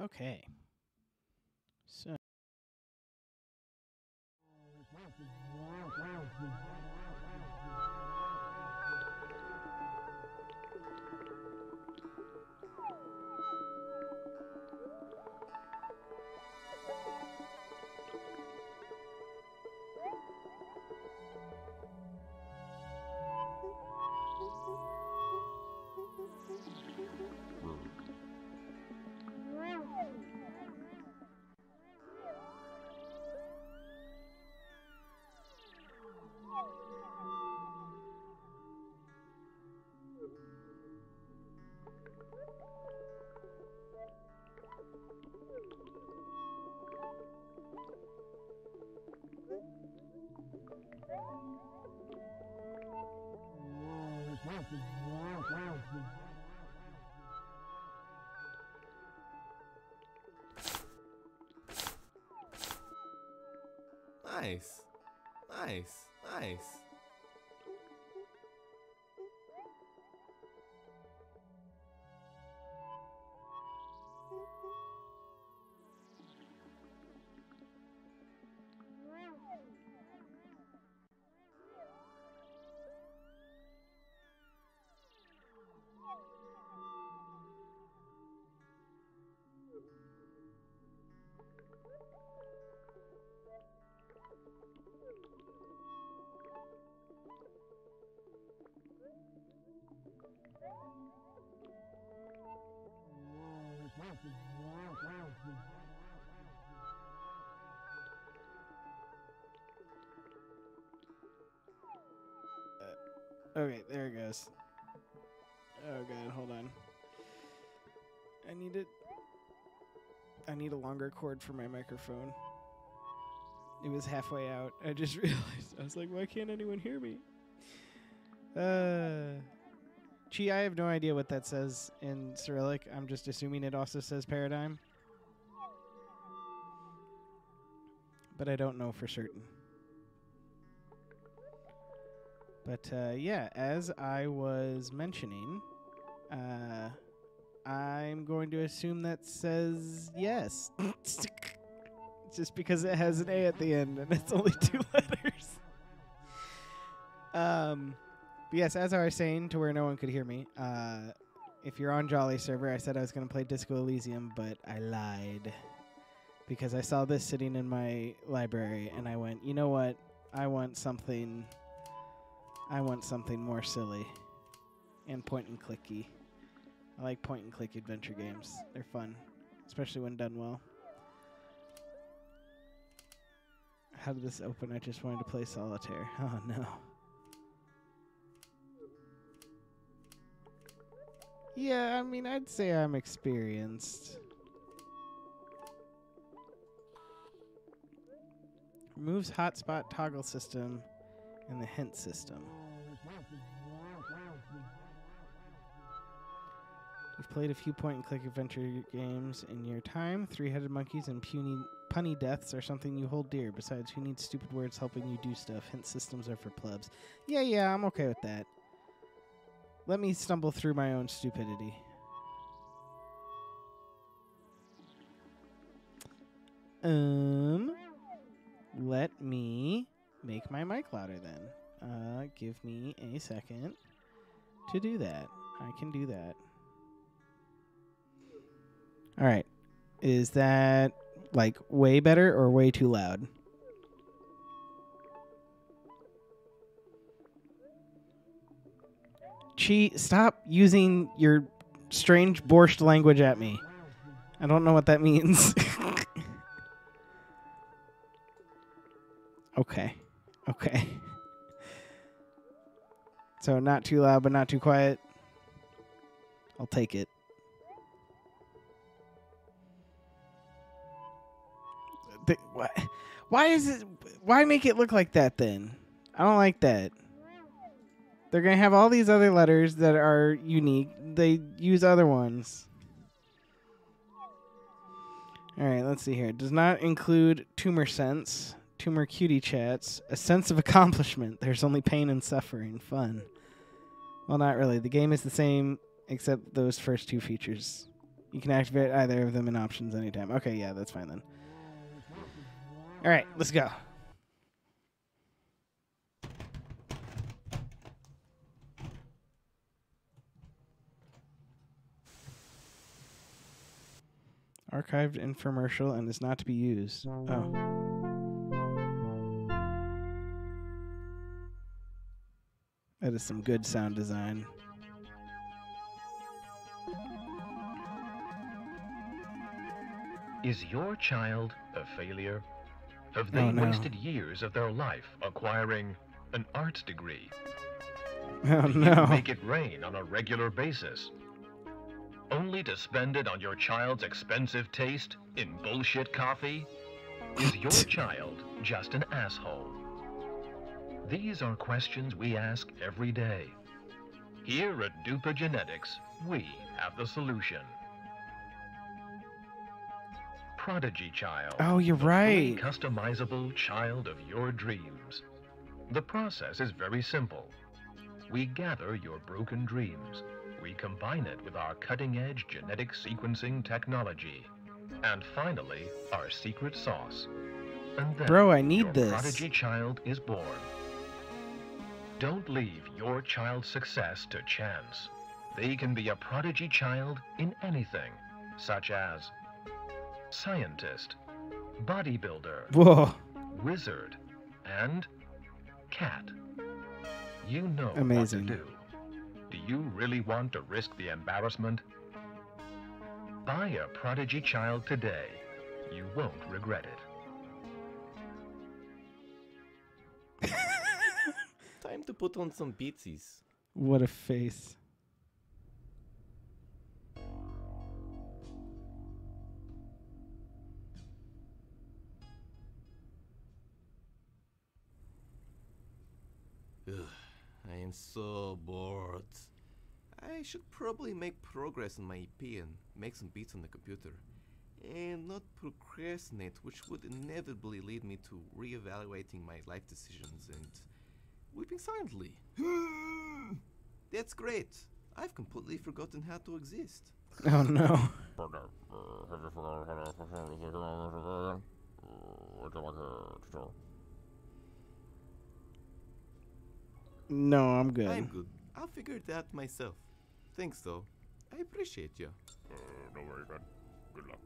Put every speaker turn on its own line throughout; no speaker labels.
Okay.
Nice. Nice. Nice.
Okay, there it goes. Oh god, hold on. I need it. I need a longer cord for my microphone. It was halfway out. I just realized. I was like, why can't anyone hear me? Uh, Chi, I have no idea what that says in Cyrillic. I'm just assuming it also says paradigm. But I don't know for certain. But uh, yeah, as I was mentioning, uh, I'm going to assume that says yes. Just because it has an A at the end and it's only two letters. Um, but yes, as I was saying, to where no one could hear me, uh, if you're on Jolly server, I said I was going to play Disco Elysium, but I lied. Because I saw this sitting in my library and I went, you know what? I want something I want something more silly and point and clicky. I like point and click adventure games. They're fun, especially when done well. How did this open? I just wanted to play solitaire. Oh no. Yeah, I mean, I'd say I'm experienced. Removes hotspot toggle system and the hint system. You've played a few point and click adventure games in your time. Three headed monkeys and puny, punny deaths are something you hold dear. Besides, who needs stupid words helping you do stuff? Hint systems are for plebs. Yeah, yeah, I'm okay with that. Let me stumble through my own stupidity. Um, let me make my mic louder then. Uh, give me a second to do that. I can do that. All right. Is that like way better or way too loud? Chi, stop using your strange borscht language at me. I don't know what that means. okay. Okay. So not too loud, but not too quiet. I'll take it. The, why, why is it? Why make it look like that then? I don't like that. They're gonna have all these other letters that are unique. They use other ones. All right, let's see here. It does not include tumor sense, tumor cutie chats, a sense of accomplishment. There's only pain and suffering. Fun. Well, not really. The game is the same except those first two features. You can activate either of them in options anytime. Okay, yeah, that's fine then. All right, let's go. Archived infomercial and is not to be used. Oh. That is some good sound design.
Is your child a failure? Have they
Oh, no.
wasted years of their life acquiring an arts degree?
Oh no.
make it rain on a regular basis? Only to spend it on your child's expensive taste in bullshit coffee? Is your child just an asshole? These are questions we ask every day. Here at Duper Genetics, we have the solution. Prodigy Child.
Oh, you're right.
customizable child of your dreams. The process is very simple. We gather your broken dreams. We combine it with our cutting edge genetic sequencing technology. And finally, our secret sauce. And then
Bro, I need
your
this.
prodigy child is born. Don't leave your child's success to chance. They can be a prodigy child in anything, such as scientist, bodybuilder,
Whoa.
wizard, and cat. You know
Amazing.
what to do. Do you really want to risk the embarrassment? Buy a prodigy child today. You won't regret it.
Time to put on some beatsies.
What a face.
Am so bored. I should probably make progress on my EP and make some beats on the computer. And not procrastinate, which would inevitably lead me to reevaluating my life decisions and weeping silently. That's great. I've completely forgotten how to exist.
Oh no. No, I'm good.
I'm good. I'll figure it out myself. Thanks, though. I appreciate you.
no worries, man. Good luck.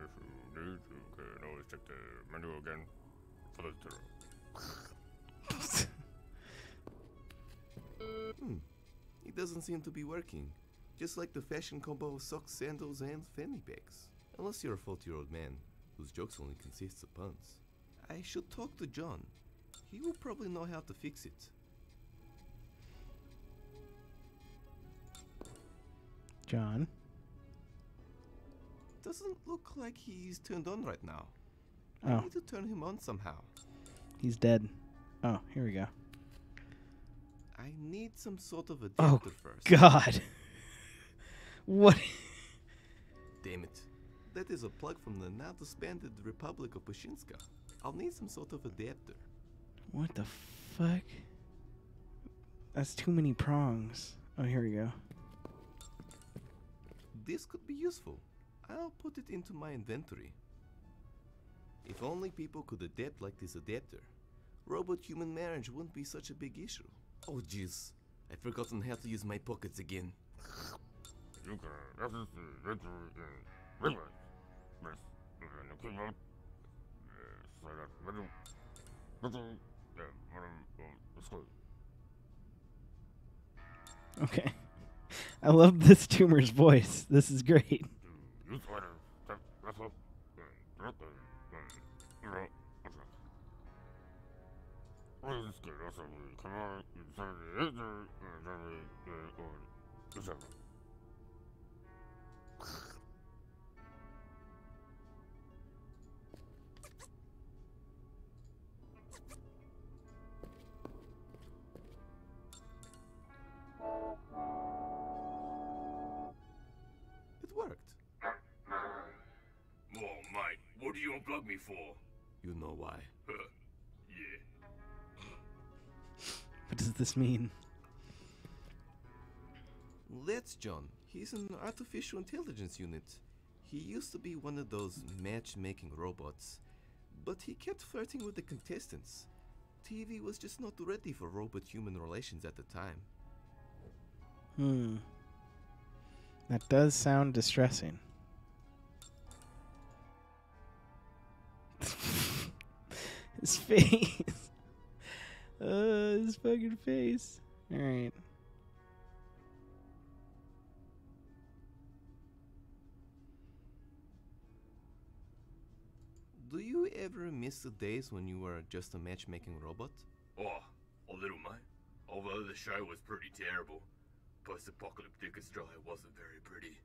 If you need, you can always check the menu again for the tour.
Hmm. It doesn't seem to be working. Just like the fashion combo of socks, sandals, and fanny bags. Unless you're a 40 year old man whose jokes only consists of puns. I should talk to John. He will probably know how to fix it.
John.
Doesn't look like he's turned on right now.
Oh.
I need to turn him on somehow.
He's dead. Oh, here we go.
I need some sort of
Oh,
adapter first.
God. what?
Damn it. That is a plug from the now disbanded Republic of Pushinska. I'll need some sort of adapter.
What the fuck? That's too many prongs. Oh, here we go.
This could be useful. I'll put it into my inventory. If only people could adapt like this adapter, robot human marriage wouldn't be such a big issue. Oh jeez, I've forgotten how to use my pockets again.
You can access the retro in River. Press the keyboard. Select menu. Button. The bottom of the screen.
Okay. I love this tumor's voice. This is great.
unplug me for?
You know why.
yeah.
What does this mean?
That's John. He's an artificial intelligence unit. He used to be one of those matchmaking robots, but he kept flirting with the contestants. TV was just not ready for robot human relations at the time.
Hmm. That does sound distressing. His face. Uh, his fucking face. Alright.
Do you ever miss the days when you were just a matchmaking robot?
Oh, a little, mate. Although the show was pretty terrible, post apocalyptic Australia wasn't very pretty.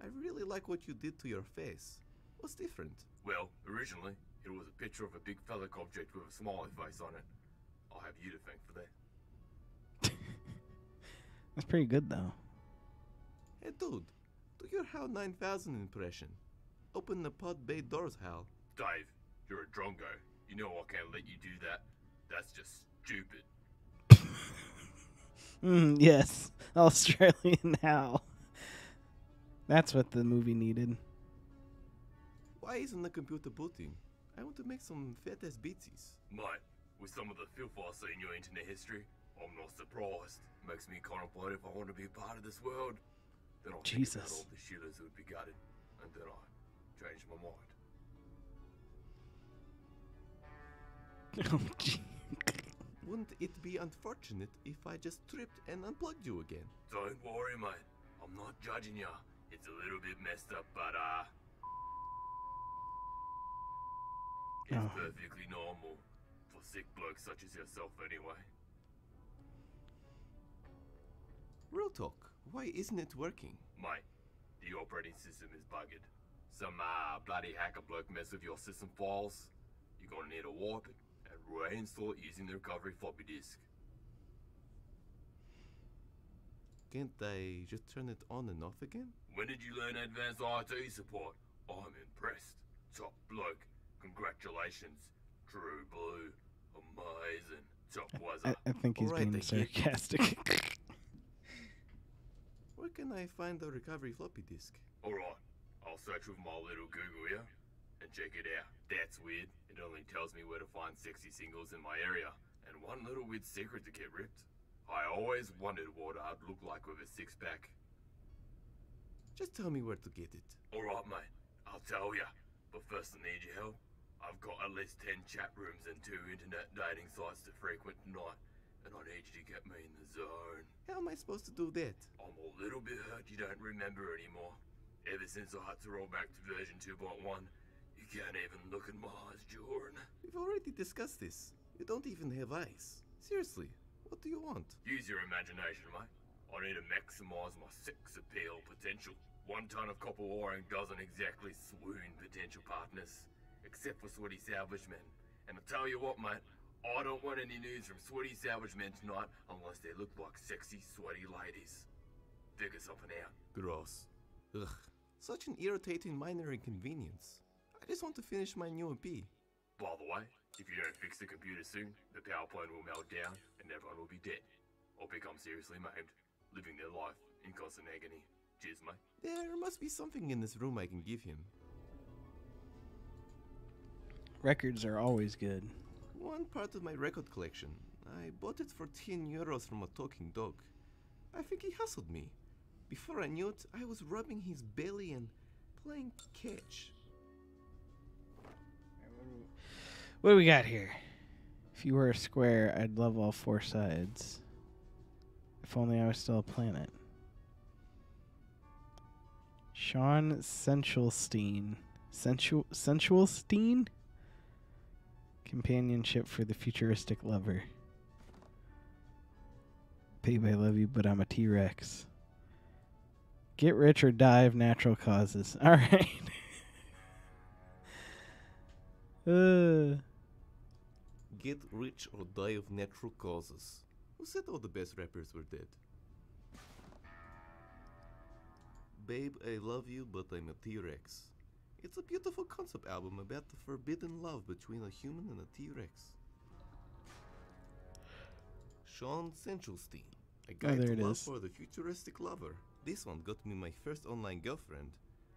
I really like what you did to your face. What's different?
Well, originally, it was a picture of a big phallic object with a smiley face on it. I'll have you to thank for that.
That's pretty good, though.
Hey dude, do your HAL 9000 impression. Open the pod bay doors, Hal.
Dave, you're a drongo. You know I can't let you do that. That's just stupid.
Mm, yes. Australian Hal. That's what the movie needed.
Why isn't the computer booting? I want to make some fat ass beatsies.
Mate, with some of the filth I see in your internet history, I'm not surprised. Makes me contemplate if I want to be a part of this world. Then I'll think about
Jesus.
all the shitters who'd be gutted, and then I changed my mind.
Oh, gee.
Wouldn't it be unfortunate if I just tripped and unplugged you again?
Don't worry, mate. I'm not judging ya. It's a little bit messed up, but uh, it's
Oh.
perfectly normal for sick blokes such as yourself, anyway.
Real talk, why isn't it working?
Mate, the operating system is buggered. Some uh, bloody hacker bloke messed with your system files. You're gonna need to wipe it and reinstall it using the recovery floppy disk.
Can't they just turn it on and off again?
When did you learn advanced IT support? I'm impressed. Top bloke. Congratulations. True blue. Amazing. Top
I. I think he's
Alright,
being sarcastic.
Where can I find the recovery floppy disk?
Alright, I'll search with my little Google here and check it out. That's weird. It only tells me where to find sexy singles in my area and one little weird secret to get ripped. I always wondered what I'd look like with a six pack.
Just tell me where to get it.
Alright, mate, I'll tell ya. But first, I need your help. I've got at least 10 chat rooms and two internet dating sites to frequent tonight, and I need you to get me in the zone.
How am I supposed to do that?
I'm a little bit hurt you don't remember anymore. Ever since I had to roll back to version 2.1, you can't even look in my eyes, Jordan.
We've already discussed this. You don't even have eyes. Seriously, what do you want?
Use your imagination, mate. I need to maximize my sex appeal potential. One ton of copper wiring doesn't exactly swoon potential partners, except for sweaty salvage men. And I tell you what, mate, I don't want any news from sweaty salvage men tonight unless they look like sexy, sweaty ladies. Figure something out.
Gross. Ugh. Such an irritating minor inconvenience. I just want to finish my new EP.
By the way, if you don't fix the computer soon, the power plant will melt down and everyone will be dead. Or become seriously maimed, living their life in constant agony. Cheers, mate.
There must be something in this room I can give him.
Records are always good.
One part of my record collection. I bought it for 10 euros from a talking dog. I think he hustled me. Before I knew it, I was rubbing his belly and playing catch.
What do we got here? If you were a square, I'd love all four sides. If only I was still a planet. Sean Sensualstein. Sensual Sensualstein? Companionship for the futuristic lover. Babe, I love you, but I'm a T Rex. Get rich or die of natural causes. Alright. uh
Get rich or die of natural causes. Who said all the best rappers were dead? Babe, I love you, but I'm a T Rex. It's a beautiful concept album about the forbidden love between a human and a T Rex. Sean Sensualstein. A oh, guide
there
to love
is.
for the futuristic lover. This one got me my first online girlfriend,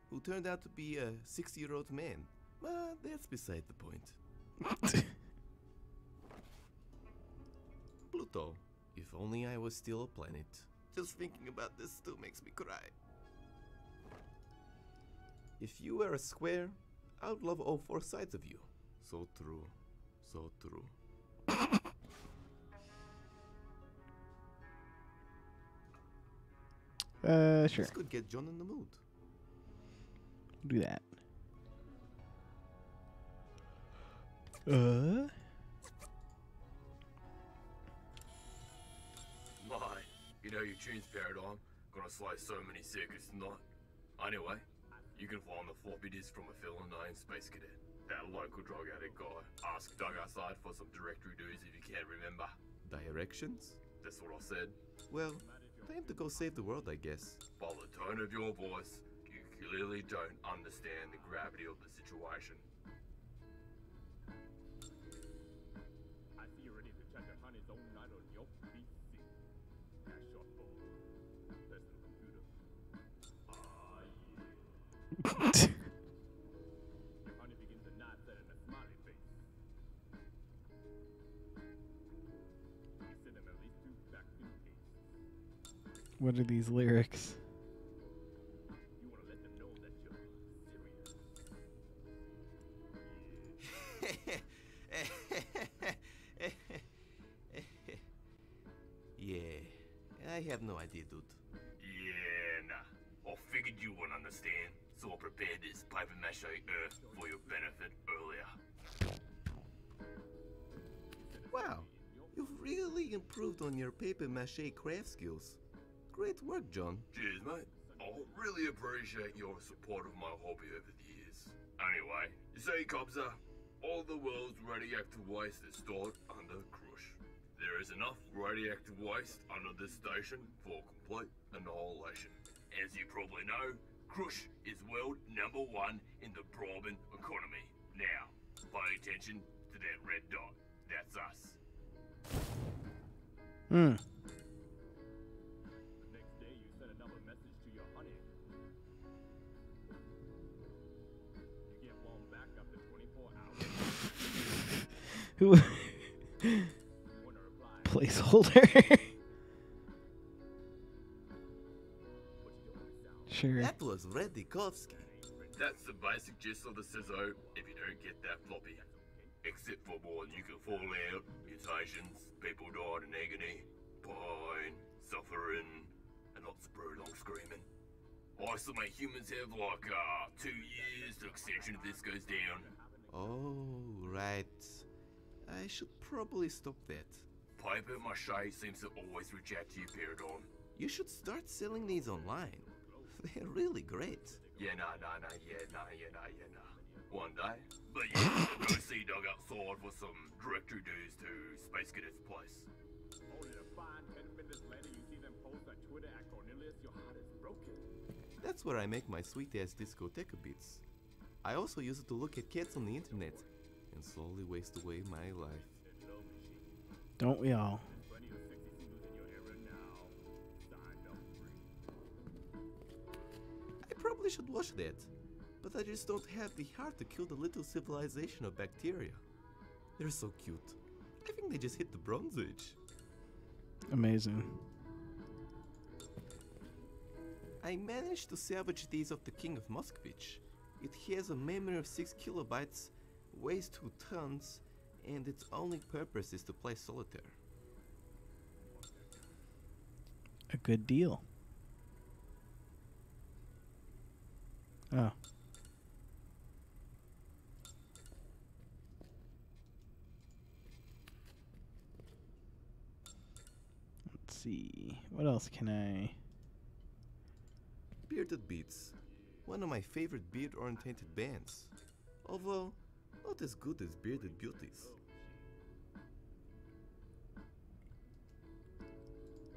who turned out to be a 60 year old man. But that's beside the point. Pluto. If only I was still a planet. Just thinking about this still makes me cry. If you were a square, I would love all four sides of you. So true. So true.
uh, sure.
This could get John in the mood.
Do that. Uh.
My, you know your tunes paradigm gonna slay so many circuits tonight. Anyway, you can find the floppy disk from a fellow named Space Cadet. That local drug addict guy. Ask Doug outside for some directory dues if you can't remember.
Directions?
That's what I said.
Well, time to go save the world, I guess.
By the tone of your voice, you clearly don't understand the gravity of the situation.
What are these lyrics?
You want to let them know that you're serious.
yeah, I have no idea, dude.
Yeah, nah. I figured you wouldn't understand, so I prepared this paper mache earth for your benefit earlier.
Wow, you've really improved on your paper mache craft skills. Great work, John.
Cheers, mate. I really appreciate your support of my hobby over the years. Anyway, you see, Cobza, all the world's radioactive waste is stored under Krusz. There is enough radioactive waste under this station for complete annihilation. As you probably know, Krusz is world number one in the bribing economy. Now, pay attention to that red dot. That's us.
Hmm.
The next
sure.
That was Redikovsky.
That's the basic gist of the scissor if you don't get that floppy. Except for more nuclear fallout, mutations, people died in agony, pain, suffering, and lots of prolonged screaming. I estimate humans have like uh, two years to extension if this goes down.
Oh, right. I should probably stop that.
Paper mache seems to always reject you, paradigm.
You should start selling these online. They're really great.
Yeah, nah, nah, nah, yeah, nah, yeah, nah, yeah, nah. One day. But yeah, go see Doug outside for some directory dues to Space Cadet's place.
Only to find 10 minutes later, you see them post on Twitter at Cornelius, your heart is broken.
That's where I make my sweet ass discoteca beats. I also use it to look at cats on the internet and slowly waste away my life.
Don't we all?
Probably should watch that, but I just don't have the heart to kill the little civilization of bacteria. They're so cute. I think they just hit the Bronze Age.
Amazing.
I managed to salvage these of the King of Moskvich. It has a memory of 6 kilobytes, weighs 2 tons, and its only purpose is to play solitaire.
A good deal. Oh. Let's see. What else can I?
Bearded Beats, one of my favorite beard orientated bands. Although, not as good as Bearded Beauties.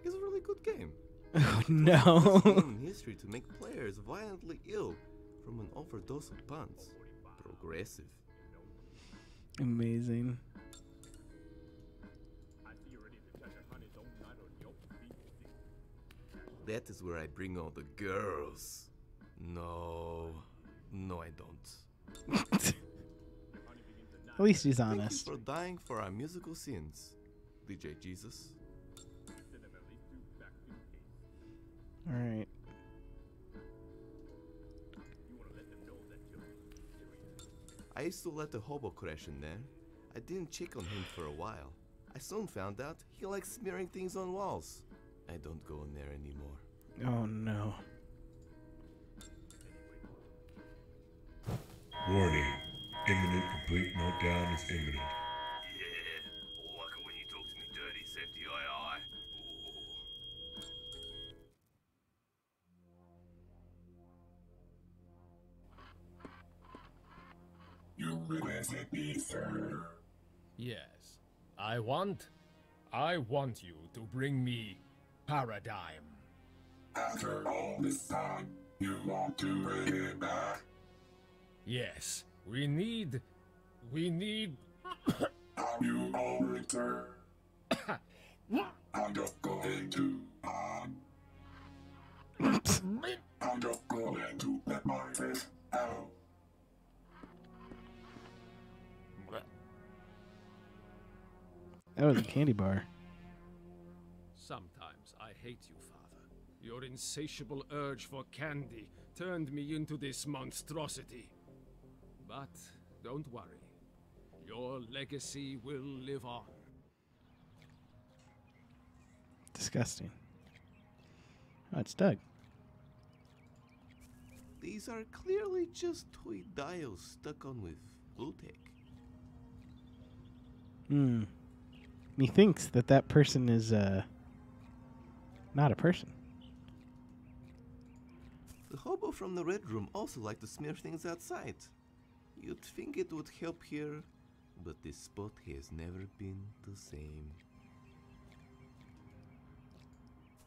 It's a really good game.
Oh no.
history to make players violently ill from an overdose of puns. Progressive.
Amazing.
I see you're ready to check the honey's own night on your PC.
That is where I bring all the girls. No, no, I don't.
At least he's
Thank you
honest.
for dying for our musical sins, DJ Jesus.
All right.
I used to let the hobo crash in there. I didn't check on him for a while. I soon found out he likes smearing things on walls. I don't go in there anymore.
Oh no.
Warning. Imminent complete meltdown is imminent. Sir.
Yes. I want. I want you to bring me Paradigm.
After all this time, you want to bring it back?
Yes. We need. We need.
Are you all returned? I'm just going to, um, I'm just going to let my face out.
That was a candy bar.
Sometimes I hate you, Father. Your insatiable urge for candy turned me into this monstrosity. But don't worry. Your legacy will live on.
Disgusting. Oh, it's Doug.
These are clearly just toy dials stuck on with Blu Tack.
Hmm. Methinks that that person is uh not a person.
The hobo from the red room also liked to smear things outside. You'd think it would help here, but this spot has never been the same.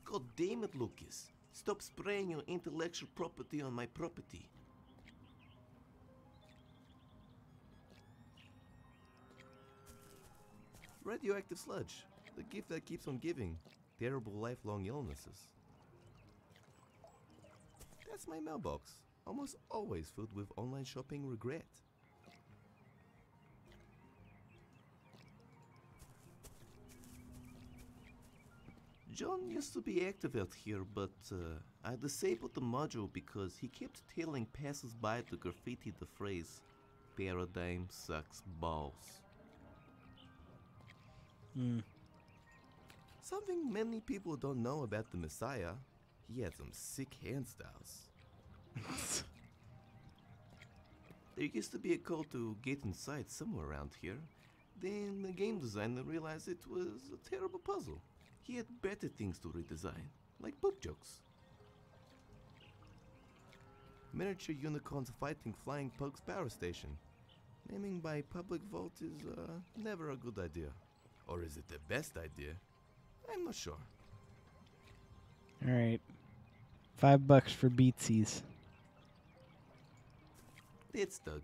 God damn it, Lucas. Stop spraying your intellectual property on my property. Radioactive sludge, the gift that keeps on giving. Terrible lifelong illnesses. That's my mailbox. Almost always filled with online shopping regret. John used to be active out here, but uh, I disabled the module because he kept telling passers-by to graffiti the phrase, Paradigm sucks balls.
Hmm.
Something many people don't know about the Messiah, he had some sick hand styles. There used to be a code to get inside somewhere around here. Then the game designer realized it was a terrible puzzle. He had better things to redesign, like book jokes. Miniature unicorns fighting flying pugs power station. Naming by public vote is uh, never a good idea. Or is it the best idea? I'm not sure.
All right. Five bucks for beatsies.
That's Doug.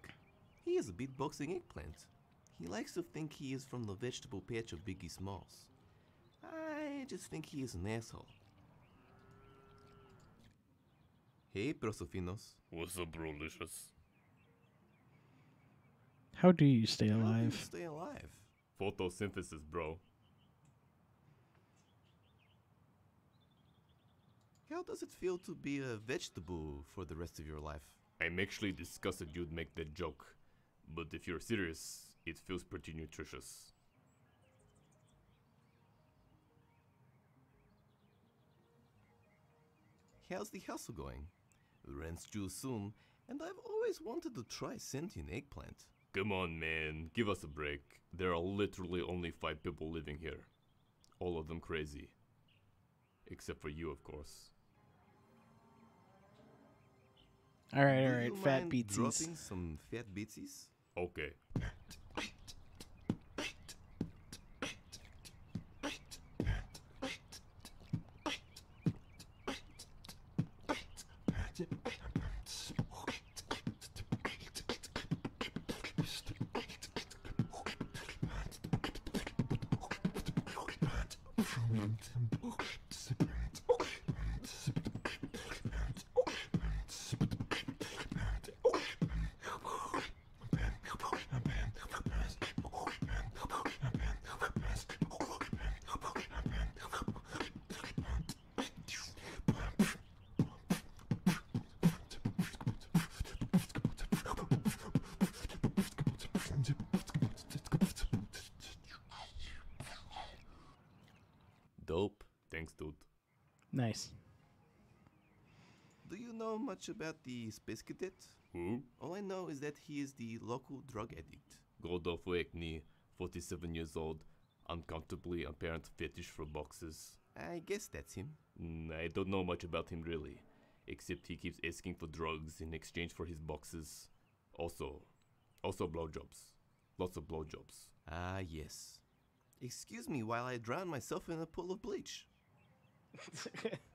He is a beatboxing eggplant. He likes to think he is from the vegetable patch of Biggie Smalls. I just think he is an asshole. Hey, Prosofinos.
What's up, Brolicious?
How do you stay
How do you
alive?
stay alive?
Photosynthesis, bro.
How does it feel to be a vegetable for the rest of your life?
I'm actually disgusted you'd make that joke. But if you're serious, it feels pretty nutritious.
How's the hustle going? Rent's due soon, and I've always wanted to try sentient eggplant.
Come on, man, give us a break. There are literally only five people living here. All of them crazy. Except for you, of course.
All right, all
Do
right.
you
Fat
mind
beatsies.
Dropping some fat beatsies?
Okay.
Much about the space cadet?
Who?
All I know is that he is the local drug addict.
Godolph Wakeney, 47 years old, uncomfortably apparent fetish for boxes.
I guess that's him.
Mm, I don't know much about him really, except he keeps asking for drugs in exchange for his boxes. Also, also blowjobs. Lots of blowjobs.
Ah, yes. Excuse me while I drown myself in a pool of bleach.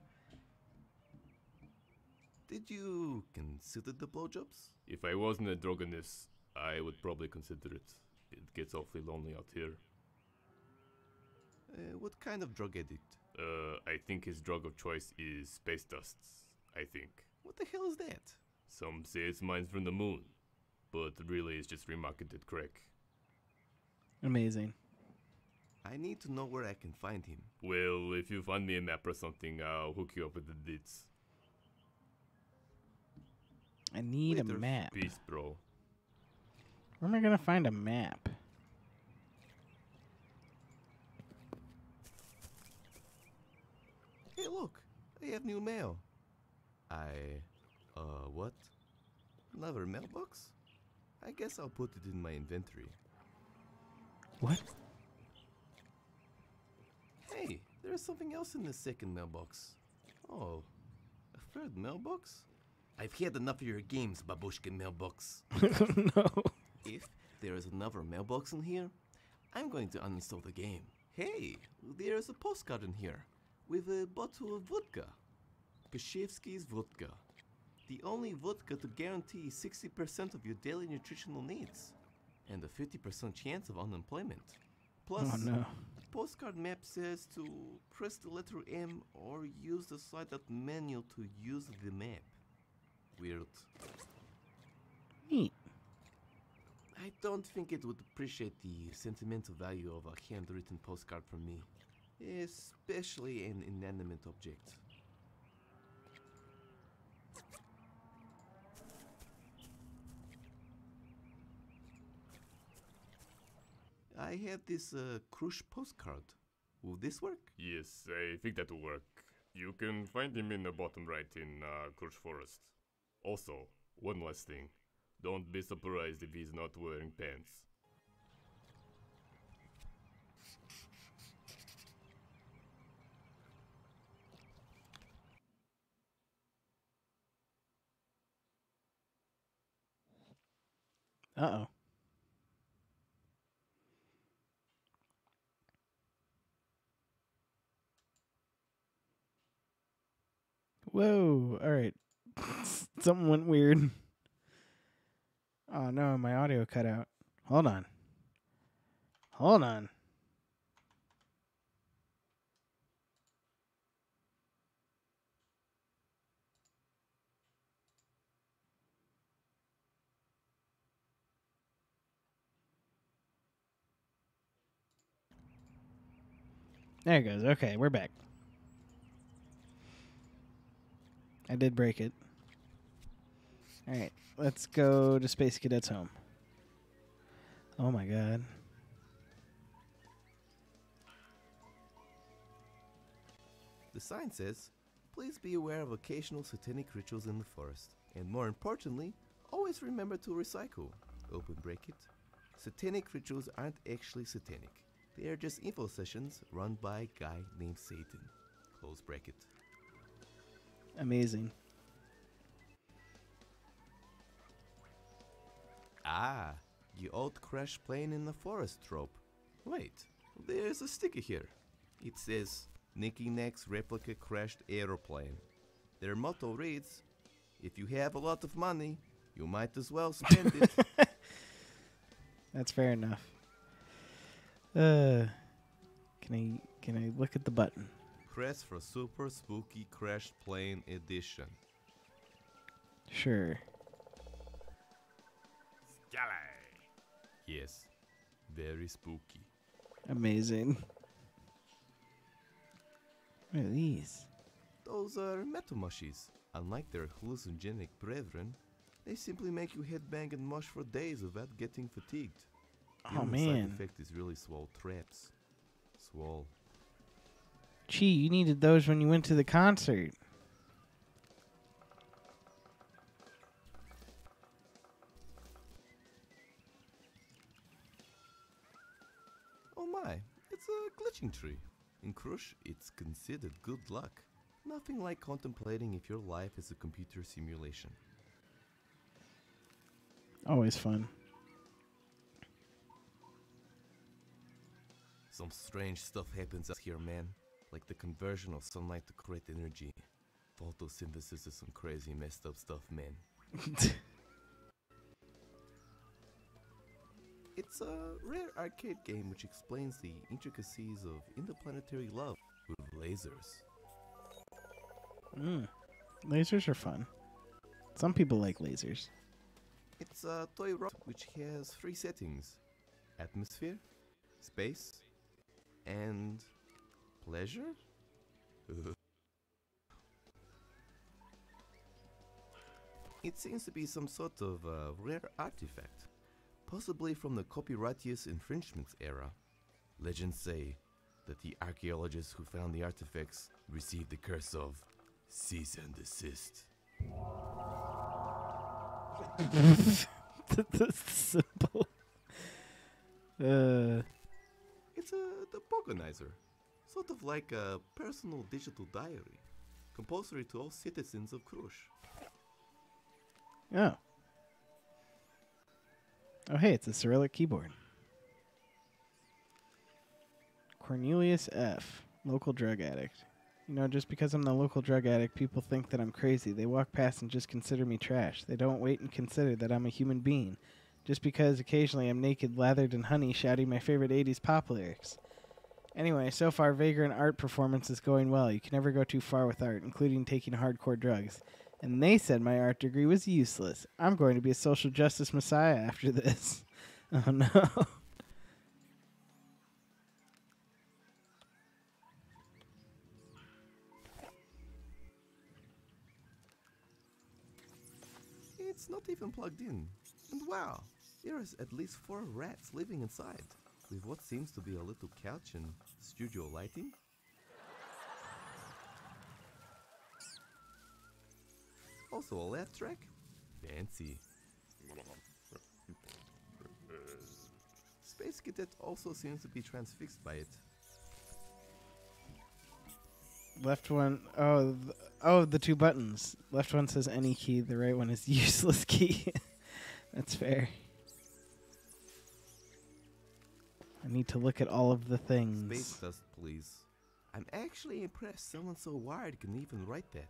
Did you consider the blowjobs?
If I wasn't a drogonist, I would probably consider it. It gets awfully lonely out here.
Uh, what kind of drug addict?
Uh, I think his drug of choice is space dusts. I think.
What the hell is that?
Some say it's mines from the moon, but really it's just remarketed crack.
Amazing.
I need to know where I can find him.
Well, if you find me a map or something, I'll hook you up with the deets.
I need a
Wait, there's
map.
Peace, bro.
Where am I gonna find a map?
Hey, look! I have new mail. I. Uh, what? Another mailbox? I guess I'll put it in my inventory.
What?
Hey, there's something else in the second mailbox. Oh, a third mailbox? I've had enough of your games, Babushkin mailbox.
no.
If there is another mailbox in here, I'm going to uninstall the game. Hey, there's a postcard in here with a bottle of vodka. Peshevsky's vodka. The only vodka to guarantee 60% of your daily nutritional needs and a 50% chance of unemployment. Plus,
Oh no.
postcard map says to press the letter M or use the slide out menu to use the map. Weird.
Neat.
I don't think it would appreciate the sentimental value of a handwritten postcard from me, especially an inanimate object. I have this uh, Krusz postcard. Will this work?
Yes, I think that will work. You can find him in the bottom right in uh, Krusz Forest. Also, one last thing. Don't be surprised if he's not wearing pants.
Uh oh. Whoa. All right. Something went weird. Oh no, my audio cut out. Hold on. Hold on. There it goes. Okay, we're back. I did break it. All right, let's go to Space Cadet's home. Oh my god.
The sign says, Please be aware of occasional satanic rituals in the forest, and more importantly, always remember to recycle. Open bracket. Satanic rituals aren't actually satanic. They are just info sessions run by a guy named Satan. Close bracket.
Amazing.
Ah, the old crash plane in the forest trope. Wait, there's a sticker here. It says Nicky Neck's replica crashed aeroplane. Their motto reads If you have a lot of money, you might as well spend it.
That's fair enough. Uh, can I can I look at the button?
Press for Super Spooky Crash Plane Edition.
Sure.
Yes, very spooky.
Amazing. What are these?
Those are metal mushies. Unlike their hallucinogenic brethren, they simply make you headbang and mush for days without getting fatigued. The
Oh
only side
man.
effect is really swole traps. Swole.
Gee, you needed those when you went to the concert.
Tree. In Krusz, it's considered good luck. Nothing like contemplating if your life is a computer simulation.
Always fun.
Some strange stuff happens out here, man. Like the conversion of sunlight to create energy. Photosynthesis is some crazy messed up stuff, man. It's a rare arcade game which explains the intricacies of interplanetary love with lasers.
Mm. Lasers are fun. Some people like lasers.
It's a toy robot which has three settings atmosphere, space, and pleasure? it seems to be some sort of uh, rare artifact, possibly from the copyrightious infringements era. Legends say that the archaeologists who found the artifacts received the curse of cease and desist.
That's simple. Uh,
It's a the sort of like a personal digital diary, compulsory to all citizens of Krusz.
oh. Oh, hey, it's a Cyrillic keyboard. Cornelius F., local drug addict. You know, just because I'm the local drug addict, people think that I'm crazy. They walk past and just consider me trash. They don't wait and consider that I'm a human being. Just because occasionally I'm naked, lathered in honey, shouting my favorite 80s pop lyrics. Anyway, so far, Vagrant art performance is going well. You can never go too far with art, including taking hardcore drugs. And they said my art degree was useless. I'm going to be a social justice messiah after this. Oh no.
It's not even plugged in. And wow, there is at least four rats living inside, with what seems to be a little couch and studio lighting. Also a laugh track? Fancy. Space Cadet also seems to be transfixed by it.
Left one oh th- oh the two buttons. Left one says any key, the right one is useless key. That's fair. I need to look at all of the things.
Space dust, please. I'm actually impressed someone so wired can even write that.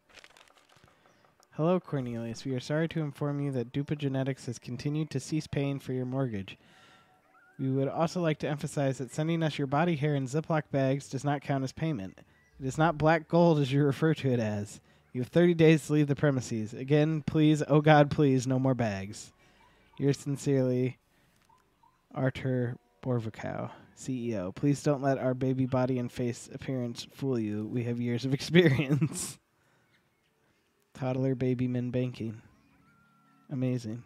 Hello, Cornelius. We are sorry to inform you that Dupa Genetics has continued to cease paying for your mortgage. We would also like to emphasize that sending us your body hair in Ziploc bags does not count as payment. It is not black gold as you refer to it as. You have 30 days to leave the premises. Again, please, oh God, please, no more bags. Yours sincerely, Artur Borvakow, CEO. Please don't let our baby body and face appearance fool you. We have years of experience. Toddler baby men banking. Amazing.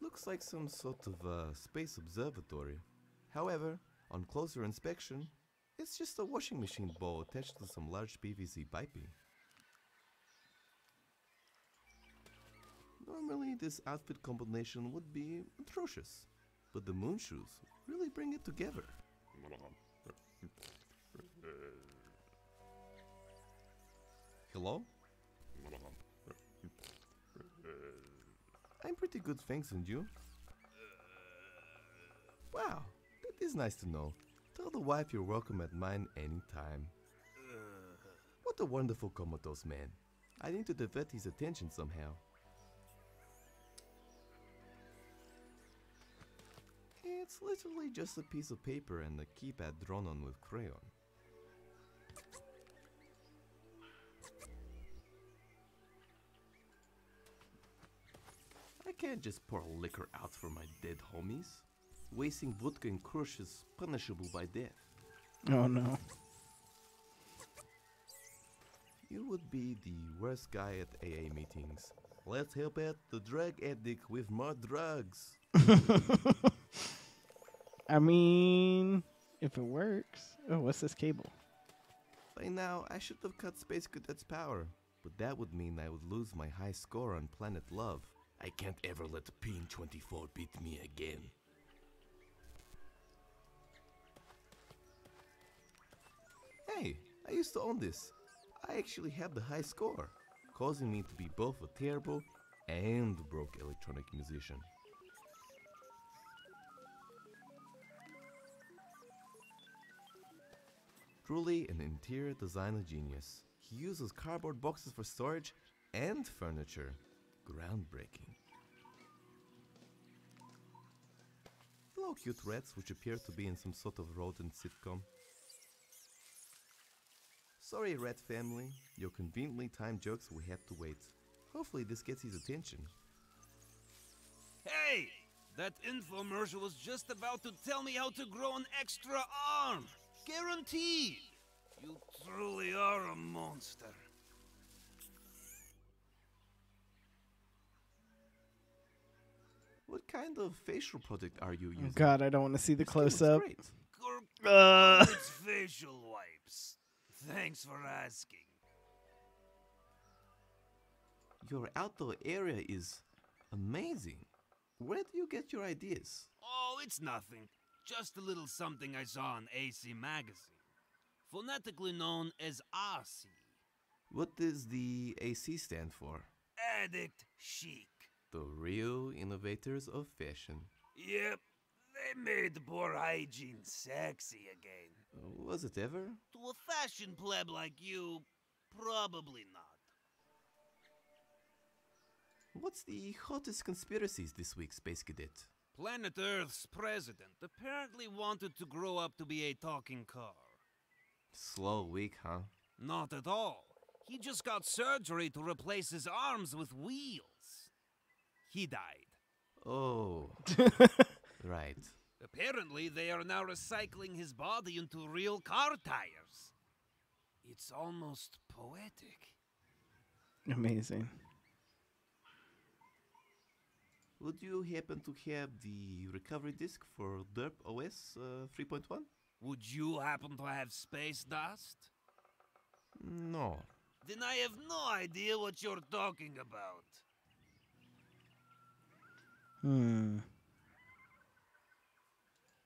Looks like some sort of space observatory. However, on closer inspection, it's just a washing machine bowl attached to some large PVC piping. Normally, this outfit combination would be atrocious, but the moon shoes really bring it together. Hello? I'm pretty good, thanks, and you? Wow, that is nice to know. Tell the wife you're welcome at mine anytime. What a wonderful comatose man. I need to divert his attention somehow. It's literally just a piece of paper and a keypad drawn on with crayon. I can't just pour liquor out for my dead homies. Wasting vodka and Krusz is punishable by death.
Oh no.
You would be the worst guy at AA meetings. Let's help out the drug addict with more drugs.
I mean, if it works. Oh, what's this cable?
By now, I should have cut Space Cadet's power, but that would mean I would lose my high score on Planet Love. I can't ever let Pin24 beat me again. Hey, I used to own this. I actually had the high score, causing me to be both a terrible and broke electronic musician. Truly an interior designer genius. He uses cardboard boxes for storage and furniture. Groundbreaking. Hello, cute rats, which appear to be in some sort of rodent sitcom. Sorry, rat family. Your conveniently timed jokes will have to wait. Hopefully, this gets his attention.
Hey! That infomercial was just about to tell me how to grow an extra arm! Guaranteed! You truly are a monster.
What kind of facial product are you using?
Oh God, I don't want to see the
Your
close up.
great.
Uh.
It's facial wipes. Thanks for asking.
Your outdoor area is amazing. Where do you get your ideas?
Oh, it's nothing. Just a little something I saw in AC Magazine. Phonetically known as AC.
What does the AC stand for?
Addict chic.
The real innovators of fashion.
Yep, they made poor hygiene sexy again.
Was it ever?
To a fashion pleb like you, probably not.
What's the hottest conspiracies this week, Space Cadet?
Planet Earth's president apparently wanted to grow up to be a talking car.
Slow week, huh?
Not at all. He just got surgery to replace his arms with wheels. He died.
Oh, right.
Apparently, they are now recycling his body into real car tires. It's almost poetic.
Amazing.
Would you happen to have the recovery disk for Derp OS uh, 3.1?
Would you happen to have space dust?
No.
Then I have no idea what you're talking about.
Hmm.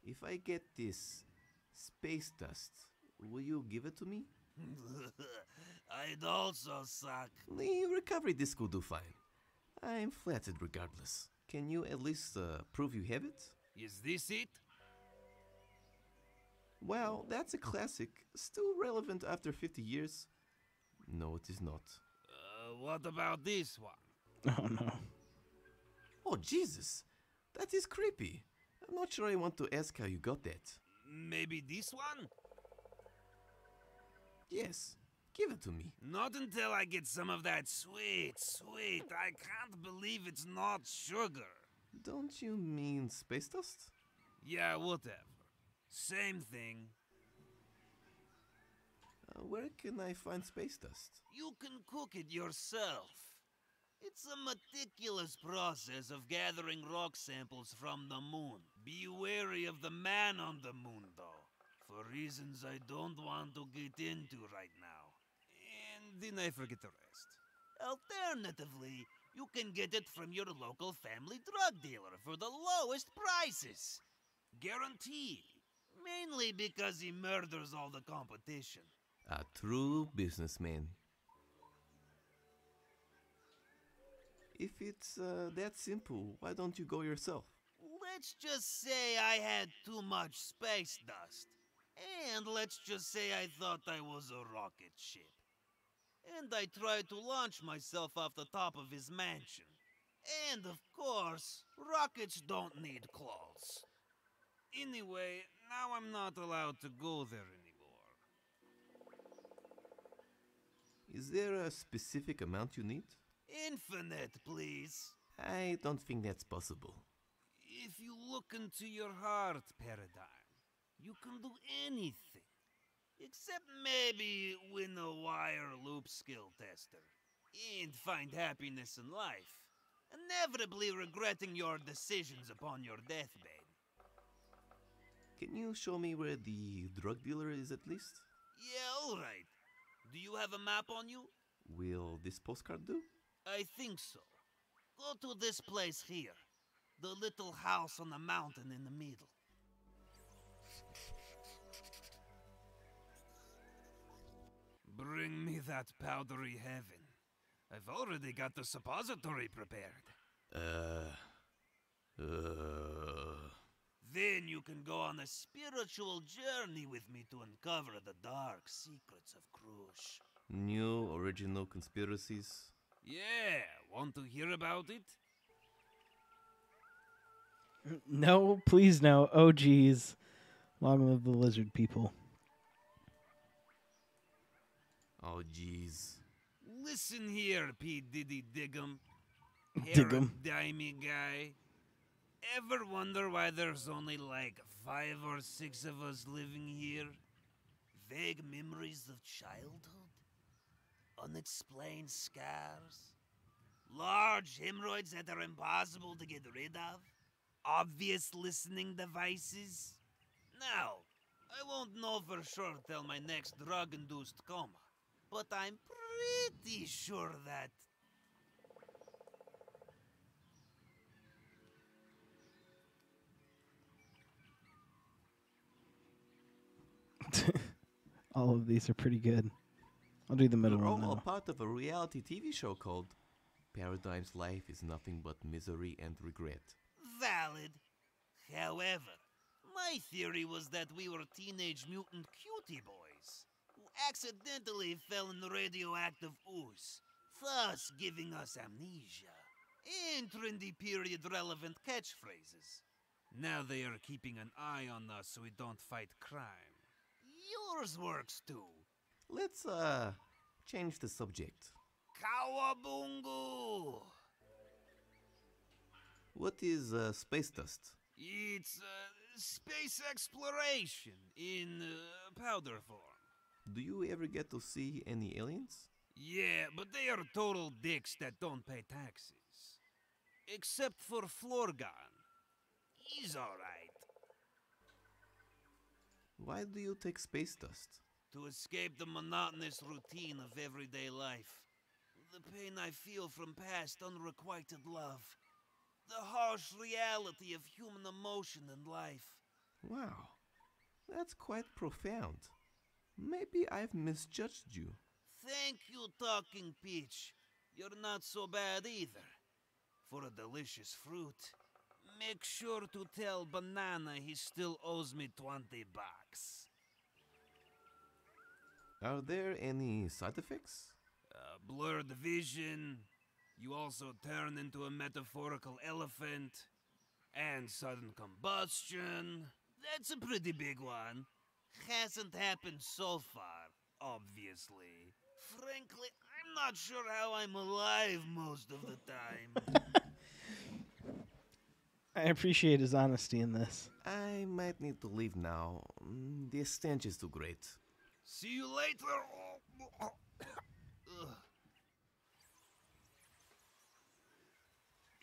If I get this space dust, will you give it to me?
I'd also suck.
The recovery disk will do fine. I'm flattered regardless. Can you at least uh, prove you have it?
Is this it?
Well, that's a classic. Still relevant after 50 years? No, it is not.
Uh, what about this one?
Oh no.
Oh, Jesus! That is creepy. I'm not sure I want to ask how you got that.
Maybe this one?
Yes, give it to me.
Not until I get some of that sweet, sweet. I can't believe it's not sugar.
Don't you mean space dust?
Yeah, whatever. Same thing.
Uh, where can I find space dust?
You can cook it yourself. It's a meticulous process of gathering rock samples from the moon. Be wary of the man on the moon, though, for reasons I don't want to get into right now. Then I forget the rest. Alternatively, you can get it from your local family drug dealer for the lowest prices. Guaranteed. Mainly because he murders all the competition.
A true businessman. If it's uh, that simple, why don't you go yourself?
Let's just say I had too much space dust. And let's just say I thought I was a rocket ship. And I tried to launch myself off the top of his mansion. And of course, rockets don't need claws. Anyway, now I'm not allowed to go there anymore.
Is there a specific amount you need?
Infinite, please.
I don't think that's possible.
If you look into your heart, Paradigm, you can do anything. Except maybe win a wire loop skill tester. And find happiness in life. Inevitably regretting your decisions upon your deathbed.
Can you show me where the drug dealer is at least?
Yeah, alright. Do you have a map on you?
Will this postcard do?
I think so. Go to this place here. The little house on the mountain in the middle. Bring me that powdery heaven. I've already got the suppository prepared.
Uh. Uh.
Then you can go on a spiritual journey with me to uncover the dark secrets of Krusz.
New original conspiracies?
Yeah, want to hear about it?
No, please no. Oh, geez. Long live the lizard people.
Oh, jeez.
Listen here, P. Diddy Diggum.
Diggum.
Paradigmy guy. Ever wonder why there's only like five or six of us living here? Vague memories of childhood? Unexplained scars? Large hemorrhoids that are impossible to get rid of? Obvious listening devices? Now, I won't know for sure till my next drug induced coma, but I'm pretty sure that.
All of these are pretty good. I'll do the middle
We're
one
all
though.
part of a reality TV show called Paradigm's Life is Nothing But Misery and Regret.
valid. However, my theory was that we were teenage mutant cutie boys who accidentally fell in radioactive ooze, thus giving us amnesia and trendy period relevant catchphrases. Now they are keeping an eye on us so we don't fight crime. Yours works too.
Let's, uh, change the subject.
Kawabungu!
What is, uh, space dust?
It's uh, space exploration in uh, powder form.
Do you ever get to see any aliens?
Yeah, but they are total dicks that don't pay taxes. Except for Florgan. He's alright.
Why do you take space dust?
To escape the monotonous routine of everyday life. The pain I feel from past unrequited love. The harsh reality of human emotion and life.
Wow, that's quite profound. Maybe I've misjudged you.
Thank you, Talking Peach. You're not so bad either. For a delicious fruit, make sure to tell Banana he still owes me 20 bucks.
Are there any side effects?
Uh, blurred vision. You also turn into a metaphorical elephant. And sudden combustion. That's a pretty big one. Hasn't happened so far, obviously. Frankly, I'm not sure how I'm alive most of the time.
I appreciate his honesty in this.
I might need to leave now. Mm, The stench is too great.
See you later.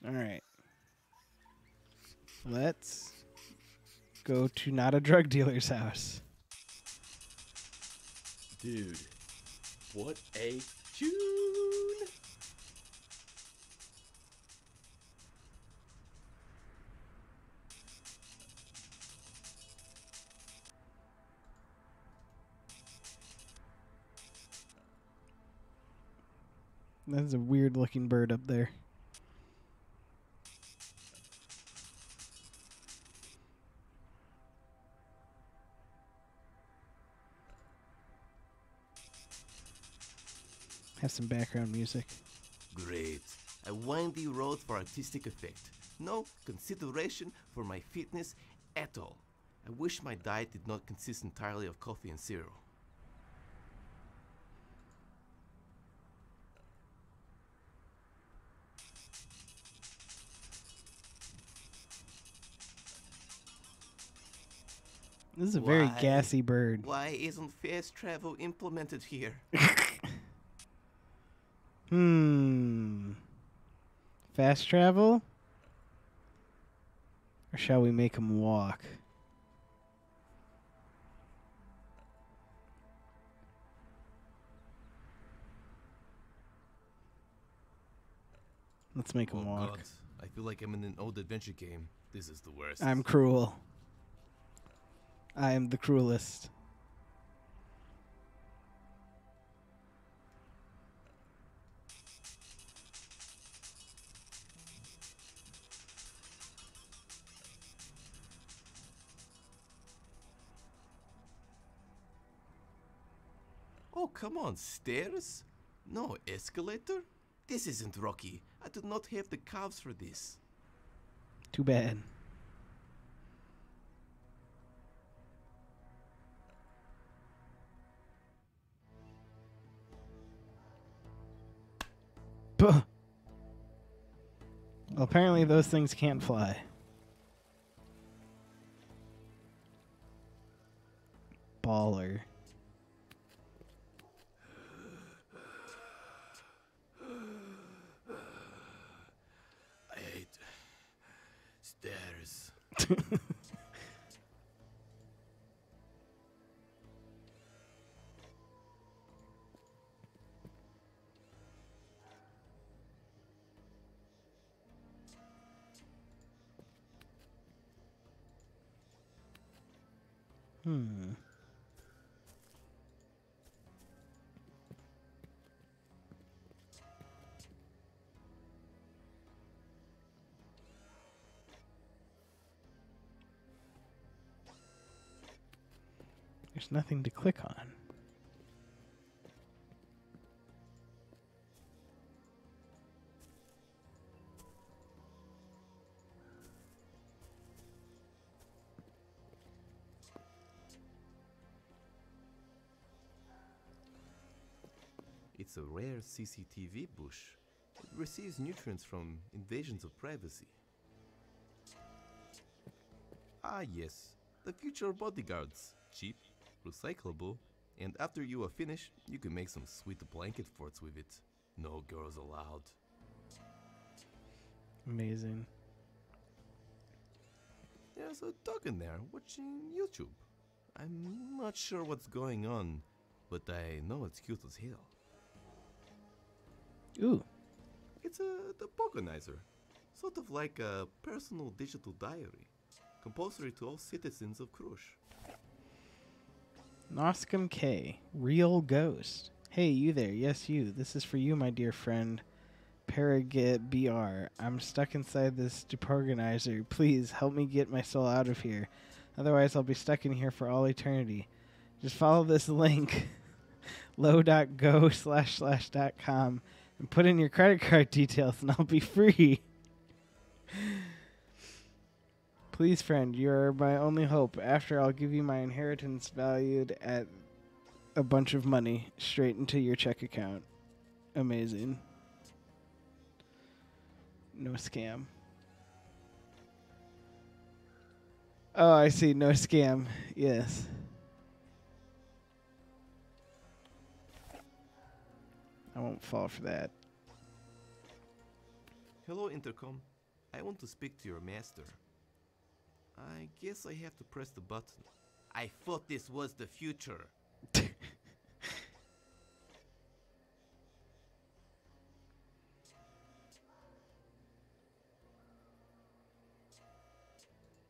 All right. Let's go to not a drug dealer's house.
Dude, what a tune!
That's a weird looking bird up there. Have some background music.
Great. A windy road for artistic effect. No consideration for my fitness at all. I wish my diet did not consist entirely of coffee and cereal.
This is a very
Why-
gassy bird.
Why isn't fast travel implemented here?
Hmm. Fast travel? Or shall we make him walk? Let's make him
oh
walk.
God, I feel like I'm in an old adventure game. This is the worst.
I'm cruel. I am the cruelest.
Come on, stairs? No escalator? This isn't Rocky. I do not have the calves for this.
Too bad. Well, apparently those things can't fly. Baller.
I hate stairs.
Hmm. Nothing to click on.
It's a rare CCTV bush. It receives nutrients from invasions of privacy. Ah, yes, the future bodyguards. Cheap, recyclable, and after you are finished, you can make some sweet blanket forts with it. No girls allowed.
Amazing.
There's a dog in there watching YouTube. I'm not sure what's going on, but I know it's cute as hell.
Ooh.
It's a the Pokonizer, sort of like a personal digital diary, compulsory to all citizens of Krusz.
Noscom K, real ghost. Hey, you there? Yes, you. This is for you, my dear friend. Paragit BR. I'm stuck inside this deporganizer. Please help me get my soul out of here. Otherwise, I'll be stuck in here for all eternity. Just follow this link, low.go slash slash dot com, and put in your credit card details, and I'll be free. Please, friend, you are my only hope. After, I'll give you my inheritance valued at a bunch of money straight into your check account. Amazing. No scam. Oh, I see. No scam. Yes. I won't fall for that.
Hello, Intercom. I want to speak to your master. I guess I have to press the button. I thought this was the future.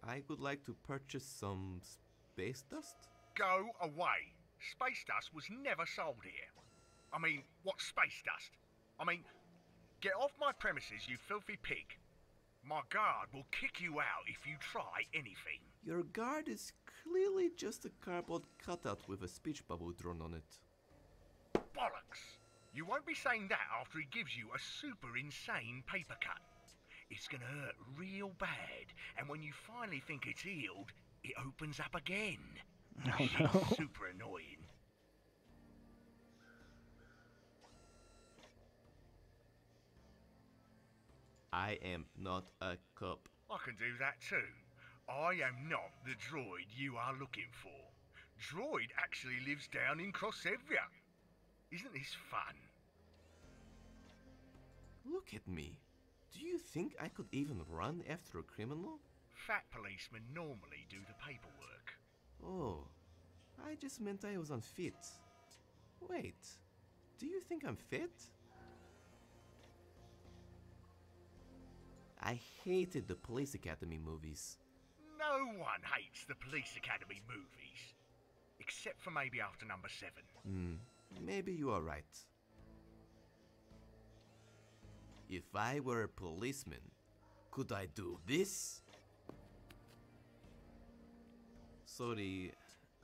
I would like to purchase some space dust.
Go away. Space dust was never sold here. I mean, what space dust? I mean, get off my premises, you filthy pig. My guard will kick you out if you try anything.
Your guard is clearly just a cardboard cutout with a speech bubble drawn on it.
Bollocks! You won't be saying that after he gives you a super insane paper cut. It's gonna hurt real bad, and when you finally think it's healed, it opens up again.
Oh, no.
super annoying.
I am not a cop.
I can do that too. I am not the droid you are looking for. Droid actually lives down in Crossevia. Isn't this fun?
Look at me. Do you think I could even run after a criminal?
Fat policemen normally do the paperwork.
Oh, I just meant I was unfit. Wait, do you think I'm fit? I hated the Police Academy movies.
No one hates the Police Academy movies. Except for maybe after number seven.
Hmm, maybe you are right. If I were a policeman, could I do this? Sorry,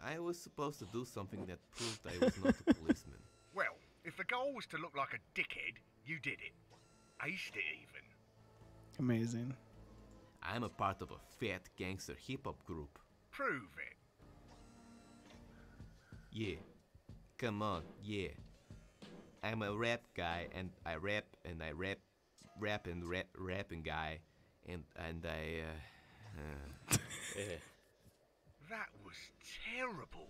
I was supposed to do something that proved I was not a policeman.
Well, if the goal was to look like a dickhead, you did it. Aced it even.
Amazing.
I'm a part of a fat gangster hip hop group.
Prove it.
Yeah. Come on, yeah. I'm a rap guy and I rap and I rap rap and rap rapping guy and and I uh, uh eh.
That was terrible.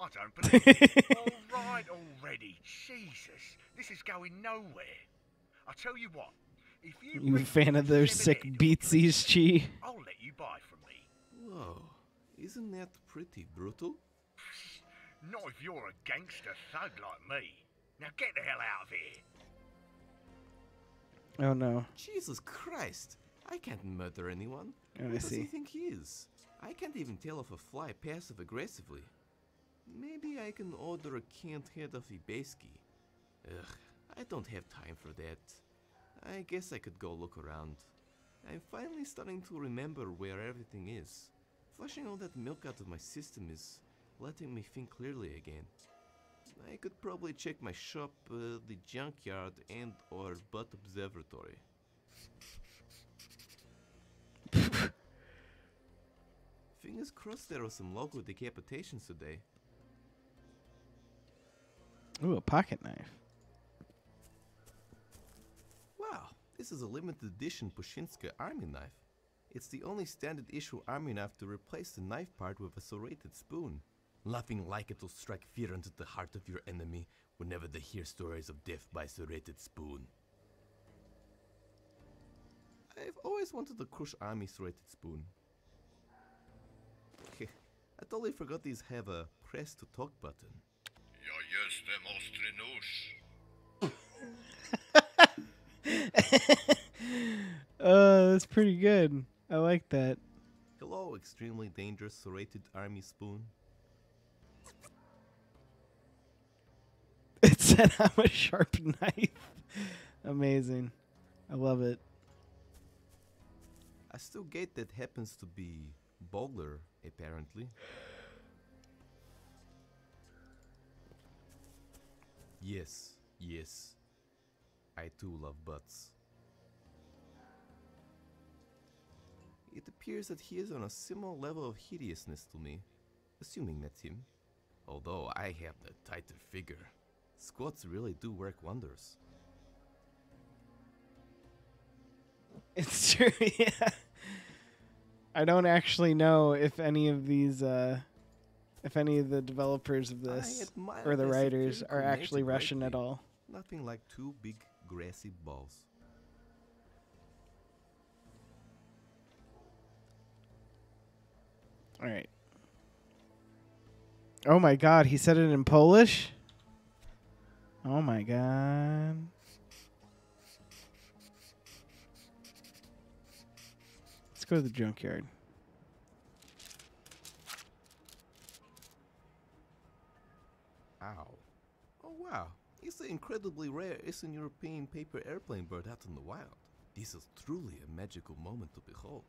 I don't believe it. All right already. Jesus, this is going nowhere. I tell you what, if you
You a fan of those sick beatsies, Chi?
I'll let you buy from me.
Whoa. Isn't that pretty brutal?
Not if you're a gangster thug like me. Now get the hell out of here.
Oh no.
Jesus Christ! I can't murder anyone.
Oh,
Who
I
does he think he is? I can't even tell if a fly passive aggressively. Maybe I can order a canned head of Ibeski. Ugh, I don't have time for that. I guess I could go look around. I'm finally starting to remember where everything is. Flushing all that milk out of my system is letting me think clearly again. I could probably check my shop, uh, the junkyard, and or butt observatory. Fingers crossed there are some local decapitations today.
Ooh, a pocket knife.
This is a limited edition Pushinska army knife. It's the only standard issue army knife to replace the knife part with a serrated spoon. Laughing like it'll strike fear into the heart of your enemy whenever they hear stories of death by serrated spoon. I've always wanted a Krusz Army serrated spoon. I totally forgot these have a press to talk button.
Ja jestem
Uh, that's pretty good. I like that.
Hello, extremely dangerous serrated army spoon.
It said I'm a sharp knife. Amazing. I love it.
I still get that happens to be Bogler, apparently. Yes, yes. I too love butts. It appears that he is on a similar level of hideousness to me, assuming that's him. Although I have the tighter figure, squats really do work wonders.
It's true, yeah. I don't actually know if any of these, uh, if any of the developers of this or the writers are actually Russian at all.
Nothing like two big grassy balls.
All right. Oh my god, he said it in Polish? Oh my god. Let's go to the junkyard.
Ow. Oh wow, it's incredibly rare Eastern European paper airplane bird out in the wild. This is truly a magical moment to behold.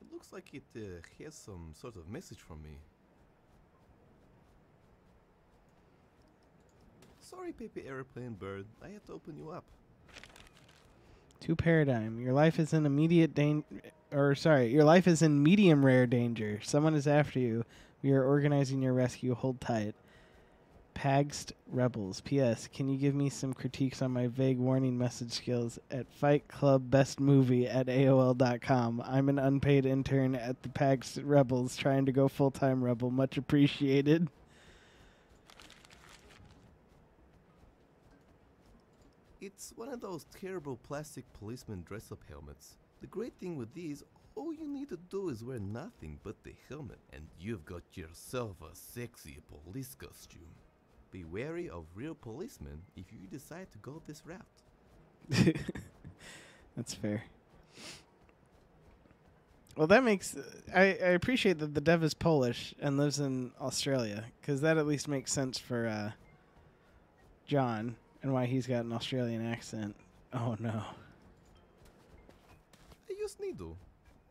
It looks like it uh, has some sort of message from me. Sorry, paper Airplane Bird. I had to open you up.
To paradigm, your life is in immediate danger, or sorry, your life is in medium rare danger. Someone is after you. We are organizing your rescue. Hold tight. Pagst Rebels. P.S. Can you give me some critiques on my vague warning message skills at Fight Club Best Movie at AOL.com? I'm an unpaid intern at the Pagst Rebels trying to go full time Rebel. Much appreciated.
It's one of those terrible plastic policeman dress up helmets. The great thing with these, all you need to do is wear nothing but the helmet, and you've got yourself a sexy police costume. Be wary of real policemen if you decide to go this route.
That's fair. Well, that makes I, I appreciate that the dev is Polish and lives in Australia because that at least makes sense for uh, John and why he's got an Australian accent. Oh no.
They use needle.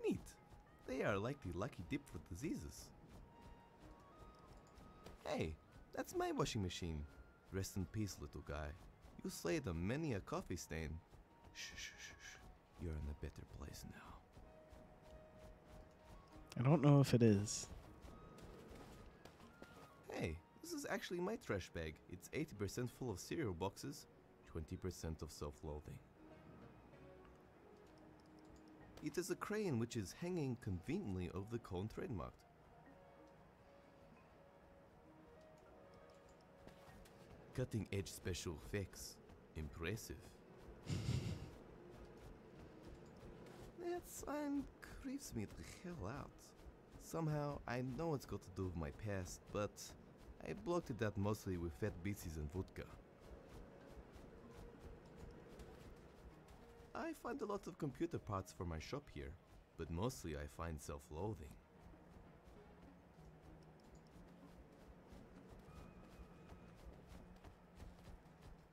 Neat. They are like the lucky dip for diseases. Hey, that's my washing machine. Rest in peace, little guy. You slayed on many a coffee stain. Shh, shh, shh, shh. You're in a better place now.
I don't know if it is.
Hey, this is actually my trash bag. It's 80% full of cereal boxes, 20% of self loathing. It is a crane which is hanging conveniently over the cone trademarked. Cutting edge special effects. Impressive. that sign creeps me the hell out. Somehow, I know it's got to do with my past, but I blocked it out mostly with fat beatsies and vodka. I find a lot of computer parts for my shop here, but mostly I find self-loathing.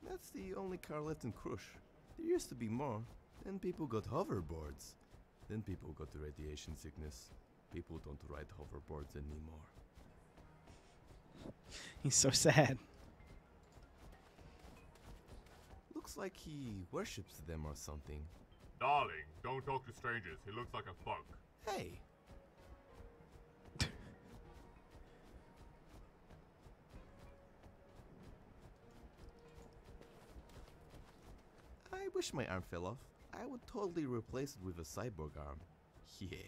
That's the only car left in Krusz. There used to be more. Then people got hoverboards. Then people got the radiation sickness. People don't ride hoverboards anymore.
He's so sad.
Looks like he worships them or something.
Darling, don't talk to strangers. He looks like a thug.
Hey! I wish my arm fell off. I would totally replace it with a cyborg arm. Yeah.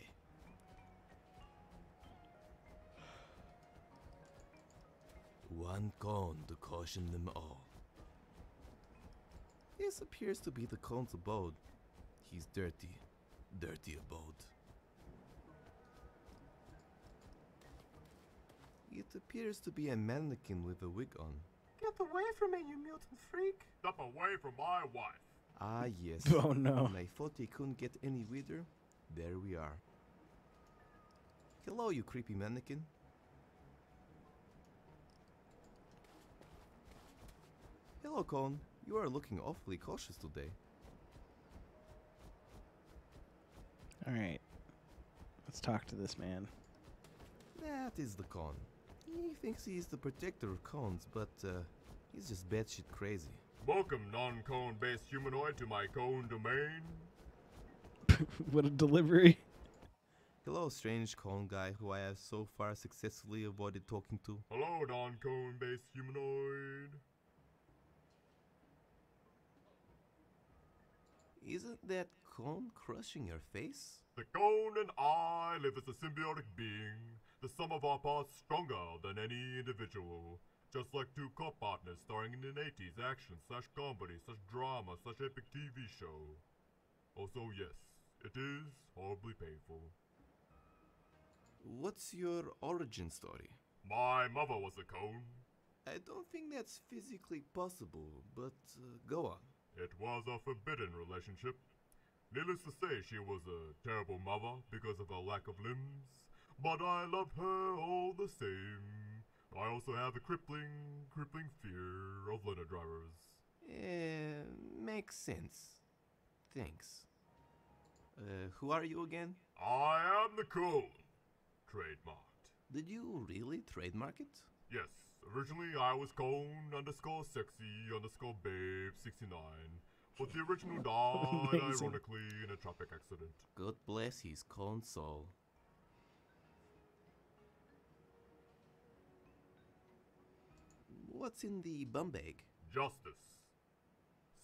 One cone to caution them all. This appears to be the cone's abode. He's dirty. Dirty abode. It appears to be a mannequin with a wig on.
Get away from me, you mutant freak! Step away from my wife!
Ah, yes.
Oh, no.
When I thought he couldn't get any weirder, there we are. Hello, you creepy mannequin. Hello, Con. You are looking awfully cautious today.
All right. Let's talk to this man.
That is the Con. He thinks he is the protector of cones, but uh, he's just batshit crazy.
Welcome, non-cone based humanoid, to my cone domain.
what a delivery.
Hello, strange cone guy who I have so far successfully avoided talking to.
Hello, non-cone based humanoid.
Isn't that cone crushing your face?
The cone and I live as a symbiotic being, the sum of our parts stronger than any individual. Just like two co-partners starring in an 80s action slash comedy slash drama slash epic TV show. Also, yes, it is horribly painful.
What's your origin story?
My mother was a cone.
I don't think that's physically possible, but uh, go on.
It was a forbidden relationship. Needless to say, she was a terrible mother because of her lack of limbs, but I love her all the same. I also have a crippling, crippling fear of letter drivers.
Uh, makes sense. Thanks. Uh, who are you again?
I am the cone. Trademarked.
Did you really trademark it?
Yes, originally I was cone underscore sexy underscore babe 69, but the original died ironically in a traffic accident.
God bless his console. What's in the bum bag?
Justice.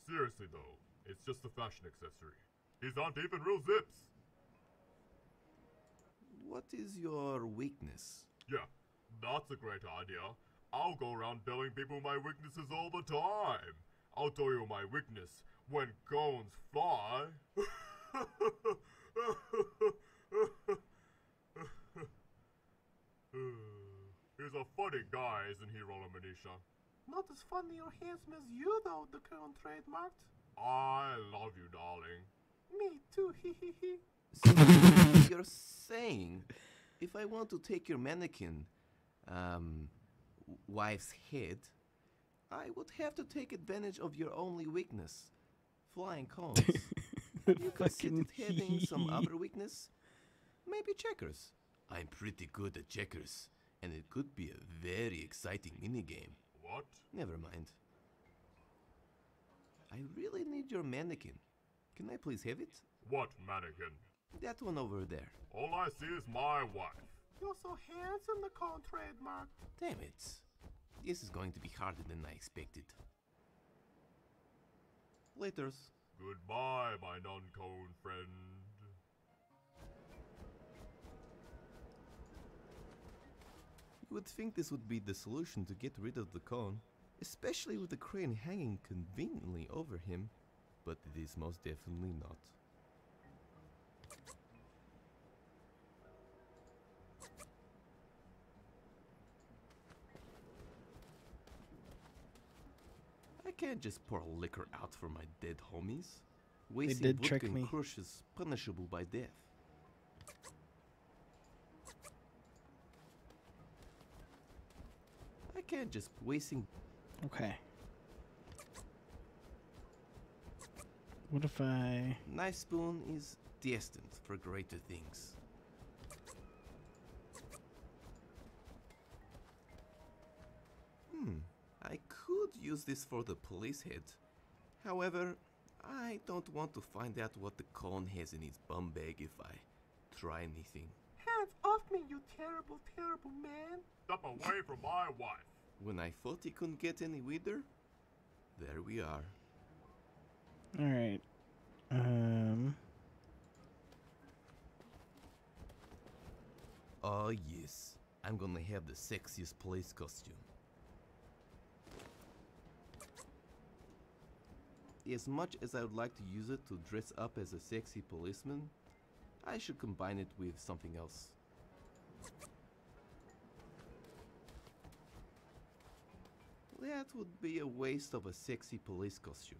Seriously though, it's just a fashion accessory. These aren't even real zips.
What is your weakness?
Yeah, that's a great idea. I'll go around telling people my weaknesses all the time. I'll tell you my weakness when cones fly. He's a funny guy, isn't he, Roller Manisha?
Not as funny or handsome as you, though, the cone trademarked.
I love you, darling.
Me too, hee hee hee. So you're saying if I want to take your mannequin, um, wife's head, I would have to take advantage of your only weakness, flying cones. Have you considered having some other weakness? Maybe checkers. I'm pretty good at checkers, and it could be a very exciting minigame.
What?
Never mind. I really need your mannequin. Can I please have it?
What mannequin?
That one over there.
All I see is my wife.
You're so handsome, the cone trademark. Damn it. This is going to be harder than I expected. Laters.
Goodbye, my non-cone friend.
You would think this would be the solution to get rid of the cone, especially with the crane hanging conveniently over him, but it is most definitely not. I can't just pour liquor out for my dead homies. Wasting
did
vodka
trick
and
me.
Krusz is punishable by death. I can't just wasting
Okay. What if I?
Knife Spoon is destined for greater things. Hmm, I could use this for the police head. However, I don't want to find out what the cone has in his bum bag if I try anything. Hands off me, you terrible, terrible man!
Step away from my wife.
When I thought he couldn't get any weirder, there we are.
All right. Um.
Oh yes, I'm gonna have the sexiest police costume. As much as I would like to use it to dress up as a sexy policeman, I should combine it with something else. That would be a waste of a sexy police costume.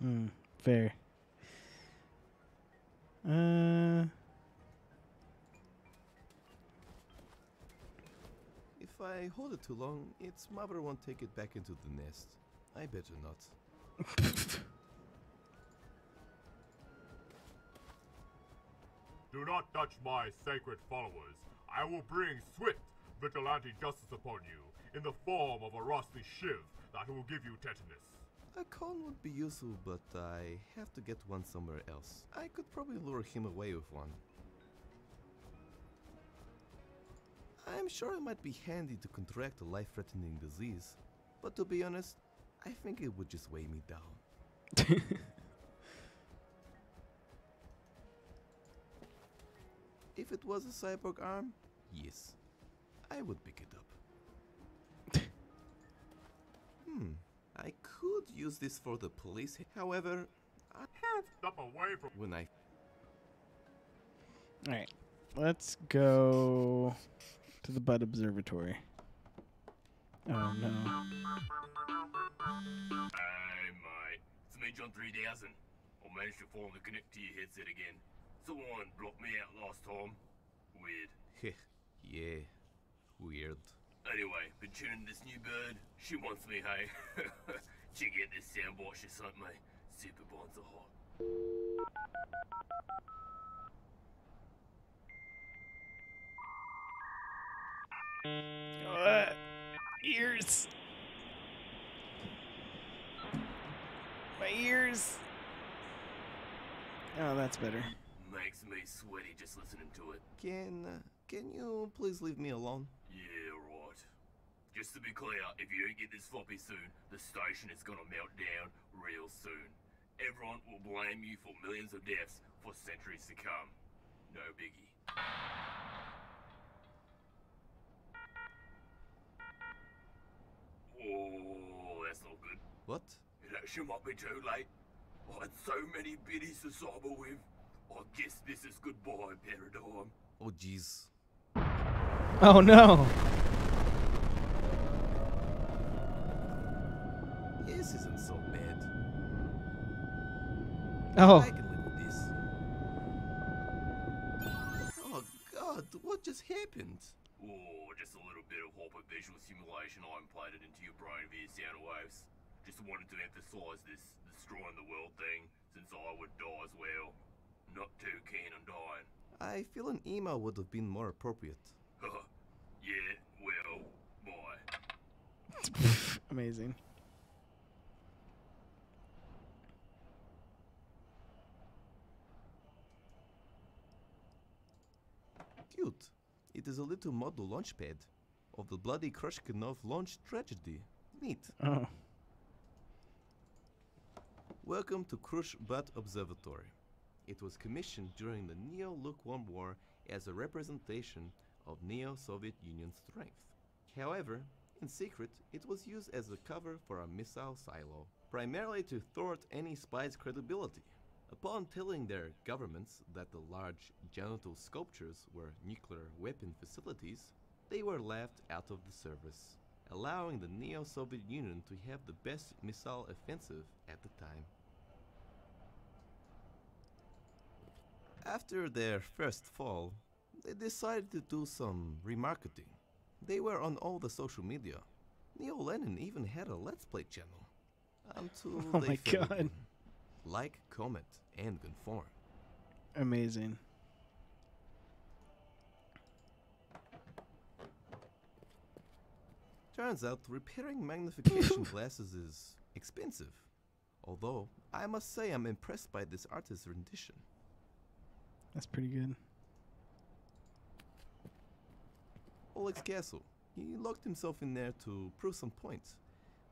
Hmm. Fair. Uh.
If I hold it too long, its mother won't take it back into the nest. I better not.
Do not touch my sacred followers. I will bring swift vigilante justice upon you in the form of a rusty shiv that will give you tetanus.
A cone would be useful, but I have to get one somewhere else. I could probably lure him away with one. I'm sure it might be handy to contract a life-threatening disease, but to be honest, I think it would just weigh me down. if it was a cyborg arm, yes, I would pick it up. Hmm, I could use this for the police. However, I
Hands step away from
when I
All right. Let's go to the Bud Observatory. Oh no.
Hey, mate. It's me, John 3000. I managed to form the connect to your headset again. Someone blocked me out last time. Weird.
yeah, weird.
Anyway, been tuning this new bird. She wants me, hey. Check out this soundboard she sent me. Super bonds are hot.
Uh, ears. My ears. Oh, that's better.
Makes me sweaty just listening to it.
Can uh, can you please leave me alone?
Yeah, right. Just to be clear, if you don't get this floppy soon, the station is gonna melt down real soon. Everyone will blame you for millions of deaths for centuries to come. No biggie. Oh, that's not good.
What?
It actually might be too late. I had so many biddies to cyber with. I guess this is goodbye, Paradigm.
Oh jeez.
Oh no. Oh.
I can live with this. Oh god, what just happened?
Oh, just a little bit of hyper visual simulation I implanted into your brain via sound waves. Just wanted to emphasize this destroying the world thing, since I would die as well. Not too keen on dying.
I feel an email would have been more appropriate.
yeah, well, bye.
Amazing.
Cute. It is a little model launchpad of the bloody Krushkinov launch tragedy. Neat.
Oh.
Welcome to Krushbat Observatory. It was commissioned during the Neo-Lukewarm War as a representation of Neo-Soviet Union strength. However, in secret, it was used as a cover for a missile silo, primarily to thwart any spy's credibility. Upon telling their governments that the large genital sculptures were nuclear weapon facilities, they were left out of the service, allowing the Neo-Soviet Union to have the best missile offensive at the time. After their first fall, they decided to do some remarketing. They were on all the social media. Neo Lenin even had a Let's Play channel. Until
Oh
they
my God.
Like, comment, and conform.
Amazing.
Turns out repairing magnification glasses is expensive. Although, I must say I'm impressed by this artist's rendition.
That's pretty good.
Oleg's castle. He locked himself in there to prove some points,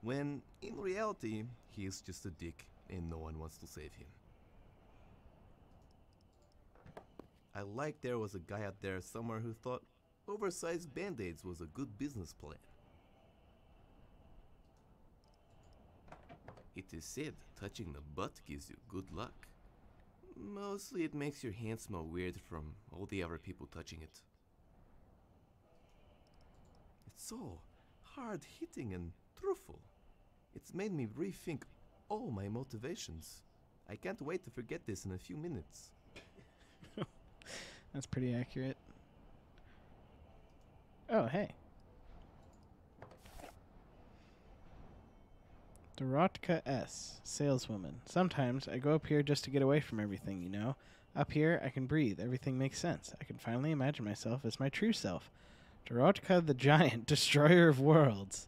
when in reality, he is just a dick and no one wants to save him. I like there was a guy out there somewhere who thought oversized band aids was a good business plan. It is said touching the butt gives you good luck. Mostly it makes your hand smell weird from all the other people touching it. It's so hard hitting and truthful. It's made me rethink all my motivations. I can't wait to forget this in a few minutes.
That's pretty accurate. Oh, hey. Dorotka S., saleswoman. Sometimes I go up here just to get away from everything, you know? Up here, I can breathe. Everything makes sense. I can finally imagine myself as my true self. Dorotka the Giant, destroyer of worlds.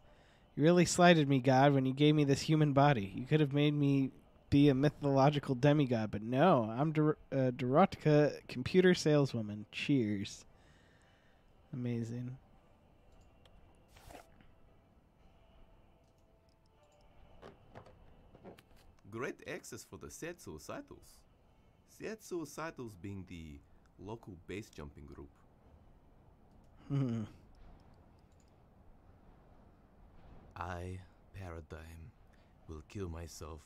You really slighted me, God, when you gave me this human body. You could have made me be a mythological demigod, but no, I'm Dor- uh, Dorotka, computer saleswoman. Cheers. Amazing.
Great access for the Sad Suicidals. Sad Suicidals being the local base jumping group.
Hmm.
I, Paradigm, will kill myself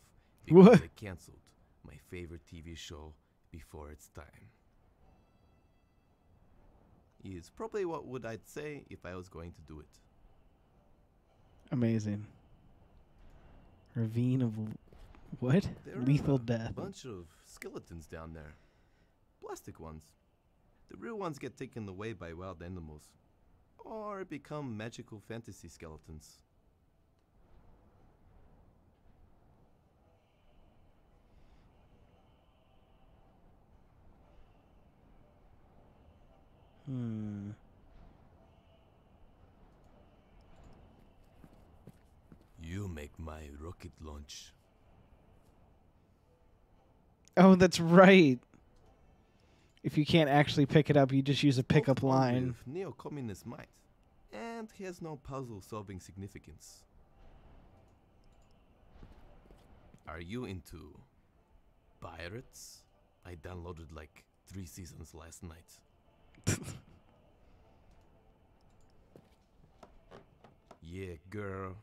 because
What?
I cancelled my favorite TV show before its time. Is probably what would I'd say if I was going to do it.
Amazing. Ravine of what?
There
Lethal
are
death.
A bunch of skeletons down there. Plastic ones. The real ones get taken away by wild animals. Or become magical fantasy skeletons.
Hmm.
You make my rocket launch.
Oh, that's right. If you can't actually pick it up, you just use a pickup line.
Neo-communist might, and has no puzzle-solving significance. Are you into pirates? I downloaded like three seasons last night. Yeah, girl.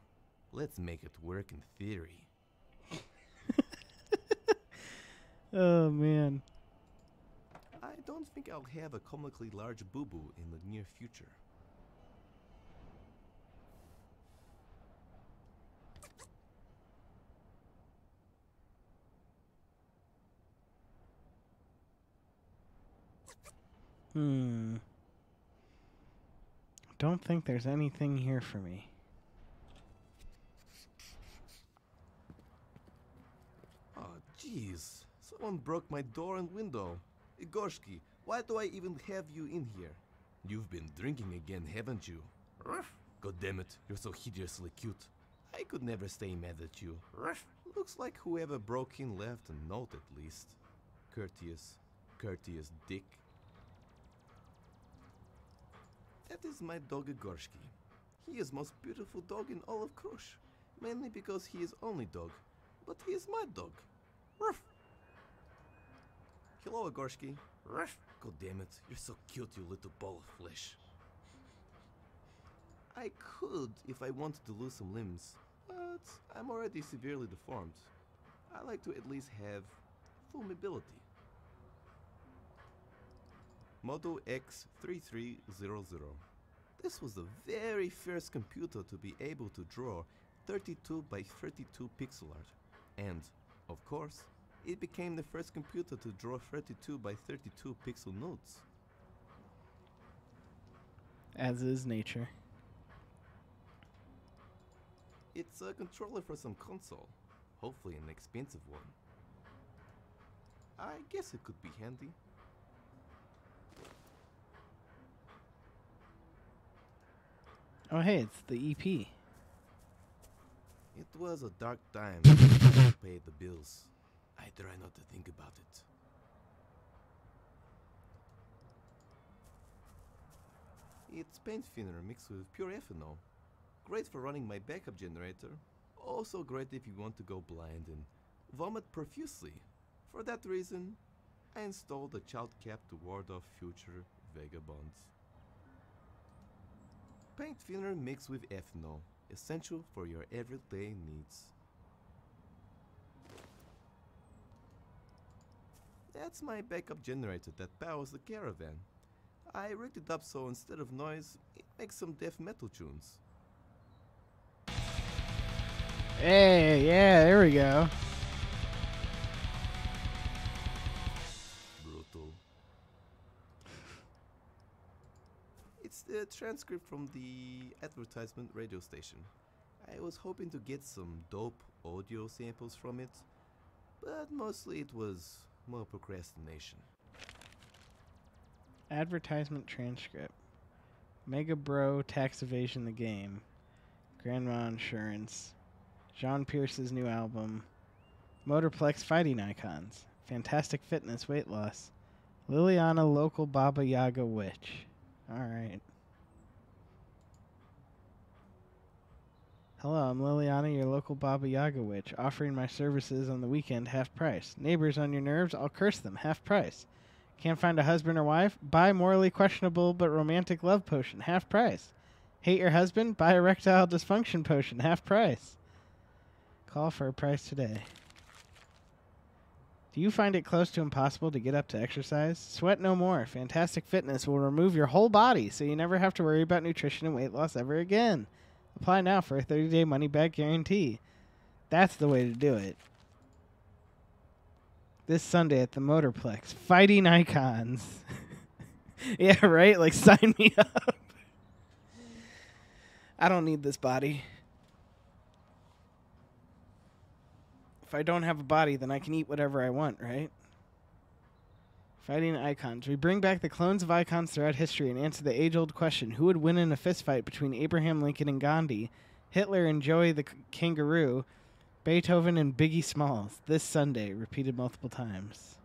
Let's make it work in theory.
Oh man.
I don't think I'll have a comically large boo boo in the near future.
Hmm. Don't think there's anything here for me.
Oh, jeez. Someone broke my door and window. Igorski, why do I even have you in here? You've been drinking again, haven't you? God damn it, you're so hideously cute. I could never stay mad at you. Looks like whoever broke in left a note at least. Courteous, courteous dick. That is my dog Igorski. He is most beautiful dog in all of Krusz. Mainly because he is only dog. But he is my dog. Ruff. Hello, Igorski. Ruff. God damn it, you're so cute, you little ball of flesh. I could if I wanted to lose some limbs, but I'm already severely deformed. I like to at least have full mobility. Model X3300. This was the very first computer to be able to draw 32 by 32 pixel art. And, of course, it became the first computer to draw 32 by 32 pixel nodes.
As is nature.
It's a controller for some console, hopefully an expensive one. I guess it could be handy.
Oh hey, it's the EP.
It was a dark time to pay the bills. I try not to think about it. It's paint thinner mixed with pure ethanol. Great for running my backup generator. Also great if you want to go blind and vomit profusely. For that reason, I installed a child cap to ward off future vagabonds. Paint thinner mixed with ethanol, essential for your everyday needs. That's my backup generator that powers the caravan. I rigged it up so instead of noise, it makes some death metal tunes.
Hey, yeah, there we go.
The transcript from the advertisement radio station. I was hoping to get some dope audio samples from it, but mostly it was more procrastination.
Advertisement transcript. Mega Bro Tax Evasion the Game. Grandma Insurance. John Pierce's new album. Motorplex Fighting Icons. Fantastic Fitness Weight Loss. Liliana Local Baba Yaga Witch. Alright. Hello, I'm Liliana, your local Baba Yaga Witch, offering my services on the weekend half price. Neighbors on your nerves, I'll curse them half price. Can't find a husband or wife? Buy morally questionable but romantic love potion, half price. Hate your husband? Buy erectile dysfunction potion, half price. Call for a price today. Do you find it close to impossible to get up to exercise? Sweat no more. Fantastic Fitness will remove your whole body so you never have to worry about nutrition and weight loss ever again. Apply now for a 30 day money back guarantee. That's the way to do it. This Sunday at the Motorplex. Fighting Icons. yeah, right? Like, sign me up. I don't need this body. If I don't have a body, then I can eat whatever I want, right? Fighting icons. We bring back the clones of icons throughout history and answer the age old question who would win in a fistfight between Abraham Lincoln and Gandhi? Hitler and Joey the Kangaroo, Beethoven and Biggie Smalls this Sunday, repeated multiple times.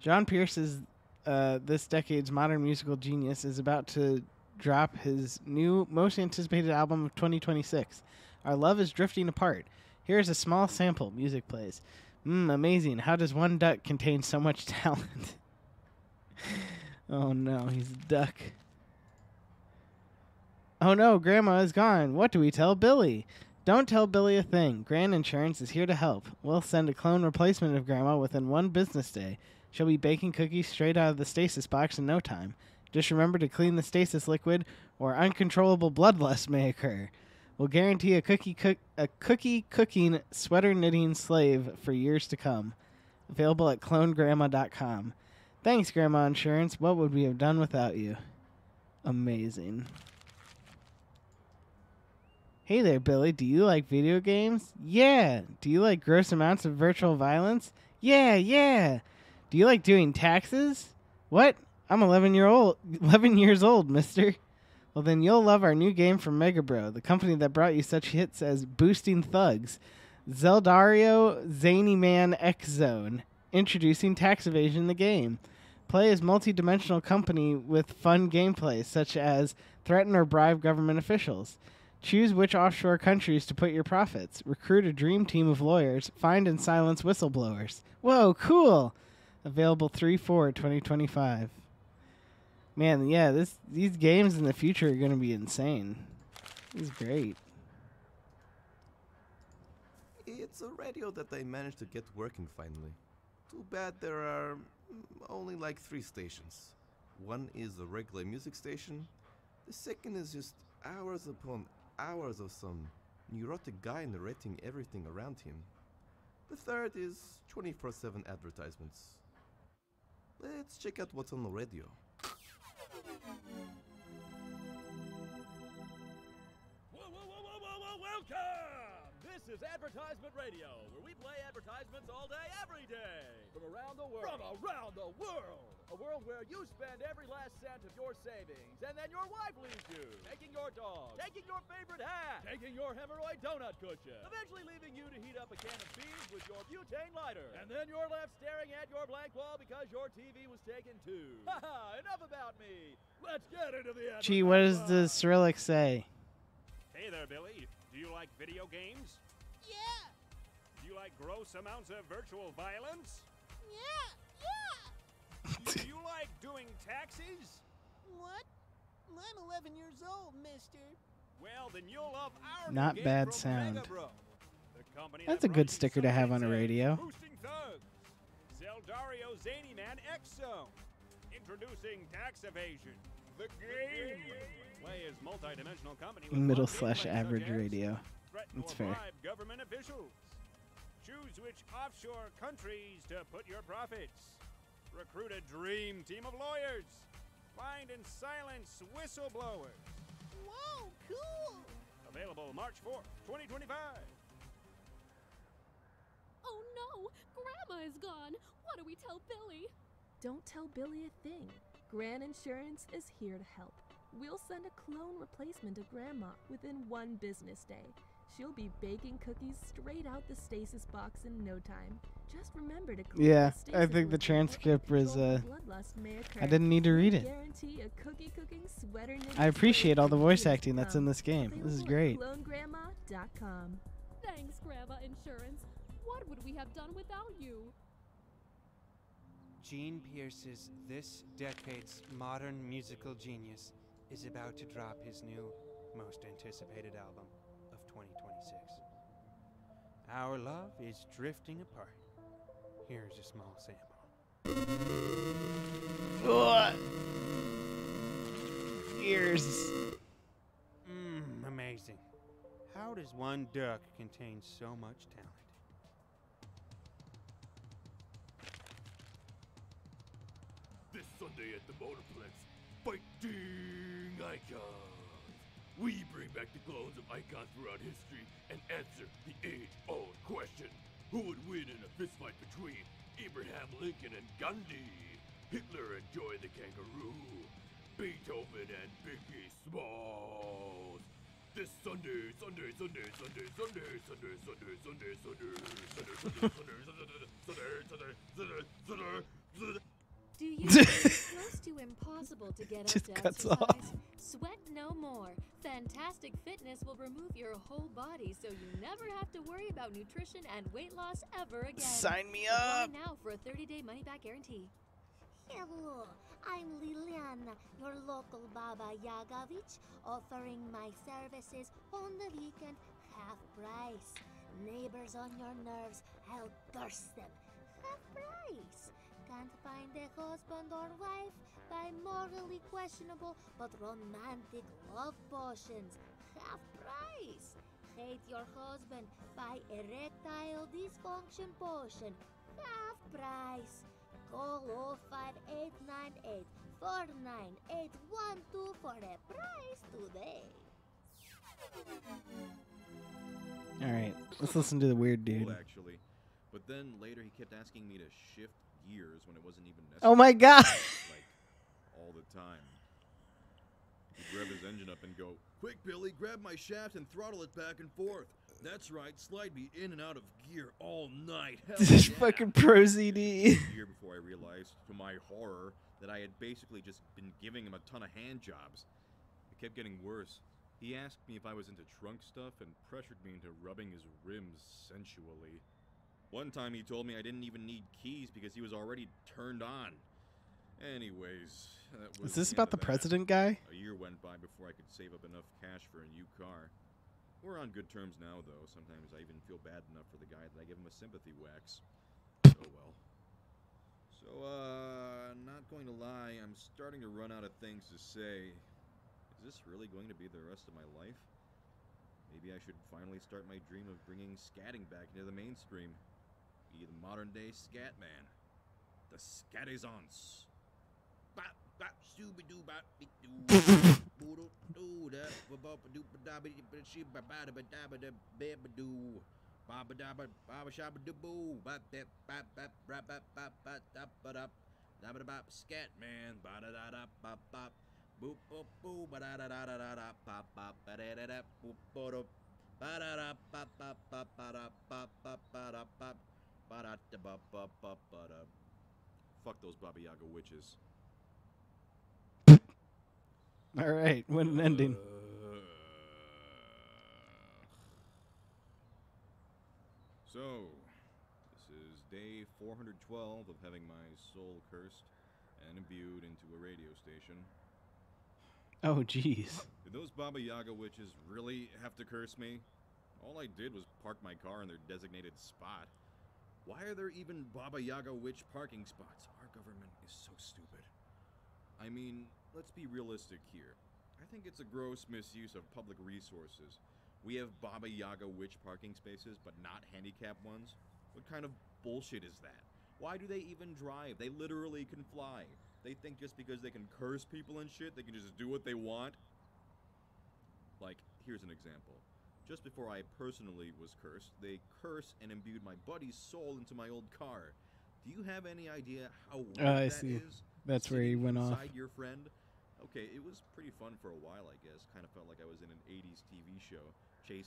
John Pierce is uh, this decade's modern musical genius is about to drop his new most anticipated album of 2026. Our love is drifting apart. Here's a small sample. Music plays. Mmm, amazing. How does one duck contain so much talent? oh no, he's a duck. Oh no, Grandma is gone. What do we tell Billy? Don't tell Billy a thing. Grand Insurance is here to help. We'll send a clone replacement of Grandma within one business day. She'll be baking cookies straight out of the stasis box in no time. Just remember to clean the stasis liquid, or uncontrollable bloodlust may occur. We'll guarantee a cookie cook a cookie cooking sweater knitting slave for years to come. Available at clonegrandma.com. Thanks, Grandma Insurance. What would we have done without you? Amazing. Hey there, Billy. Do you like video games? Yeah. Do you like gross amounts of virtual violence? Yeah, yeah. Do you like doing taxes? What? I'm 11 year old, 11 years old, mister. Well, then you'll love our new game from Mega Bro, the company that brought you such hits as Boosting Thugs, Zeldario Zany Man X Zone, introducing tax evasion in the game. Play as multi-dimensional company with fun gameplay, such as threaten or bribe government officials. Choose which offshore countries to put your profits. Recruit a dream team of lawyers. Find and silence whistleblowers. Whoa, cool! Available 3 4 2025. Man, yeah, this these games in the future are to be insane. This is great.
It's a radio that I managed to get working finally. Too bad there are mm, only like three stations. One is a regular music station. The second is just hours upon hours of some neurotic guy narrating everything around him. The third is 24 7 advertisements. Let's check out what's on the radio.
Welcome! This is Advertisement Radio, where we play advertisements all day, every day. From around the world. From around the world! A world where you spend every last cent of your savings, and then your wife leaves you. Taking your dog, taking your favorite hat, taking your hemorrhoid donut cushion, eventually leaving you to heat up a can of beans with your butane lighter. And then you're left staring at your blank wall because your TV was taken too. Haha, enough about me. Let's get into the
Gee, what does the Cyrillic say?
Hey there, Billy. Do you like video games?
Yeah,
Do you like gross amounts of virtual violence?
yeah, yeah.
Do you like doing taxes?
What? I'm 11 years old, mister.
Well, then you'll love our
Not
game
bad
from
sound.
Mega Bro, the company
That's
that
a good sticker to have on a radio.
Boosting Thugs, Zeldario Zany Man X Zone, introducing Tax Evasion, the game. Play as multi-dimensional company with
Middle slash average radio.
threaten
That's fair.
government officials. Choose which offshore countries to put your profits. Recruit a dream team of lawyers. Find and silence whistleblowers.
Whoa, cool.
Available March 4th, 2025.
Oh no! Grandma is gone! What do we tell Billy?
Don't tell Billy a thing. Grand Insurance is here to help. We'll send a clone replacement of Grandma within one business day. She'll be baking cookies straight out the stasis box in no time. Just remember to clean
Yeah,
the
I think the transcript was. Uh,
uncontrollable may occur.
I didn't need to read it.
A cookie cooking sweater
I appreciate all the voice acting that's in this game. This is great.
clonegrandma.com.
Thanks, Grandma Insurance. What would we have done without you?
Gene Pierce's This Decade's Modern Musical Genius is about to drop his new, most anticipated album of 2026. Our love is drifting apart. Here's a small sample.
Ugh. Ears.
Mmm, amazing. How does one duck contain so much talent?
This Sunday at the Motorplex, Fighting Icons. We bring back the clones of icons throughout history and answer the age-old question: Who would win in a fistfight between Abraham Lincoln and Gandhi, Hitler and Joy the Kangaroo, Beethoven and Biggie Smalls. This Sunday, Sunday, Sunday, Sunday, Sunday, Sunday, Sunday, Sunday, Sunday, Sunday, Sunday, Sunday, Sunday, Sunday, Sunday, Sunday, Sunday.
Do you close to impossible to get
Just
up to
cuts
exercise?
off.
Sweat no more. Fantastic Fitness will remove your whole body so you never have to worry about nutrition and weight loss ever again.
Sign me
Apply
up.
now for a 30-day money-back guarantee.
Hello, I'm Liliana, your local Baba Yaga Witch, offering my services on the weekend half price. Neighbors on your nerves, I'll curse them. Half price. Can't find a husband or wife? Buy morally questionable but romantic love potions. Half price. Hate your husband? Buy erectile dysfunction potion. Half price. Call 05898 49812 for a price today.
All right, let's listen to the weird dude.
Cool, actually. But then later he kept asking me to shift gears when it wasn't even necessary.
Oh my God.
Like, all the time. He'd rev his engine up and go, Quick, Billy, grab my shaft and throttle it back and forth. That's right, slide me in and out of gear all night.
This is
yeah."
fucking pro ZD.
A year before I realized, to my horror, that I had basically just been giving him a ton of hand jobs. It kept getting worse. He asked me if I was into trunk stuff and pressured me into rubbing his rims sensually. One time he told me I didn't even need keys because he was already turned on. Anyways, that was
Is this
the
about the
that.
president guy?
A year went by before I could save up enough cash for a new car. We're on good terms now, though. Sometimes I even feel bad enough for the guy that I give him a sympathy wax. Oh well. So, uh, not going to lie, I'm starting to run out of things to say. Is this really going to be the rest of my life? Maybe I should finally start my dream of bringing scatting back into the mainstream. Be the modern day scat man. The scatizance. Bop, bop, shooby-doo, bop, doo. Boodle, doo, da, doo, ba, da, ba, da, ba, da, ba, da, ba, doo. Da, ba, doo, scat man. Ba, da, da, da. Boop, boop, boo. Ba, da, da, da, da, da, da. Ba, da, da, da. Boop, da. Ba, da, da, ba, da, ba, da. Ba, da, da, ba, ba, ba, ba, da. Fuck those Baba Yaga witches.
All right, what an ending.
So, this is day 412 of having my soul cursed and imbued into a radio station.
Oh, jeez.
Did those Baba Yaga witches really have to curse me? All I did was park my car in their designated spot. Why are there even Baba Yaga witch parking spots? Our government is so stupid. I mean, let's be realistic here. I think it's a gross misuse of public resources. We have Baba Yaga witch parking spaces, but not handicap ones? What kind of bullshit is that? Why do they even drive? They literally can fly. They think just because they can curse people and shit, they can just do what they want? Like, here's an example. Just before I personally was cursed, they cursed and imbued my buddy's soul into my old car. Do you have any idea how weird
Oh, I
that
see.
is?
That's where he went off.
inside your friend? Okay, it was pretty fun for a while, I guess. Kind of felt like I was in an 80s TV show. Chase.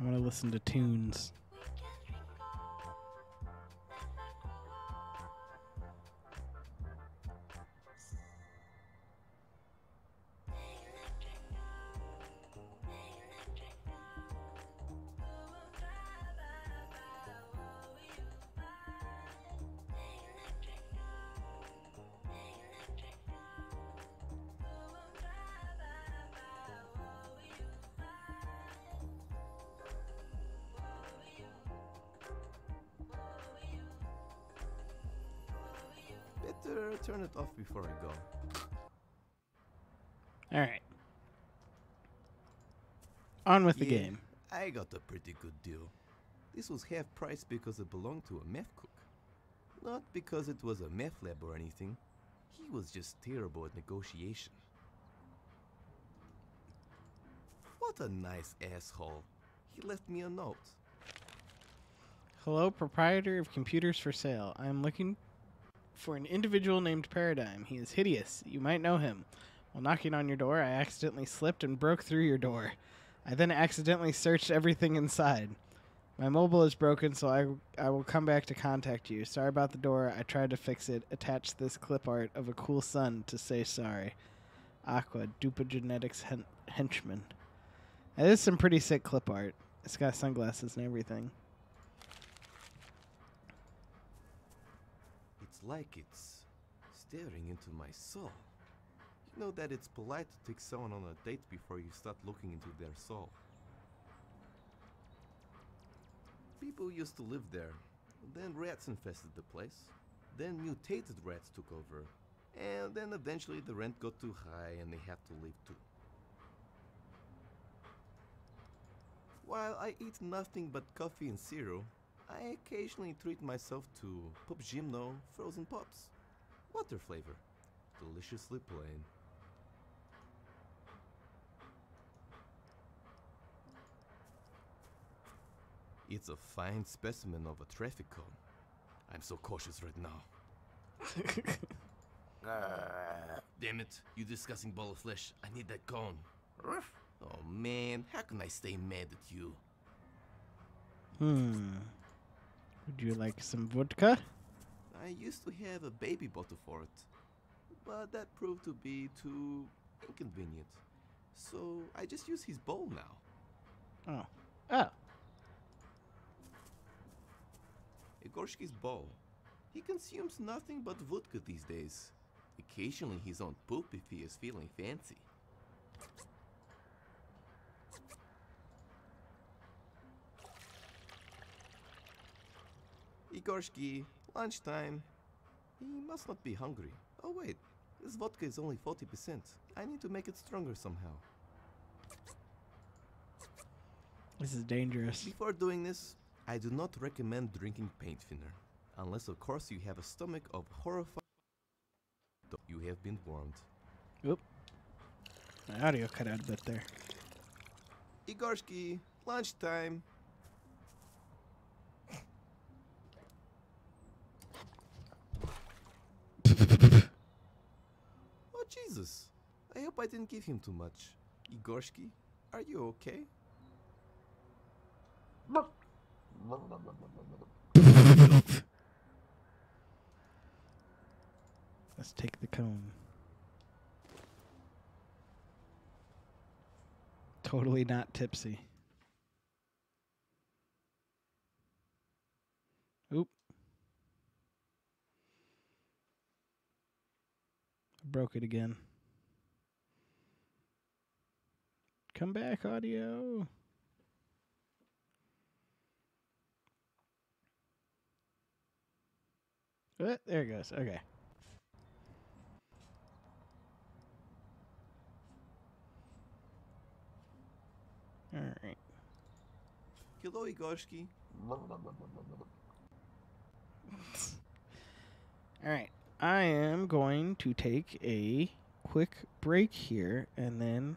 I want to listen to tunes.
Better turn it off before I go.
All right. On with the
Yeah,
game.
I got a pretty good deal. This was half price because it belonged to a meth cook. Not because it was a meth lab or anything. He was just terrible at negotiation. What a nice asshole. He left me a note.
Hello, proprietor of computers for sale. I am looking for an individual named Paradigm. He is hideous. You might know him. While knocking on your door, I accidentally slipped and broke through your door. I then accidentally searched everything inside. My mobile is broken, so I, I will come back to contact you. Sorry about the door. I tried to fix it. Attach this clip art of a cool sun to say sorry. Aqua, Dupa Genetics hen- henchman. That is some pretty sick clip art. It's got sunglasses and everything.
Like it's staring into my soul. You know that it's polite to take someone on a date before you start looking into their soul. People used to live there. Then rats infested the place. Then mutated rats took over. And then eventually the rent got too high and they had to leave too. While I eat nothing but coffee and cereal, I occasionally treat myself to Pop Gymno frozen pops. Water flavor. Deliciously plain. It's a fine specimen of a traffic cone. I'm so cautious right now. Ah, damn it, you disgusting ball of flesh. I need that cone. Oh man, how can I stay mad at you?
Hmm. Would you like some vodka?
I used to have a baby bottle for it, but that proved to be too inconvenient. So I just use his bowl now.
Oh. Oh.
Igorski's bowl. He consumes nothing but vodka these days. Occasionally he's on poop if he is feeling fancy. Igorski, lunchtime. He must not be hungry. Oh wait, this vodka is only 40%. I need to make it stronger somehow.
This is dangerous.
Before doing this, I do not recommend drinking paint thinner. Unless of course you have a stomach of horrifying you have been warned.
Oop. My audio cut out a bit there.
Igorski, lunchtime. oh Jesus! I hope I didn't give him too much. Igorski, are you okay?
Let's take the cone. Totally not tipsy. Oop. I broke it again. Come back, audio. Uh, there it goes. Okay. All right.
Hello, Igorski.
All right. I am going to take a quick break here and then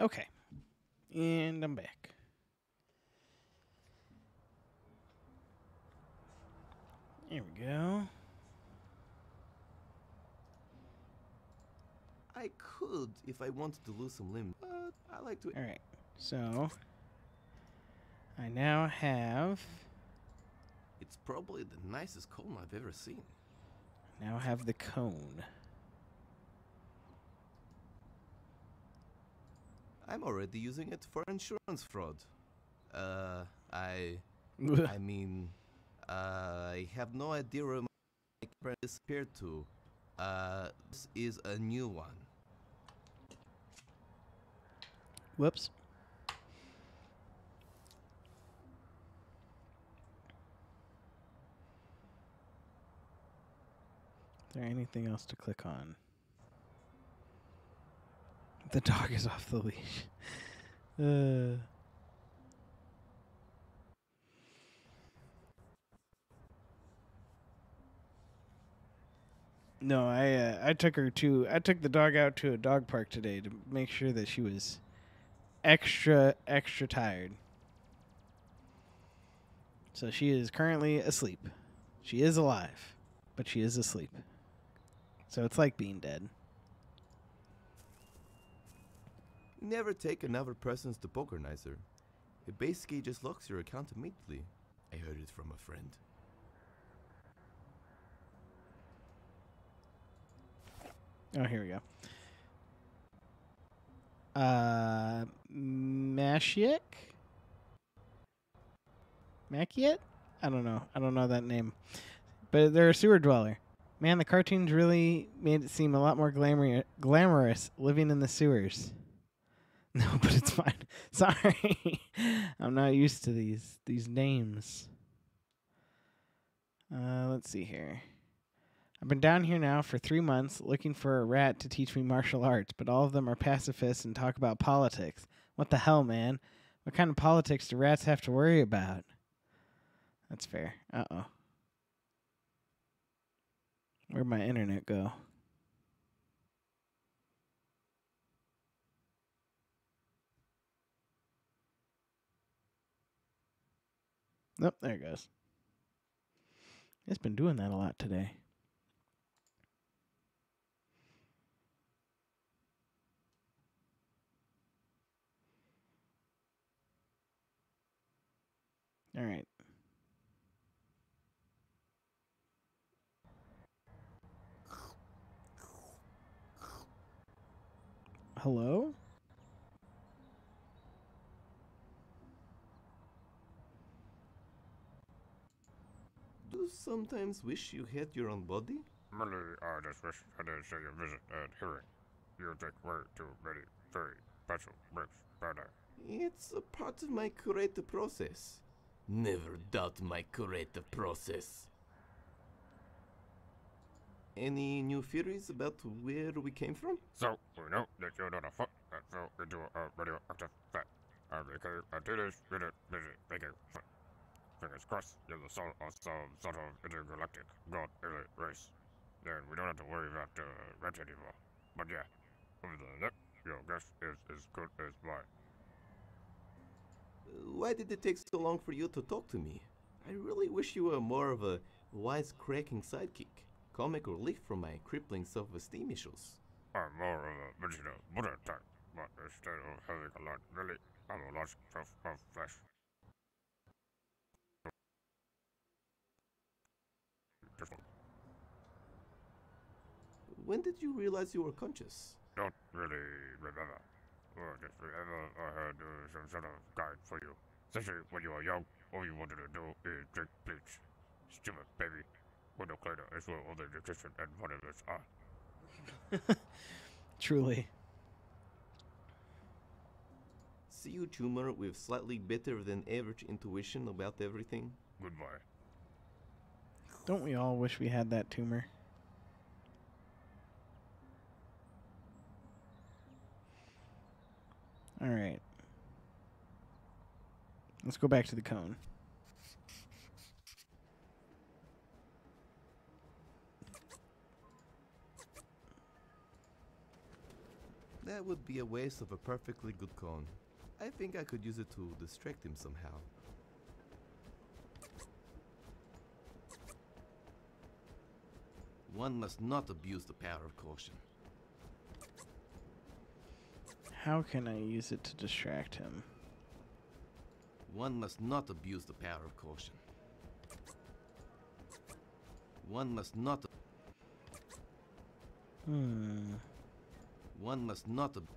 Okay. And I'm back. Here we go.
I could if I wanted to lose some limbs, but I like to.
All right. So I now have
It's probably the nicest cone I've ever seen.
now have the cone.
I'm already using it for insurance fraud. Uh, I. I mean, uh, I have no idea where my camera disappeared to. Uh, this is a new one.
Whoops. Is there anything else to click on? The dog is off the leash. Uh. No, I uh, I took her to I took the dog out to a dog park today to make sure that she was extra extra tired. So she is currently asleep. She is alive, but she is asleep. So it's like being dead.
Never take another person's topogranizer. It basically just locks your account immediately. I heard it from a friend.
Oh, here we go. Uh, Mashiek? Makiet? I don't know. I don't know that name. But they're a sewer dweller. Man, the cartoons really made it seem a lot more glamour- glamorous living in the sewers. No, but it's fine. Sorry. I'm not used to these these names. Uh, let's see here. I've been down here now for three months looking for a rat to teach me martial arts, but all of them are pacifists and talk about politics. What the hell, man? What kind of politics do rats have to worry about? That's fair. Uh oh. Where'd my internet go? Nope, there it goes. It's been doing that a lot today. All right. Hello?
You sometimes wish you had your own body?
Merely, I just wish I didn't see your visit and hearing. You take way too many very special but I.
It's a part of my creative process. Never doubt my creative process. Any new theories about where we came from?
So, we know that you're not a fuck that fell into a radioactive vat. And became a teenage minute visit making fun. Fingers crossed, you're the son of some sort of intergalactic god alien race. Then we don't have to worry about the uh, rent anymore. But yeah, other than that, your guess is as good as mine.
Why did it take so long for you to talk to me? I really wish you were more of a wisecracking sidekick, comic relief from my crippling self-esteem issues.
I'm more of a Vegeta Buddha type, but instead of having a lot belly, I'm a large puff of flesh. Different.
When did you realize you were conscious?
Don't really remember. Or if we ever I had uh, some sort of guide for you. Especially when you were young, all you wanted to do is drink bleach. Stupid baby. Window cleaner is where all the nutrition and vitamins are.
Truly.
See you, tumor, with slightly better than average intuition about everything.
Goodbye.
Don't we all wish we had that tumor? All right. Let's go back to the cone.
That would be a waste of a perfectly good cone. I think I could use it to distract him somehow. One must not abuse the power of caution.
How can I use it to distract him?
One must not abuse the power of caution. One must not.
Hmm.
One must not. Ab-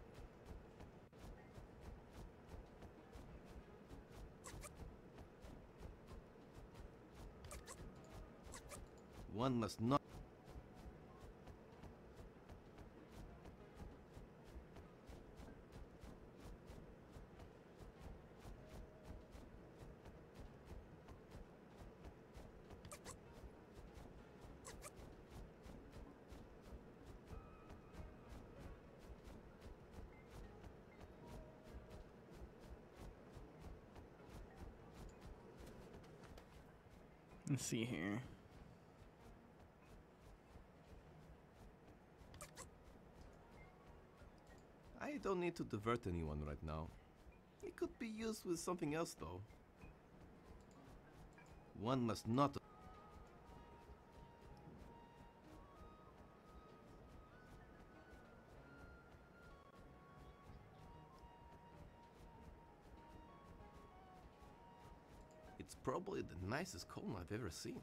One must not.
Let's see here.
I don't need to divert anyone right now. It could be used with something else, though. One must not. Probably the nicest comb I've ever seen.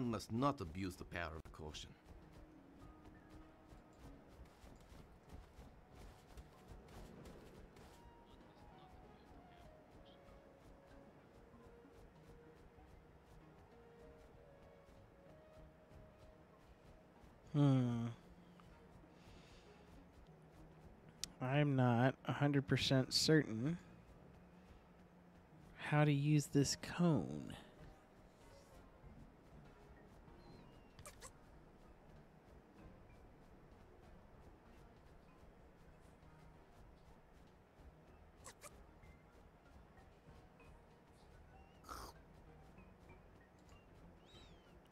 One must not abuse the power of caution.
Hmm. I'm not 100% certain how to use this cone.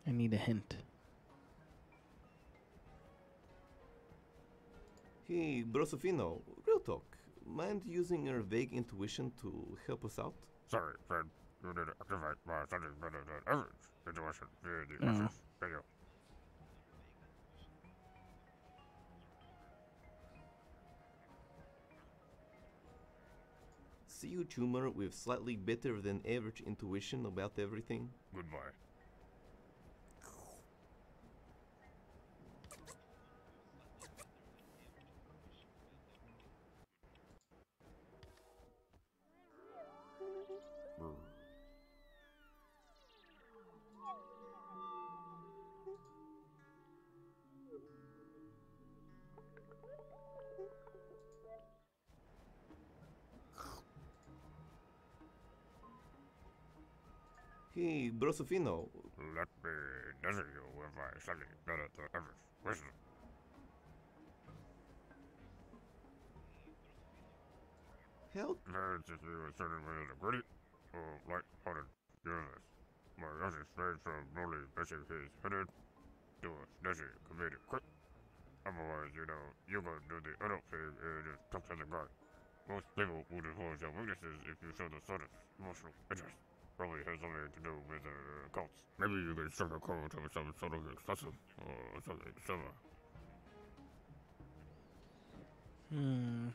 I need a hint.
Hey, Brosofino, real talk. Mind using your vague intuition to help us out?
Sorry, friend. You need to activate my something better average intuition via the
Oh.
video.
See you, tumor, with slightly better than average intuition about everything?
Goodbye.
Hey, Brosofino,
Let me dazzle you with my slightly better than average wisdom.
help
Marriage is a certain way of gritty or light-hearted universe. My message spreads from only bashing his headed to a snazzy comedic quick. Otherwise, you know, you're gonna do the adult thing and just talk to the guy. Most people would avoid your weaknesses if you show the slightest emotional interest. Probably has something to do with uh, cults. Maybe you can strike a code of some sort of exclusive or something similar.
Hmm.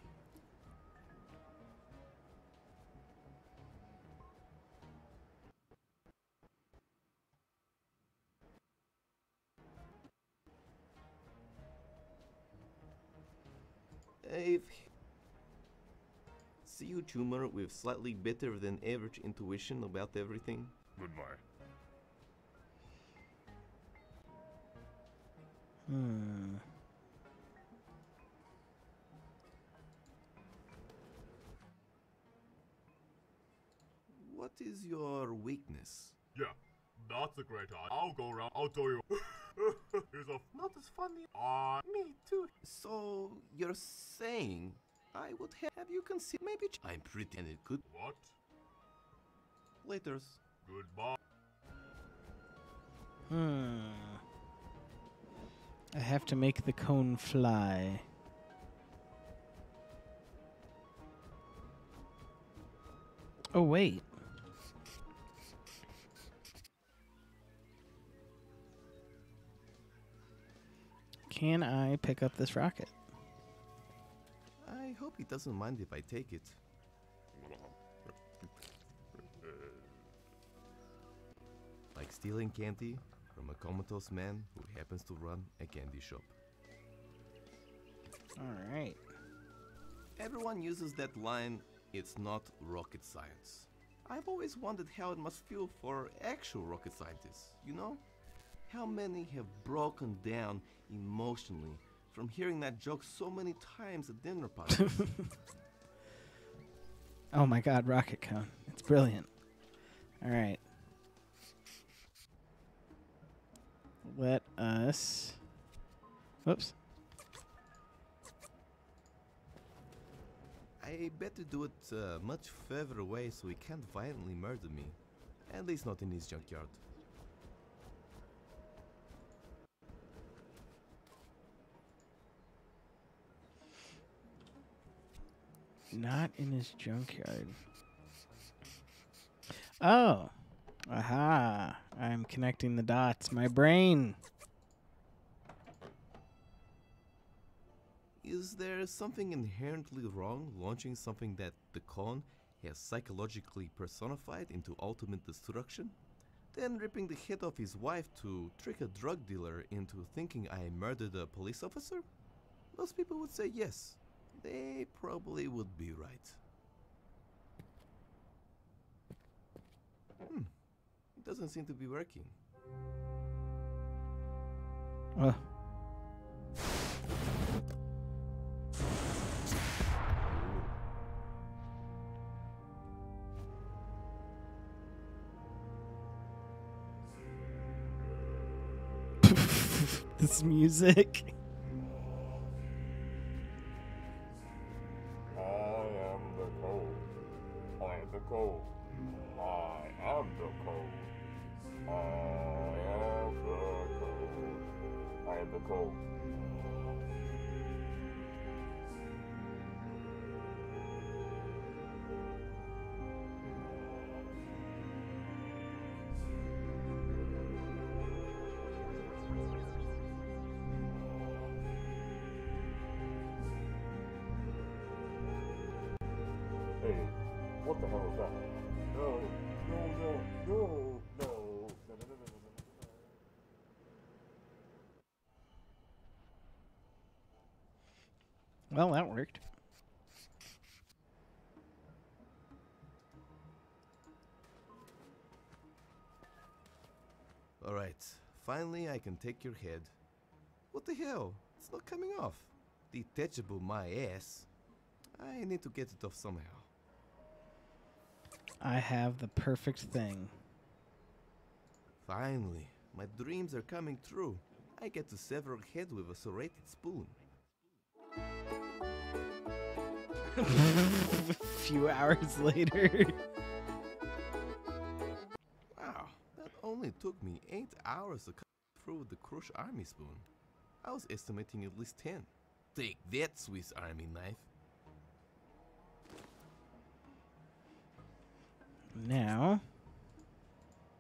If you, tumor, with slightly better than average intuition about everything?
Goodbye.
Hmm.
is your weakness?
Yeah, that's a great idea. I'll go around. I'll tell you. Here's a not as funny. Ah, me too.
So you're saying I would ha- have you consider maybe ch- I'm pretty and it could
What?
later's.
Goodbye.
Hmm. I have to make the cone fly. Oh, wait. Can I pick up this rocket?
I hope he doesn't mind if I take it. Like stealing candy from a comatose man who happens to run a candy shop.
All right.
Everyone uses that line, it's not rocket science. I've always wondered how it must feel for actual rocket scientists, you know? How many have broken down emotionally from hearing that joke so many times at dinner parties?
Oh my god, rocket cone. It's brilliant. All right. Let us. Whoops.
I better do it uh, much further away so he can't violently murder me. At least not in his junkyard.
Not in his junkyard. Oh. Aha. I'm connecting the dots. My brain.
Is there something inherently wrong launching something that the con has psychologically personified into ultimate destruction? Then ripping the head off his wife to trick a drug dealer into thinking I murdered a police officer? Most people would say yes. They probably would be right. Hmm. It doesn't seem to be working.
Uh. this music.
Am the code. I am the cold. I am the cold. I am the code.
Well, that worked.
Alright, finally I can take your head. What the hell? It's not coming off. Detachable my ass. I need to get it off somehow.
I have the perfect thing.
Finally, my dreams are coming true. I get to sever a head with a serrated spoon.
A few hours later.
Wow, that only took me 8 hours to cut through the Krusz Army spoon. I was estimating at least 10. Take that, Swiss Army knife.
Now,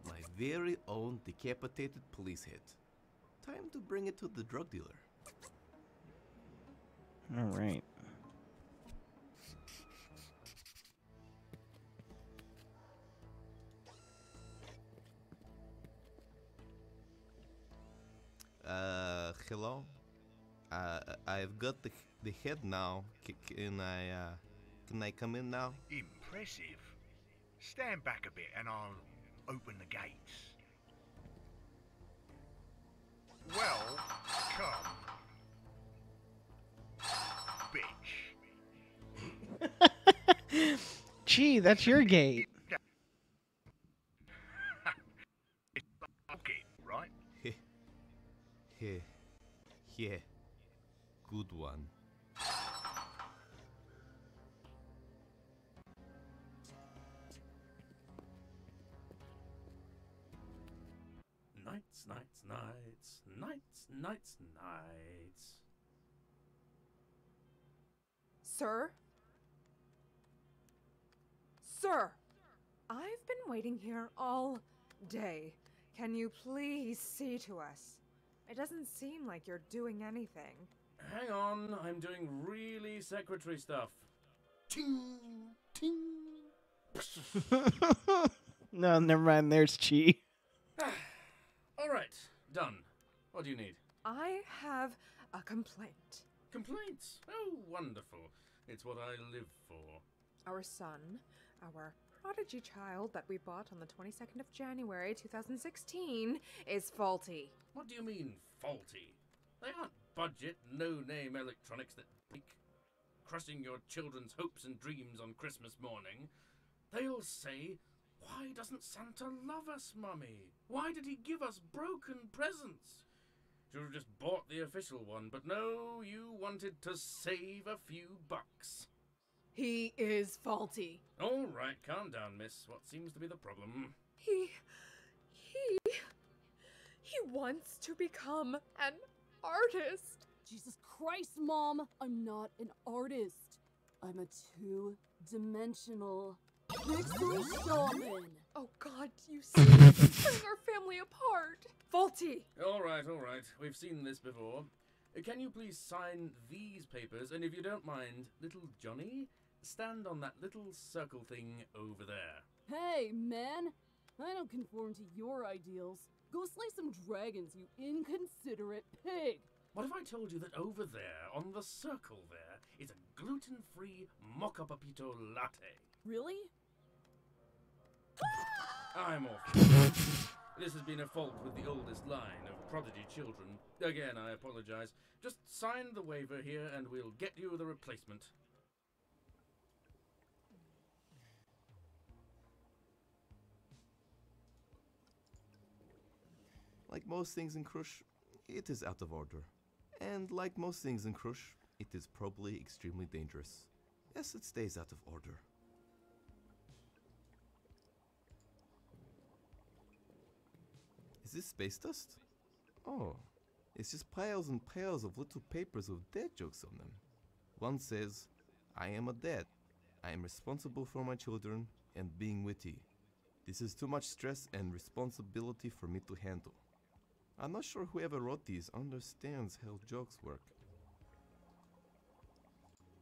My very own decapitated police head. Time to bring it to the drug dealer.
all
Uh, hello? Uh, I've got the, the head now. C- can I, uh, can I come in now?
Impressive. Stand back a bit and I'll open the gates. Well, come. Bitch.
Gee, that's your gate.
Yeah. Good one.
Nights, nights, nights, nights, nights, nights.
Sir? Sir! I've been waiting here all day. Can you please see to us? It doesn't seem like you're doing anything.
Hang on, I'm doing really secretary stuff.
Ting, ting. no, never mind. There's Chi.
All right, done. What do you need?
I have a complaint.
Complaints? Oh, wonderful. It's what I live for.
Our son, our prodigy child that we bought on the 22nd of January 2016, is faulty.
What do you mean, faulty? They aren't budget, no name electronics that peak, crushing your children's hopes and dreams on Christmas morning. They'll say, Why doesn't Santa love us, Mummy? Why did he give us broken presents? Should have just bought the official one, but no, you wanted to save a few bucks.
He is faulty.
All right, calm down, miss. What seems to be the problem?
He. He. He wants to become an artist.
Jesus Christ, Mom! I'm not an artist. I'm a two dimensional pixel shaman.
Oh god, you see, tearing our family apart. Faulty.
All right, all right. We've seen this before. Can you please sign these papers? And if you don't mind, little Johnny, stand on that little circle thing over there.
Hey, man! I don't conform to your ideals. Go slay some dragons, you inconsiderate pig!
What if I told you that over there, on the circle there, is a gluten free mocha papito latte?
Really? Ah!
I'm off. this has been a fault with the oldest line of prodigy children. Again, I apologize. Just sign the waiver here and we'll get you the replacement.
Like most things in Krusz, it is out of order. And like most things in Krusz, it is probably extremely dangerous. Yes, it stays out of order. Is this space dust? Oh, it's just piles and piles of little papers with dad jokes on them. One says, I am a dad. I am responsible for my children and being witty. This is too much stress and responsibility for me to handle. I'm not sure whoever wrote these understands how jokes work.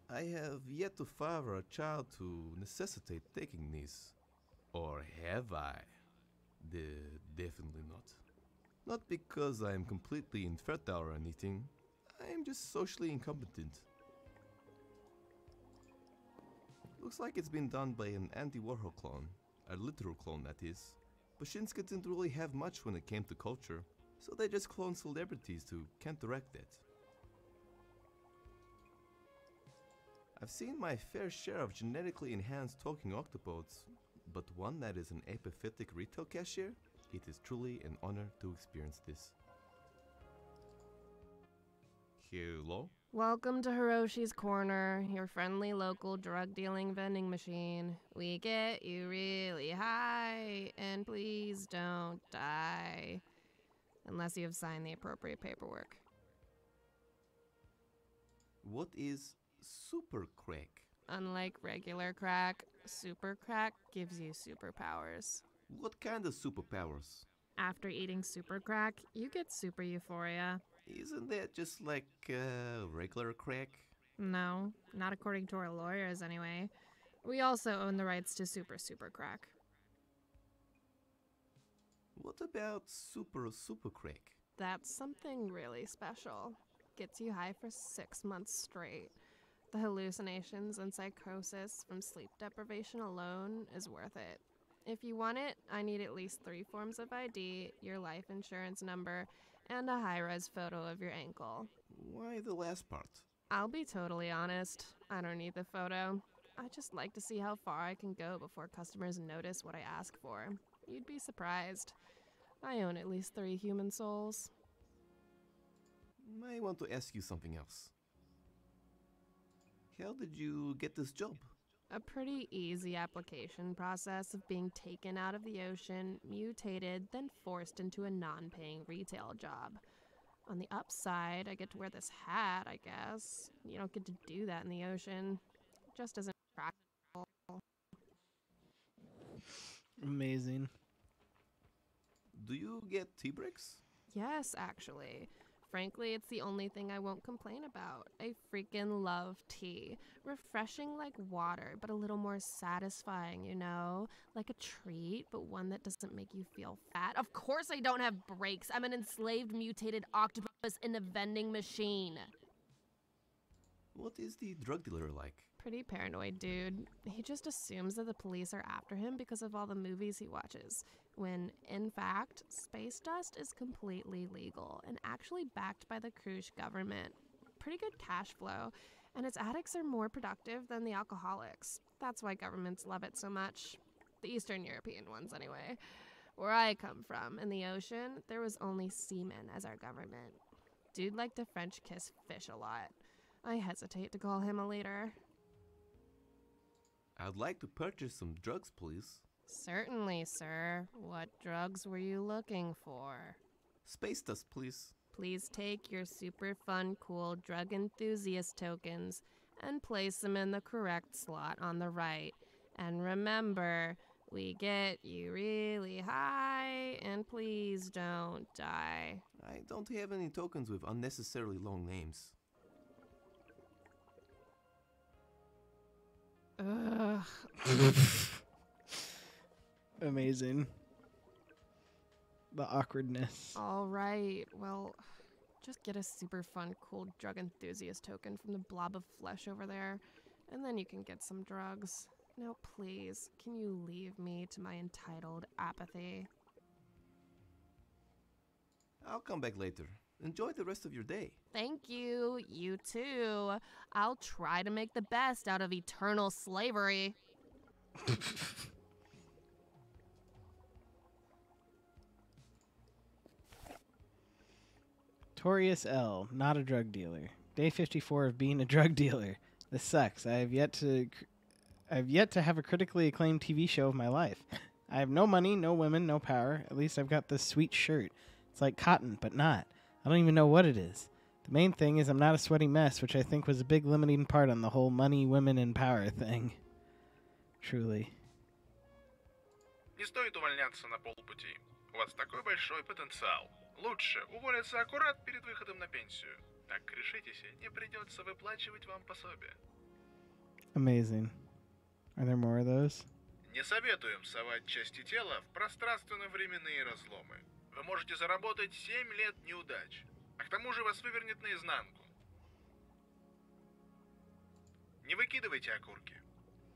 I have yet to father a child to necessitate taking these. Or have I? De- definitely not. Not because I am completely infertile or anything. I am just socially incompetent. Looks like it's been done by an Andy Warhol clone. A literal clone, that is. but Bashinska didn't really have much when it came to culture, so they just clone celebrities to counteract it. I've seen my fair share of genetically enhanced talking octopods, but one that is an epiphytic retail cashier? It is truly an honor to experience this. Hello?
Welcome to Hiroshi's Corner, your friendly local drug dealing vending machine. We get you really high, and please don't die. Unless you have signed the appropriate paperwork.
What is super crack?
Unlike regular crack, super crack gives you superpowers.
What kind of superpowers?
After eating super crack, you get super euphoria.
Isn't that just like uh, regular crack?
No, not according to our lawyers, anyway. We also own the rights to super super crack.
What about super super crack?
That's something really special. Gets you high for six months straight. The hallucinations and psychosis from sleep deprivation alone is worth it. If you want it, I need at least three forms of ID, your life insurance number, and a high res photo of your ankle.
Why the last part?
I'll be totally honest. I don't need the photo. I just like to see how far I can go before customers notice what I ask for. You'd be surprised. I own at least three human souls.
I want to ask you something else. How did you get this job?
A pretty easy application process of being taken out of the ocean, mutated, then forced into a non paying retail job. On the upside, I get to wear this hat, I guess. You don't get to do that in the ocean. Just isn't practical.
Amazing.
Do you get tea breaks?
Yes, actually. Frankly, it's the only thing I won't complain about. I freaking love tea. Refreshing like water, but a little more satisfying, you know? Like a treat, but one that doesn't make you feel fat. Of course, I don't have breaks. I'm an enslaved, mutated octopus in a vending machine.
What is the drug dealer like?
Pretty paranoid dude. He just assumes that the police are after him because of all the movies he watches, when in fact, space dust is completely legal and actually backed by the Krusz government. Pretty good cash flow, and its addicts are more productive than the alcoholics. That's why governments love it so much. The Eastern European ones, anyway. Where I come from, in the ocean, there was only seamen as our government. Dude liked to French kiss fish a lot. I hesitate to call him a leader.
I'd like to purchase some drugs, please.
Certainly, sir. What drugs were you looking for?
Space dust, please.
Please take your super fun, cool drug enthusiast tokens and place them in the correct slot on the right. And remember, we get you really high, and please don't die.
I don't have any tokens with unnecessarily long names.
Amazing. The awkwardness.
All right. Well, just get a super fun, cool drug enthusiast token from the blob of flesh over there, and then you can get some drugs. Now, please, can you leave me to my entitled apathy?
I'll come back later. Enjoy the rest of your day.
Thank you. You too. I'll try to make the best out of eternal slavery.
Torius L, not a drug dealer. Day 54 of being a drug dealer. This sucks. I have yet to cr- I have yet to have a critically acclaimed TV show of my life. I have no money, no women, no power. At least I've got this sweet shirt. It's like cotton, but not. I don't even know what it is. The main thing is I'm not a sweaty mess, which I think was a big limiting part on the whole money, women, and power thing. Truly.
Не стоит увольняться на полпути. У вас такой большой потенциал. Лучше уволиться аккурат перед выходом на пенсию. Так решитесь, и не придется выплачивать вам пособие.
Amazing. Are there more of those?
Не советуем совать части тела в пространственно-временные разломы. Вы можете заработать 7 лет неудач, а к тому же вас вывернет наизнанку. Не выкидывайте окурки.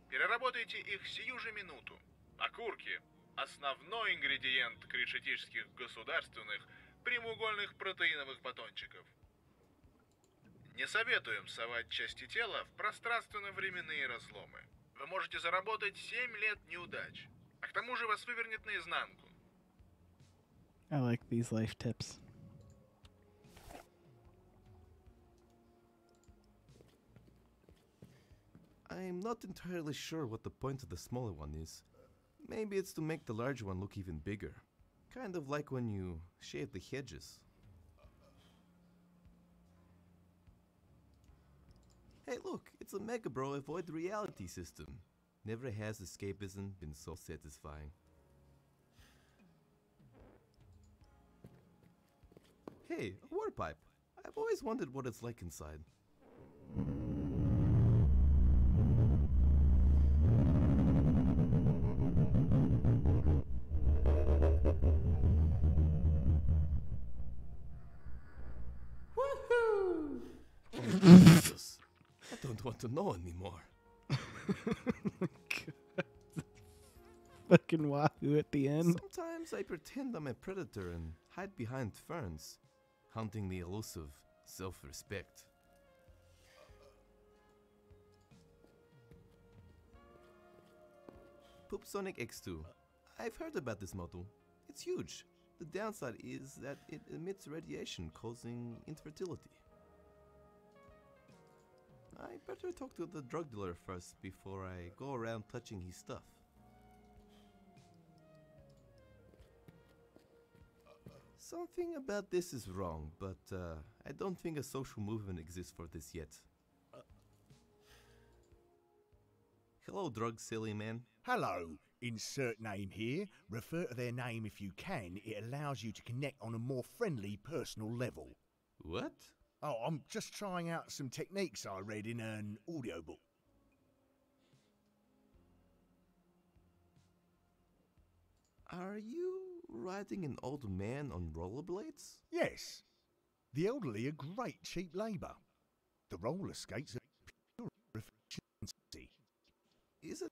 Переработайте их сию же минуту. Окурки – основной ингредиент кришетических государственных прямоугольных протеиновых батончиков. Не советуем совать части тела в пространственно-временные разломы. Вы можете заработать 7 лет неудач, а к тому же вас вывернет наизнанку.
I like these life tips.
I'm not entirely sure what the point of the smaller one is. Maybe it's to make the large one look even bigger. Kind of like when you shave the hedges. Hey, look, it's a Mega Bro Avoid Reality system. Never has escapism been so satisfying. Hey, a water pipe. I've always wondered what it's like inside. Jesus, I don't want to know anymore.
Fucking Wahoo at the end.
Sometimes I pretend I'm a predator and hide behind ferns, hunting the elusive self respect. Poop Sonic X2. I've heard about this model. It's huge. The downside is that it emits radiation causing infertility. I better talk to the drug dealer first before I go around touching his stuff. Something about this is wrong, but uh, I don't think a social movement exists for this yet. Hello, drug silly man.
Hello. Insert name here. Refer to their name if you can. It allows you to connect on a more friendly personal level.
What?
Oh, I'm just trying out some techniques I read in an audiobook.
Are you riding an old man on rollerblades?
Yes. The elderly are great cheap labour. The roller skates are pure efficiency.
Is it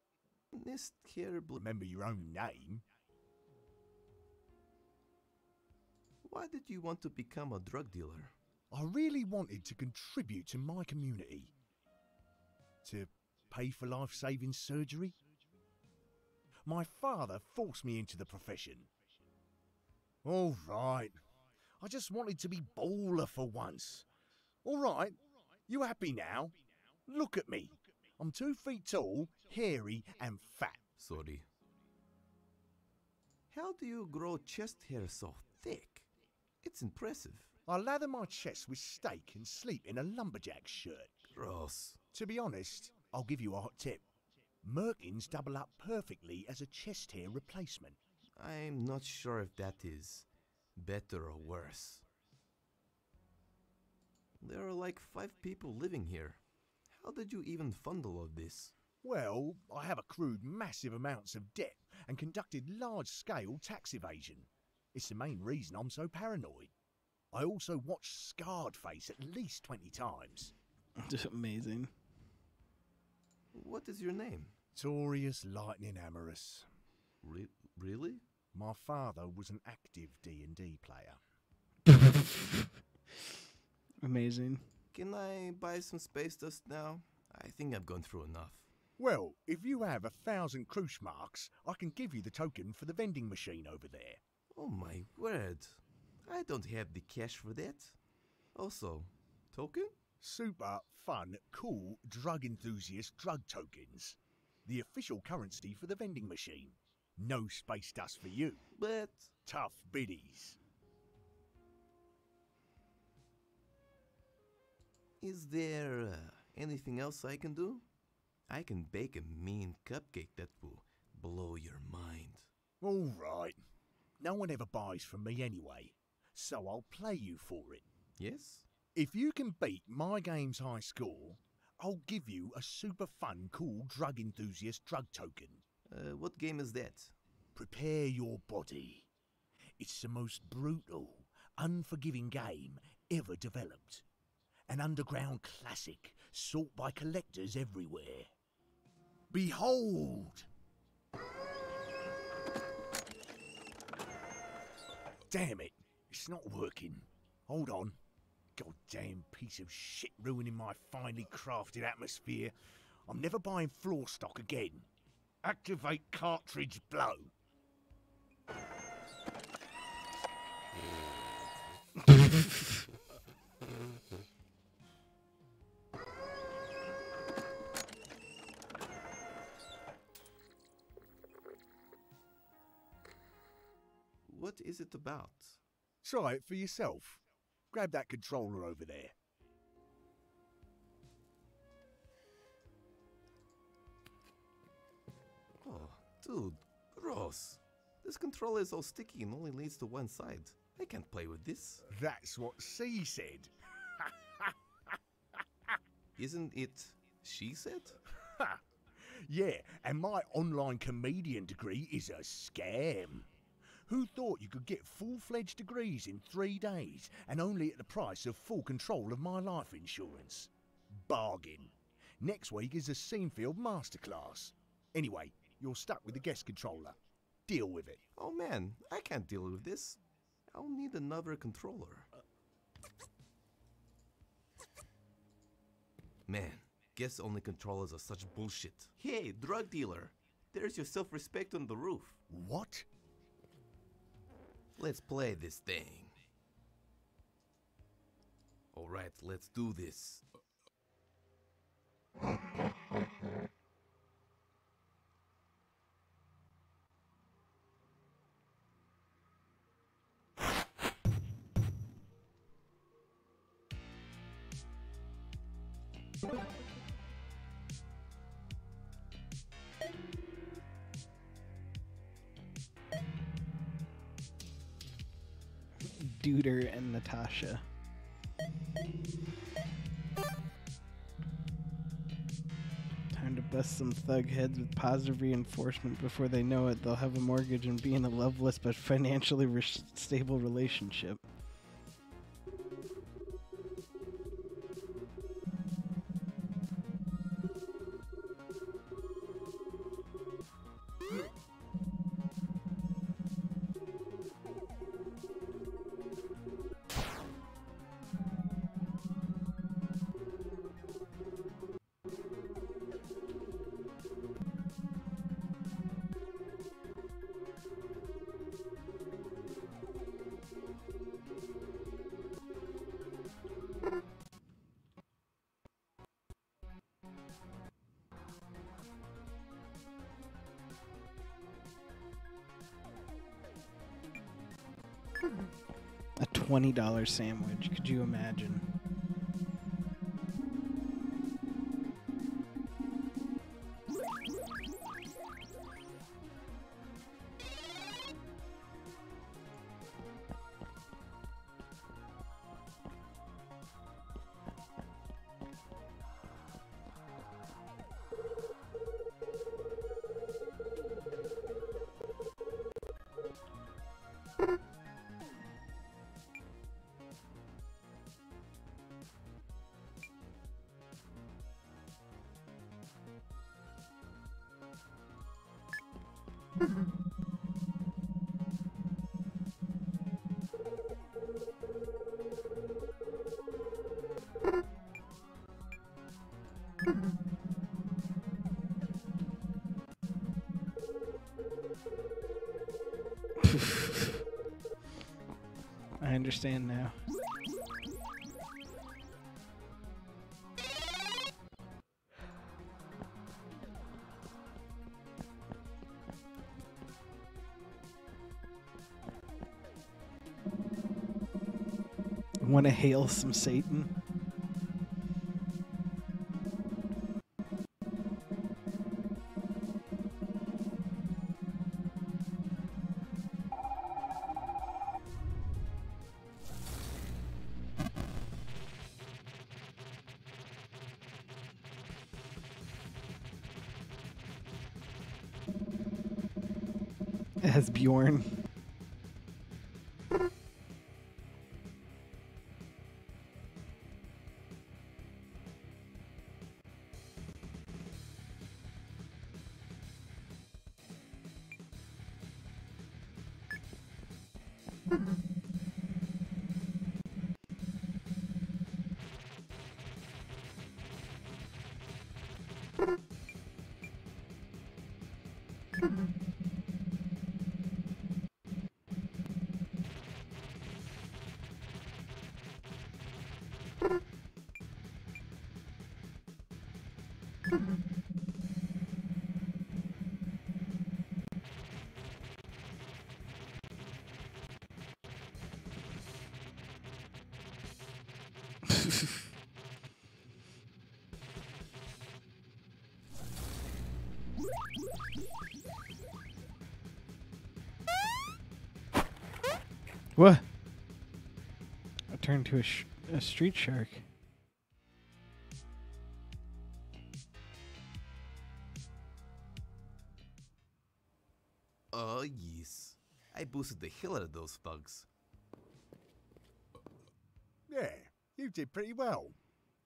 this terrible?
Remember your own name.
Why did you want to become a drug dealer?
I really wanted to contribute to my community. To pay for life saving surgery. My father forced me into the profession. All right. I just wanted to be baller for once. All right. You happy now? Look at me. I'm two feet tall, hairy, and fat.
Sorry. How do you grow chest hair so thick? It's impressive.
I lather my chest with steak and sleep in a lumberjack shirt.
Gross.
To be honest, I'll give you a hot tip. Merkins double up perfectly as a chest hair replacement.
I'm not sure if that is better or worse. There are like five people living here. How did you even fund all of this?
Well, I have accrued massive amounts of debt and conducted large scale tax evasion. It's the main reason I'm so paranoid. I also watched Scarred Face at least 20 times.
Amazing.
What is your name?
Torius Lightning Amorous.
Re- really?
My father was an active D&D player.
Amazing.
Can I buy some space dust now? I think I've gone through enough.
Well, if you have a thousand cruise marks, I can give you the token for the vending machine over there.
Oh my word. I don't have the cash for that. Also, token?
Super fun, cool drug enthusiast drug tokens. The official currency for the vending machine. No space dust for you.
But
tough biddies.
Is there uh, anything else I can do? I can bake a mean cupcake that will blow your mind.
All right. No one ever buys from me anyway, so I'll play you for it.
Yes?
If you can beat my game's high score, I'll give you a super fun, cool drug enthusiast drug token.
Uh, what game is that?
Prepare your body. It's the most brutal, unforgiving game ever developed. An underground classic sought by collectors everywhere. Behold! Damn it, it's not working. Hold on. Goddamn piece of shit ruining my finely crafted atmosphere. I'm never buying floor stock again. Activate cartridge blow.
What is it about?
Try it for yourself. Grab that controller over there.
Dude, gross. This controller is all sticky and only leads to one side. I can't play with this.
That's what she said.
Isn't it she said?
Yeah, and my online comedian degree is a scam. Who thought you could get full fledged degrees in three days and only at the price of full control of my life insurance? Bargain. Next week is a Seinfeld Masterclass. Anyway, you're stuck with the guest controller. Deal with it.
Oh man, I can't deal with this. I'll need another controller. Man, guest-only controllers are such bullshit. Hey, drug dealer, there's your self respect on the roof.
What?
Let's play this thing. Alright, let's do this.
And Natasha. Time to bust some thug heads with positive reinforcement before they know it. They'll have a mortgage and be in a loveless but financially re- stable relationship. Sandwich. Could you imagine? Understand now. Want to hail some Satan? Bjorn. Turned to a, sh- a street shark.
Oh, yes. I boosted the hell out of those thugs.
Yeah, you did pretty well.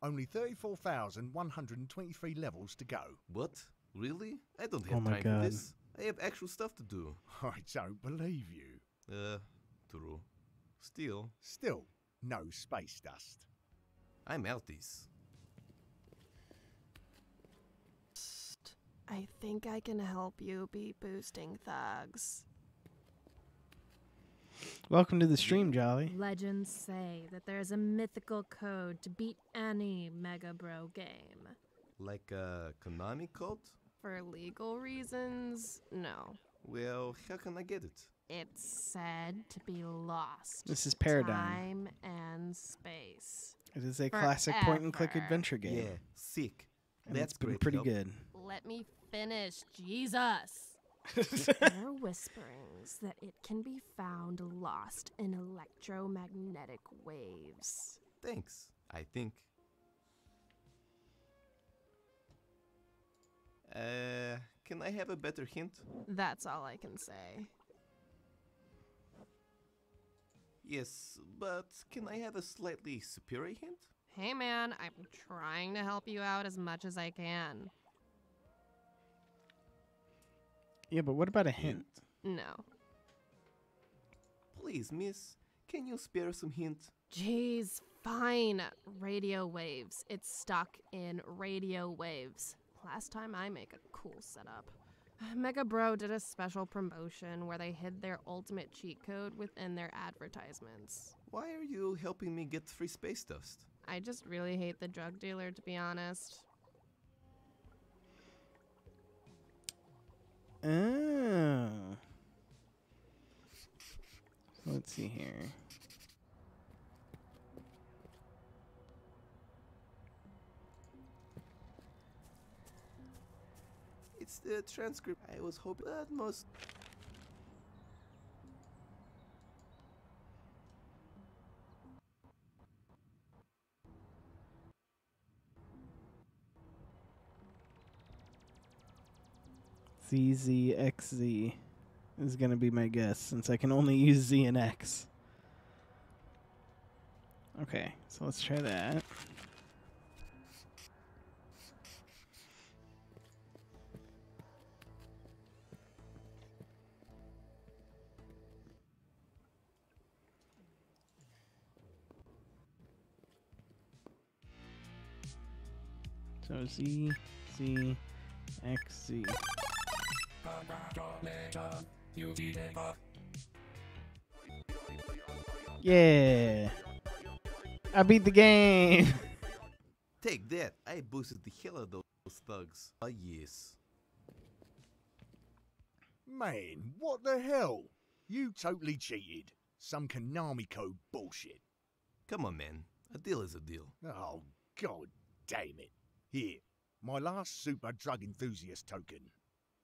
Only 34,123 levels to go.
What? Really? I don't
Oh
have
my
time for this. I have actual stuff to do.
I don't believe you.
Uh, true. Still,
Still, no space dust.
I'm Altis.
I think I can help you be boosting thugs.
Welcome to the stream, Jolly.
Legends say that there's a mythical code to beat any Mega Bro game.
Like a Konami code?
For legal reasons, no.
Well, how can I get it?
It's said to be lost.
This is Paradigm.
Time and space.
It is a classic point and click adventure game.
Yeah, sick.
And
That's
it's been
great
pretty
help.
good.
Let me finish, Jesus. there are whisperings that it can be found lost in electromagnetic waves.
Thanks, I think. Uh, can I have a better hint?
That's all I can say.
Yes, but can I have a slightly superior hint?
Hey man, I'm trying to help you out as much as I can.
Yeah, but what about a hint?
No.
Please, miss, can you spare some hint?
Jeez, fine. Radio waves. It's stuck in radio waves. Last time I make a cool setup. Mega Bro did a special promotion where they hid their ultimate cheat code within their advertisements.
Why are you helping me get free space dust?
I just really hate the drug dealer, to be honest.
Oh. Let's see here.
It's the transcript. I was hoping that most.
ZZXZ is going to be my guess since I can only use Z and X. Okay, so let's try that. So Z, Z, X, Z. Yeah. I beat the game.
Take that! I boosted the hell out of those thugs. Ah, yes.
Man, what the hell? You totally cheated. Some Konami code bullshit.
Come on, man. A deal is a deal.
Oh, god damn it. Here, my last super drug enthusiast token.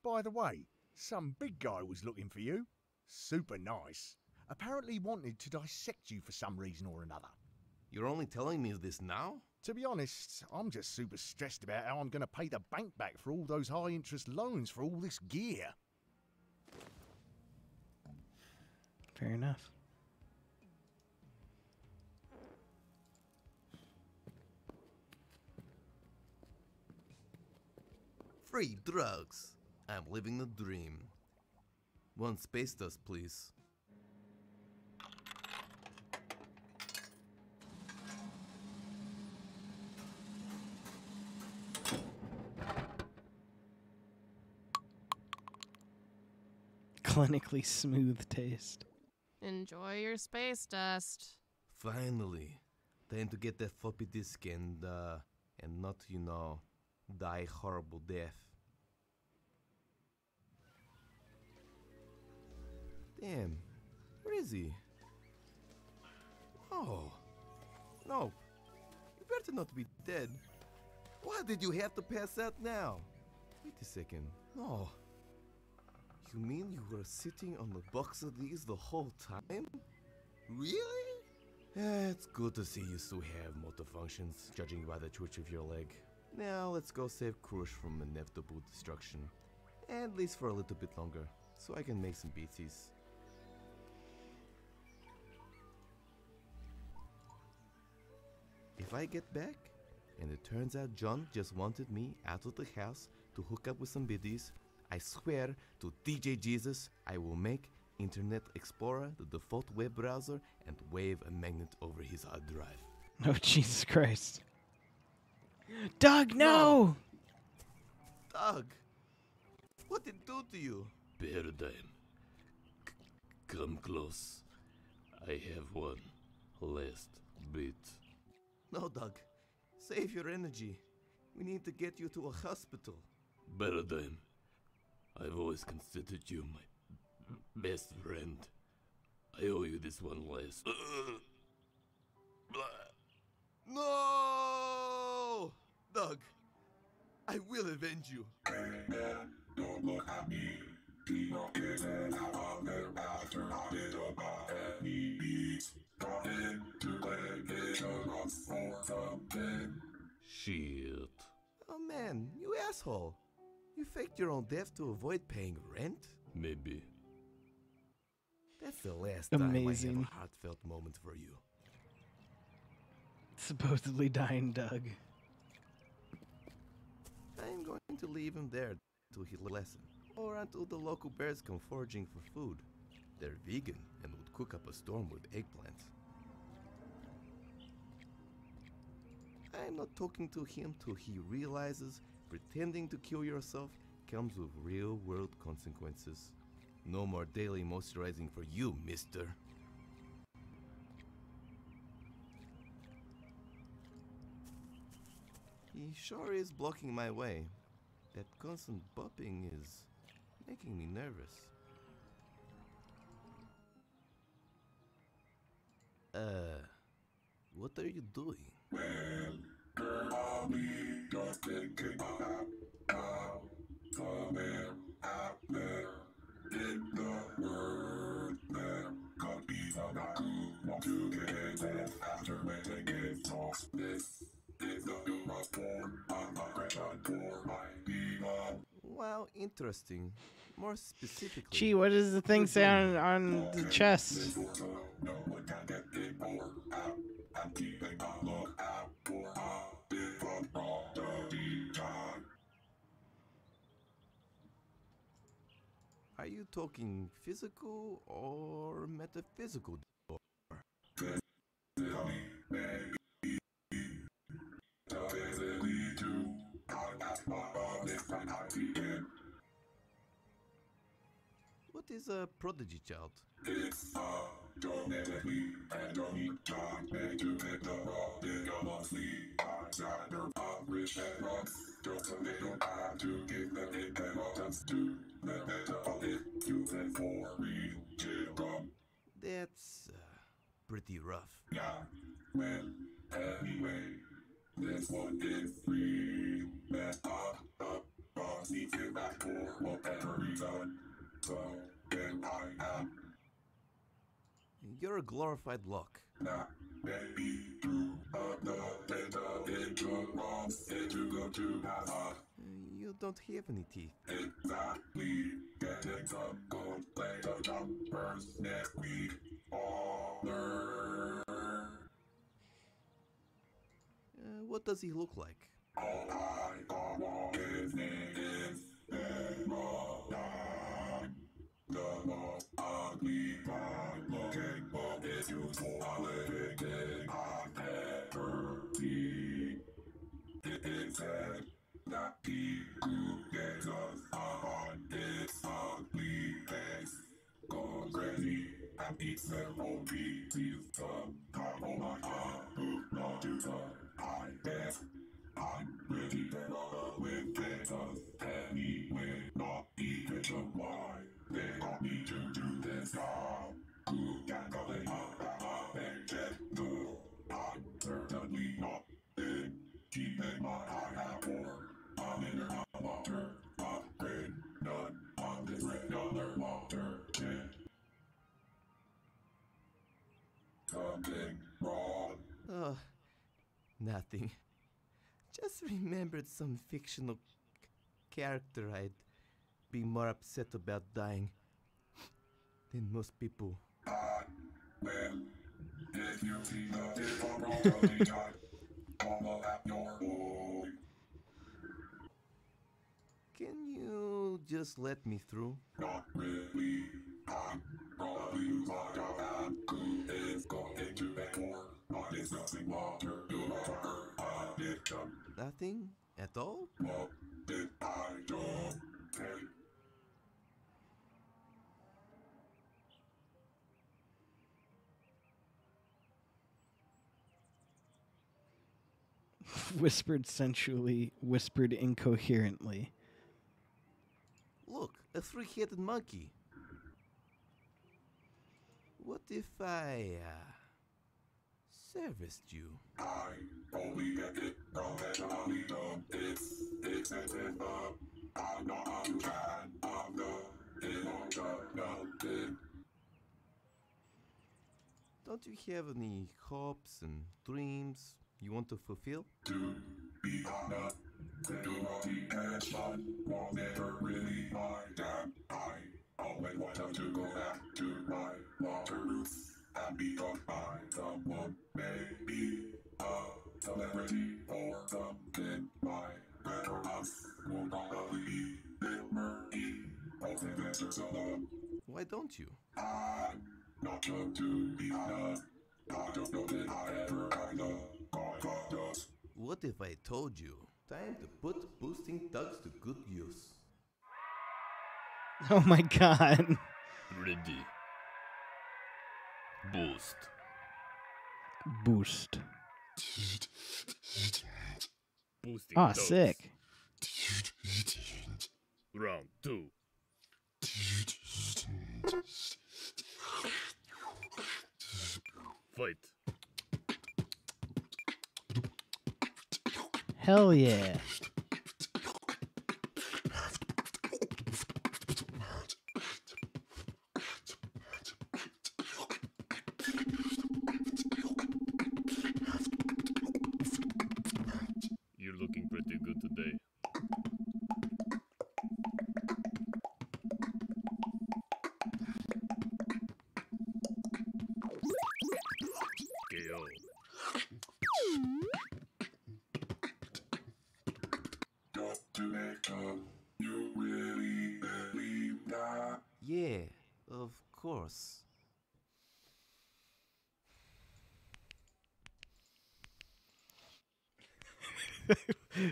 By the way, some big guy was looking for you. Super nice. Apparently wanted to dissect you for some reason or another.
You're only telling me this now?
To be honest, I'm just super stressed about how I'm going to pay the bank back for all those high interest loans for all this gear.
Fair enough.
Free drugs. I'm living the dream. One space dust, please.
Clinically smooth taste.
Enjoy your space dust.
Finally. Time to get that floppy disk and, uh, and not, you know, die horrible death. Damn. Where is he? Oh. No. You better not be dead. Why did you have to pass out now? Wait a second. No. You mean you were sitting on the box of these the whole time? Really? Yeah, it's good to see you still have motor functions, judging by the twitch of your leg. Now let's go save Krusz from inevitable destruction. At least for a little bit longer, so I can make some beaties. If I get back, and it turns out John just wanted me out of the house to hook up with some biddies, I swear to DJ Jesus I will make Internet Explorer the default web browser and wave a magnet over his hard drive.
Oh, Jesus Christ. Doug, no!
Doug! What did it do to you? Paradigm. Come close. I have one last bit. No, Doug. Save your energy. We need to get you to a hospital. Paradigm, I've always considered you my best friend. I owe you this one last. No! Doug, I will avenge you.
Don't look at me. People getting out of their after I did about any beats. Got into litigation for something.
Shit. Oh man, you asshole. You faked your own death to avoid paying rent? Maybe. That's the last time I have a heartfelt moment for you.
Supposedly dying Doug.
I'm going to leave him there till he lesson, or until the local bears come foraging for food. They're vegan and would cook up a storm with eggplants. I'm not talking to him till he realizes pretending to kill yourself comes with real world consequences. No more daily moisturizing for you, mister. He sure is blocking my way. That constant bopping is making me nervous. Uh, what are you doing?
Just thinking about out there in the world want to get after making. This is the new born on my question for my people.
Wow, interesting. More specifically.
Gee, what does the thing say on, on the chest?
No one can get in more out. I'm keeping a lookout for a different property time.
Are you talking physical or metaphysical? Is a prodigy child?
It's a genetically and unique time made to the raw bigalously. Alexander Rich and Ross. Just a little time to give them intelligence to the better if for real children.
That's uh, pretty rough.
Yeah, well, anyway, this one is real. Messed up, up, boss needs it back for whatever reason. So,
You're a glorified
data NASA.
You don't have any teeth.
Exactly. Getting some good later jumpers next week.
Uh, what does he look like?
I got living thing I've ever seen. It is said that he who gets us on its ugly face and eats their own pieces. On my arm, who not to turn. I guess I'm pretty better with data anyway, not even sure why they got me to do this job.
Oh, nothing. Just remembered some fictional character I'd be more upset about dying than most people. Can you just let me through?
Not really. I'm probably like a going to bed for not discussing water addiction.
Nothing at all?
What did I? Take
whispered sensually, whispered incoherently.
Look, a three-headed monkey. What if I uh, serviced you?
I only get it professionally done. It's expensive, but I'm not too bad. I'm the nothing.
Don't you have any hopes and dreams you want to fulfill?
To be honest, the headshot was never really. I always wanted to go back to my water roots and become someone, maybe a celebrity or something. My better us will probably be Bill Murray or Sylvester Stallone.
Why don't you?
I'm not sure to be honest. I just know that I ever kinda.
What if I told you? Time to put boosting thugs to good use.
Oh my god.
Ready. Boost.
Boost.
Boosting
Ah,
thugs.
sick.
Round two. Fight.
Hell yeah.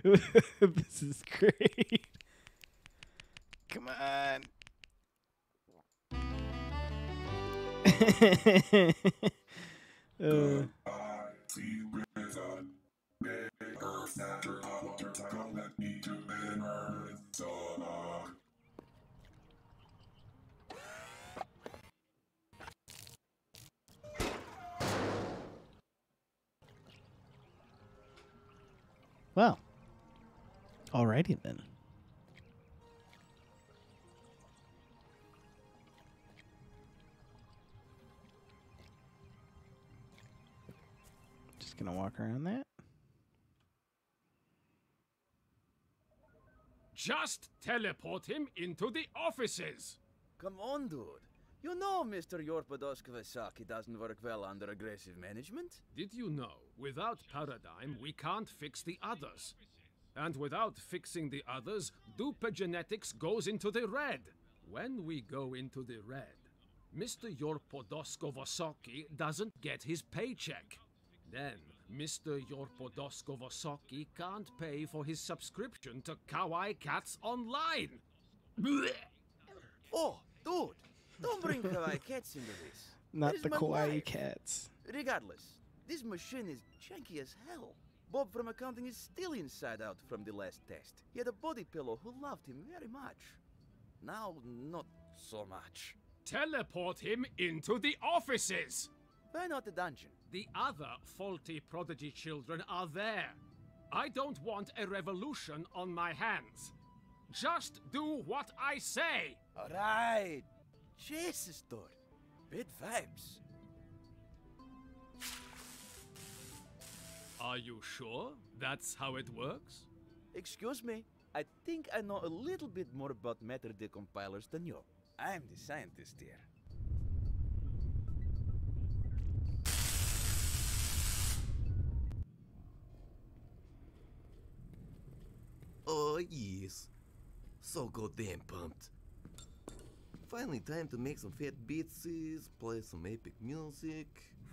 this is great. Come on. Just
teleport him into the offices.
Come on, dude. You know Mr. Yorpodoskovasaki doesn't work well under aggressive management.
Did you know, without Paradigm, we can't fix the others? And without fixing the others, Du Pape Genetics goes into the red. When we go into the red, Mr. Yorpodoskovasaki doesn't get his paycheck. Then, Mr. Yorpodoskovasaki can't pay for his subscription to Kawaii Cats Online.
Oh, dude, don't bring kawaii cats into this.
Not
That
the
is
kawaii
life.
cats.
Regardless, this machine is janky as hell. Bob from accounting is still inside out from the last test. He had a body pillow who loved him very much. Now, not so much.
Teleport him into the offices!
Why not the dungeon?
The other faulty prodigy children are there. I don't want a revolution on my hands. Just do what I say!
Alright. Jesus, dude. Bit vibes.
Are you sure that's how it works?
Excuse me. I think I know a little bit more about matter decompilers than you. I'm the scientist here.
Oh, yes. So goddamn pumped. Finally, time to make some fat beatses, play some epic music.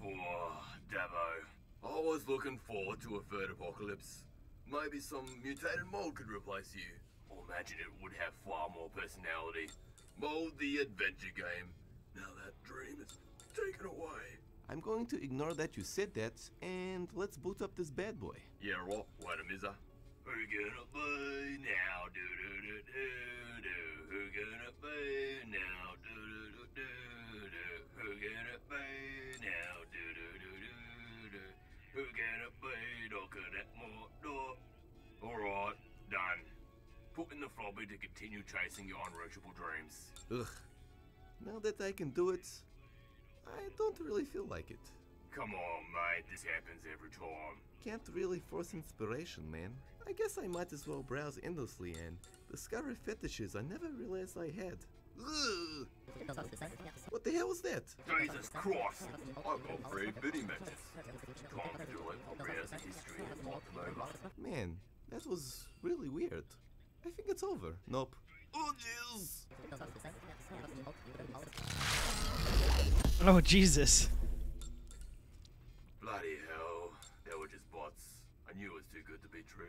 Whoa, Dabo. I was looking forward to a third apocalypse. Maybe some mutated mold could replace you. Or imagine it would have far more personality. Mold the adventure game. Now that dream is taken away.
I'm going to ignore that you said that, and let's boot up this bad boy.
Yeah, right. Wait a minute. Who gonna be now? Do do do do do. Who gonna be now? Do do do do do. Who gonna be now? Do do do do do. Who gonna be knocking at my door? All right, done. Put in the floppy to continue chasing your unreachable dreams.
Ugh. Now that I can do it, I don't really feel like it.
Come on, mate. This happens every time.
Can't really force inspiration, man. I guess I might as well browse endlessly and discover fetishes I never realized I had. Ugh. What the hell was that?
Jesus Christ! I've got three bitty matches. Time to do it. Browse the history of my movie.
Man, that was really weird. I think it's over. Nope. Oh, jeez!
Oh Jesus!
Bloody hell. They were just bots. I knew it was too good to be true.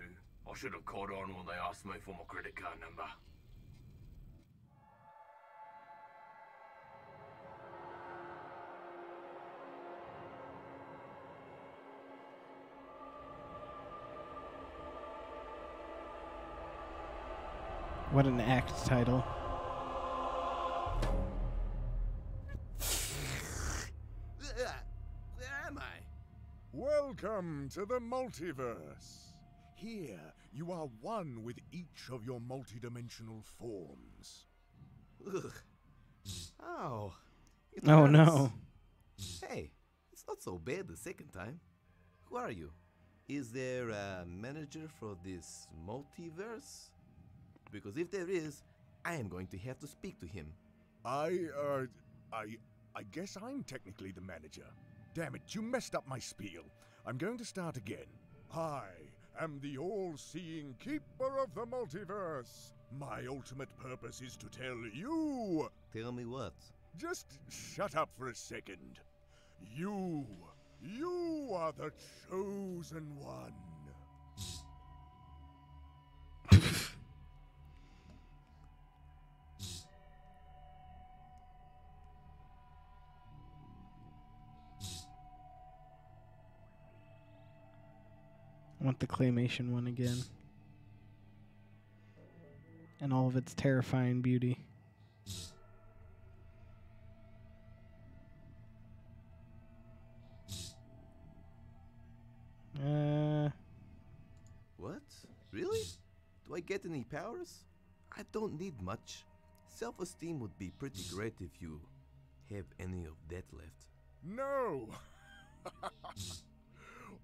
I should have caught on when they asked me for my credit card number.
What an act title.
Where am I?
Welcome to the multiverse. Here, you are one with each of your multidimensional forms.
Ugh. Ow. It
Oh,
hurts.
no.
Hey, it's not so bad the second time. Who are you? Is there a manager for this multiverse? Because if there is, I am going to have to speak to him.
I, uh, I, I guess I'm technically the manager. Damn it, you messed up my spiel. I'm going to start again. I am the all-seeing keeper of the multiverse. My ultimate purpose is to tell you.
Tell me what?
Just shut up for a second. You, you are the chosen one.
Want the claymation one again. And all of its terrifying beauty. Uh,
What? Really? Do I get any powers? I don't need much. Self esteem would be pretty great if you have any of that left.
No!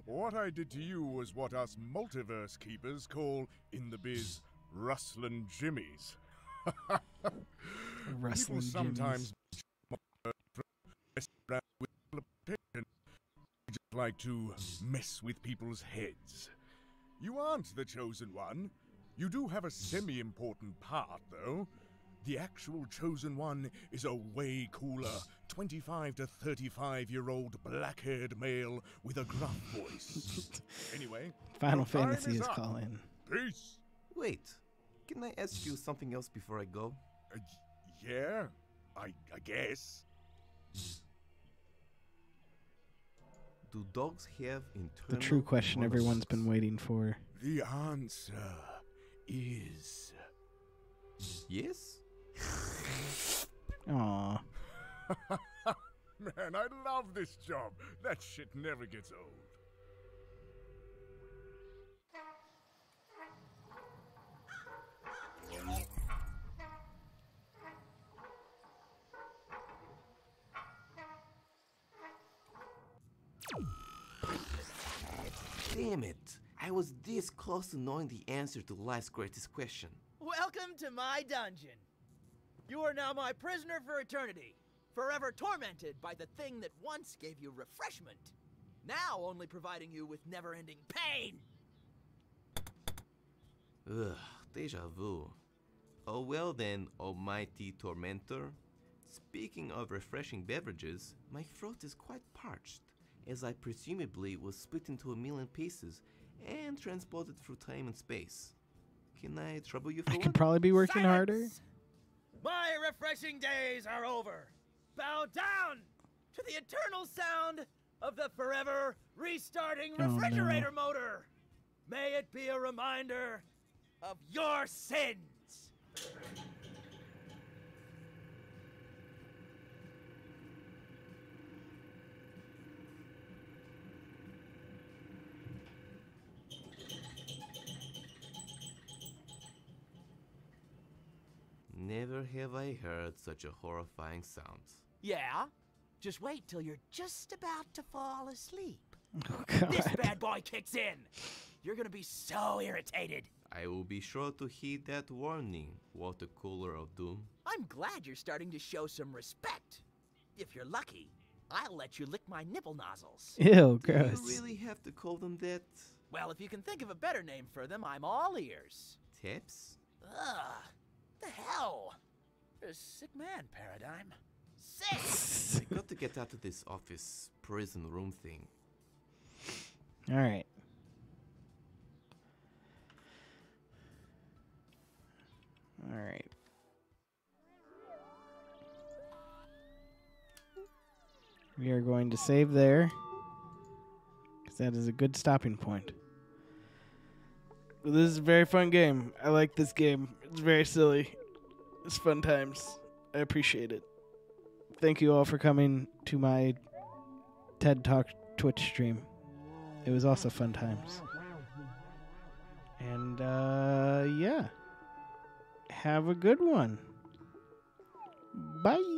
what I did to you was what us multiverse keepers call in the biz rustlin' jimmies.
Rustlin'
People sometimes mess around with attention. just like to mess with people's heads. You aren't the chosen one. You do have a semi important part, though. The actual chosen one is a way cooler 25 to 35 year old black haired male with a gruff voice. anyway,
Final Fantasy is
up.
calling.
Peace.
Wait, can I ask you something else before I go?
Uh, yeah, I, I guess.
Do dogs have internal
The true question
monologues?
everyone's been waiting for.
The answer is.
Yes?
Aw.
Man, I love this job. That shit never gets old.
Damn it! I was this close to knowing the answer to life's greatest question.
Welcome to my dungeon. You are now my prisoner for eternity, forever tormented by the thing that once gave you refreshment, now only providing you with never ending pain.
Ugh, deja vu. Oh well then, almighty tormentor. Speaking of refreshing beverages, my throat is quite parched, as I presumably was split into a million pieces and transported through time and space. Can I trouble you for
I
one?
could probably be working harder.
My refreshing days are over. Bow down to the eternal sound of the forever restarting
Oh, no.
refrigerator motor. May it be a reminder of your sins.
Never have I heard such a horrifying sound.
Yeah? Just wait till you're just about to fall asleep.
Oh,
This bad boy kicks in. You're gonna be so irritated.
I will be sure to heed that warning, water cooler of doom.
I'm glad you're starting to show some respect. If you're lucky, I'll let you lick my nipple nozzles.
Ew, gross.
Do you really have to call them that?
Well, if you can think of a better name for them, I'm all ears.
Tips?
Ugh, the hell? You're a sick man, Paradigm. Sick!
I got to get out of this office prison room thing.
All right. All right. We are going to save there. Because that is a good stopping point. This is a very fun game. I like this game. It's very silly. It's fun times. I appreciate it. Thank you all for coming to my TED Talk Twitch stream. It was also fun times. And uh yeah. Have a good one. Bye.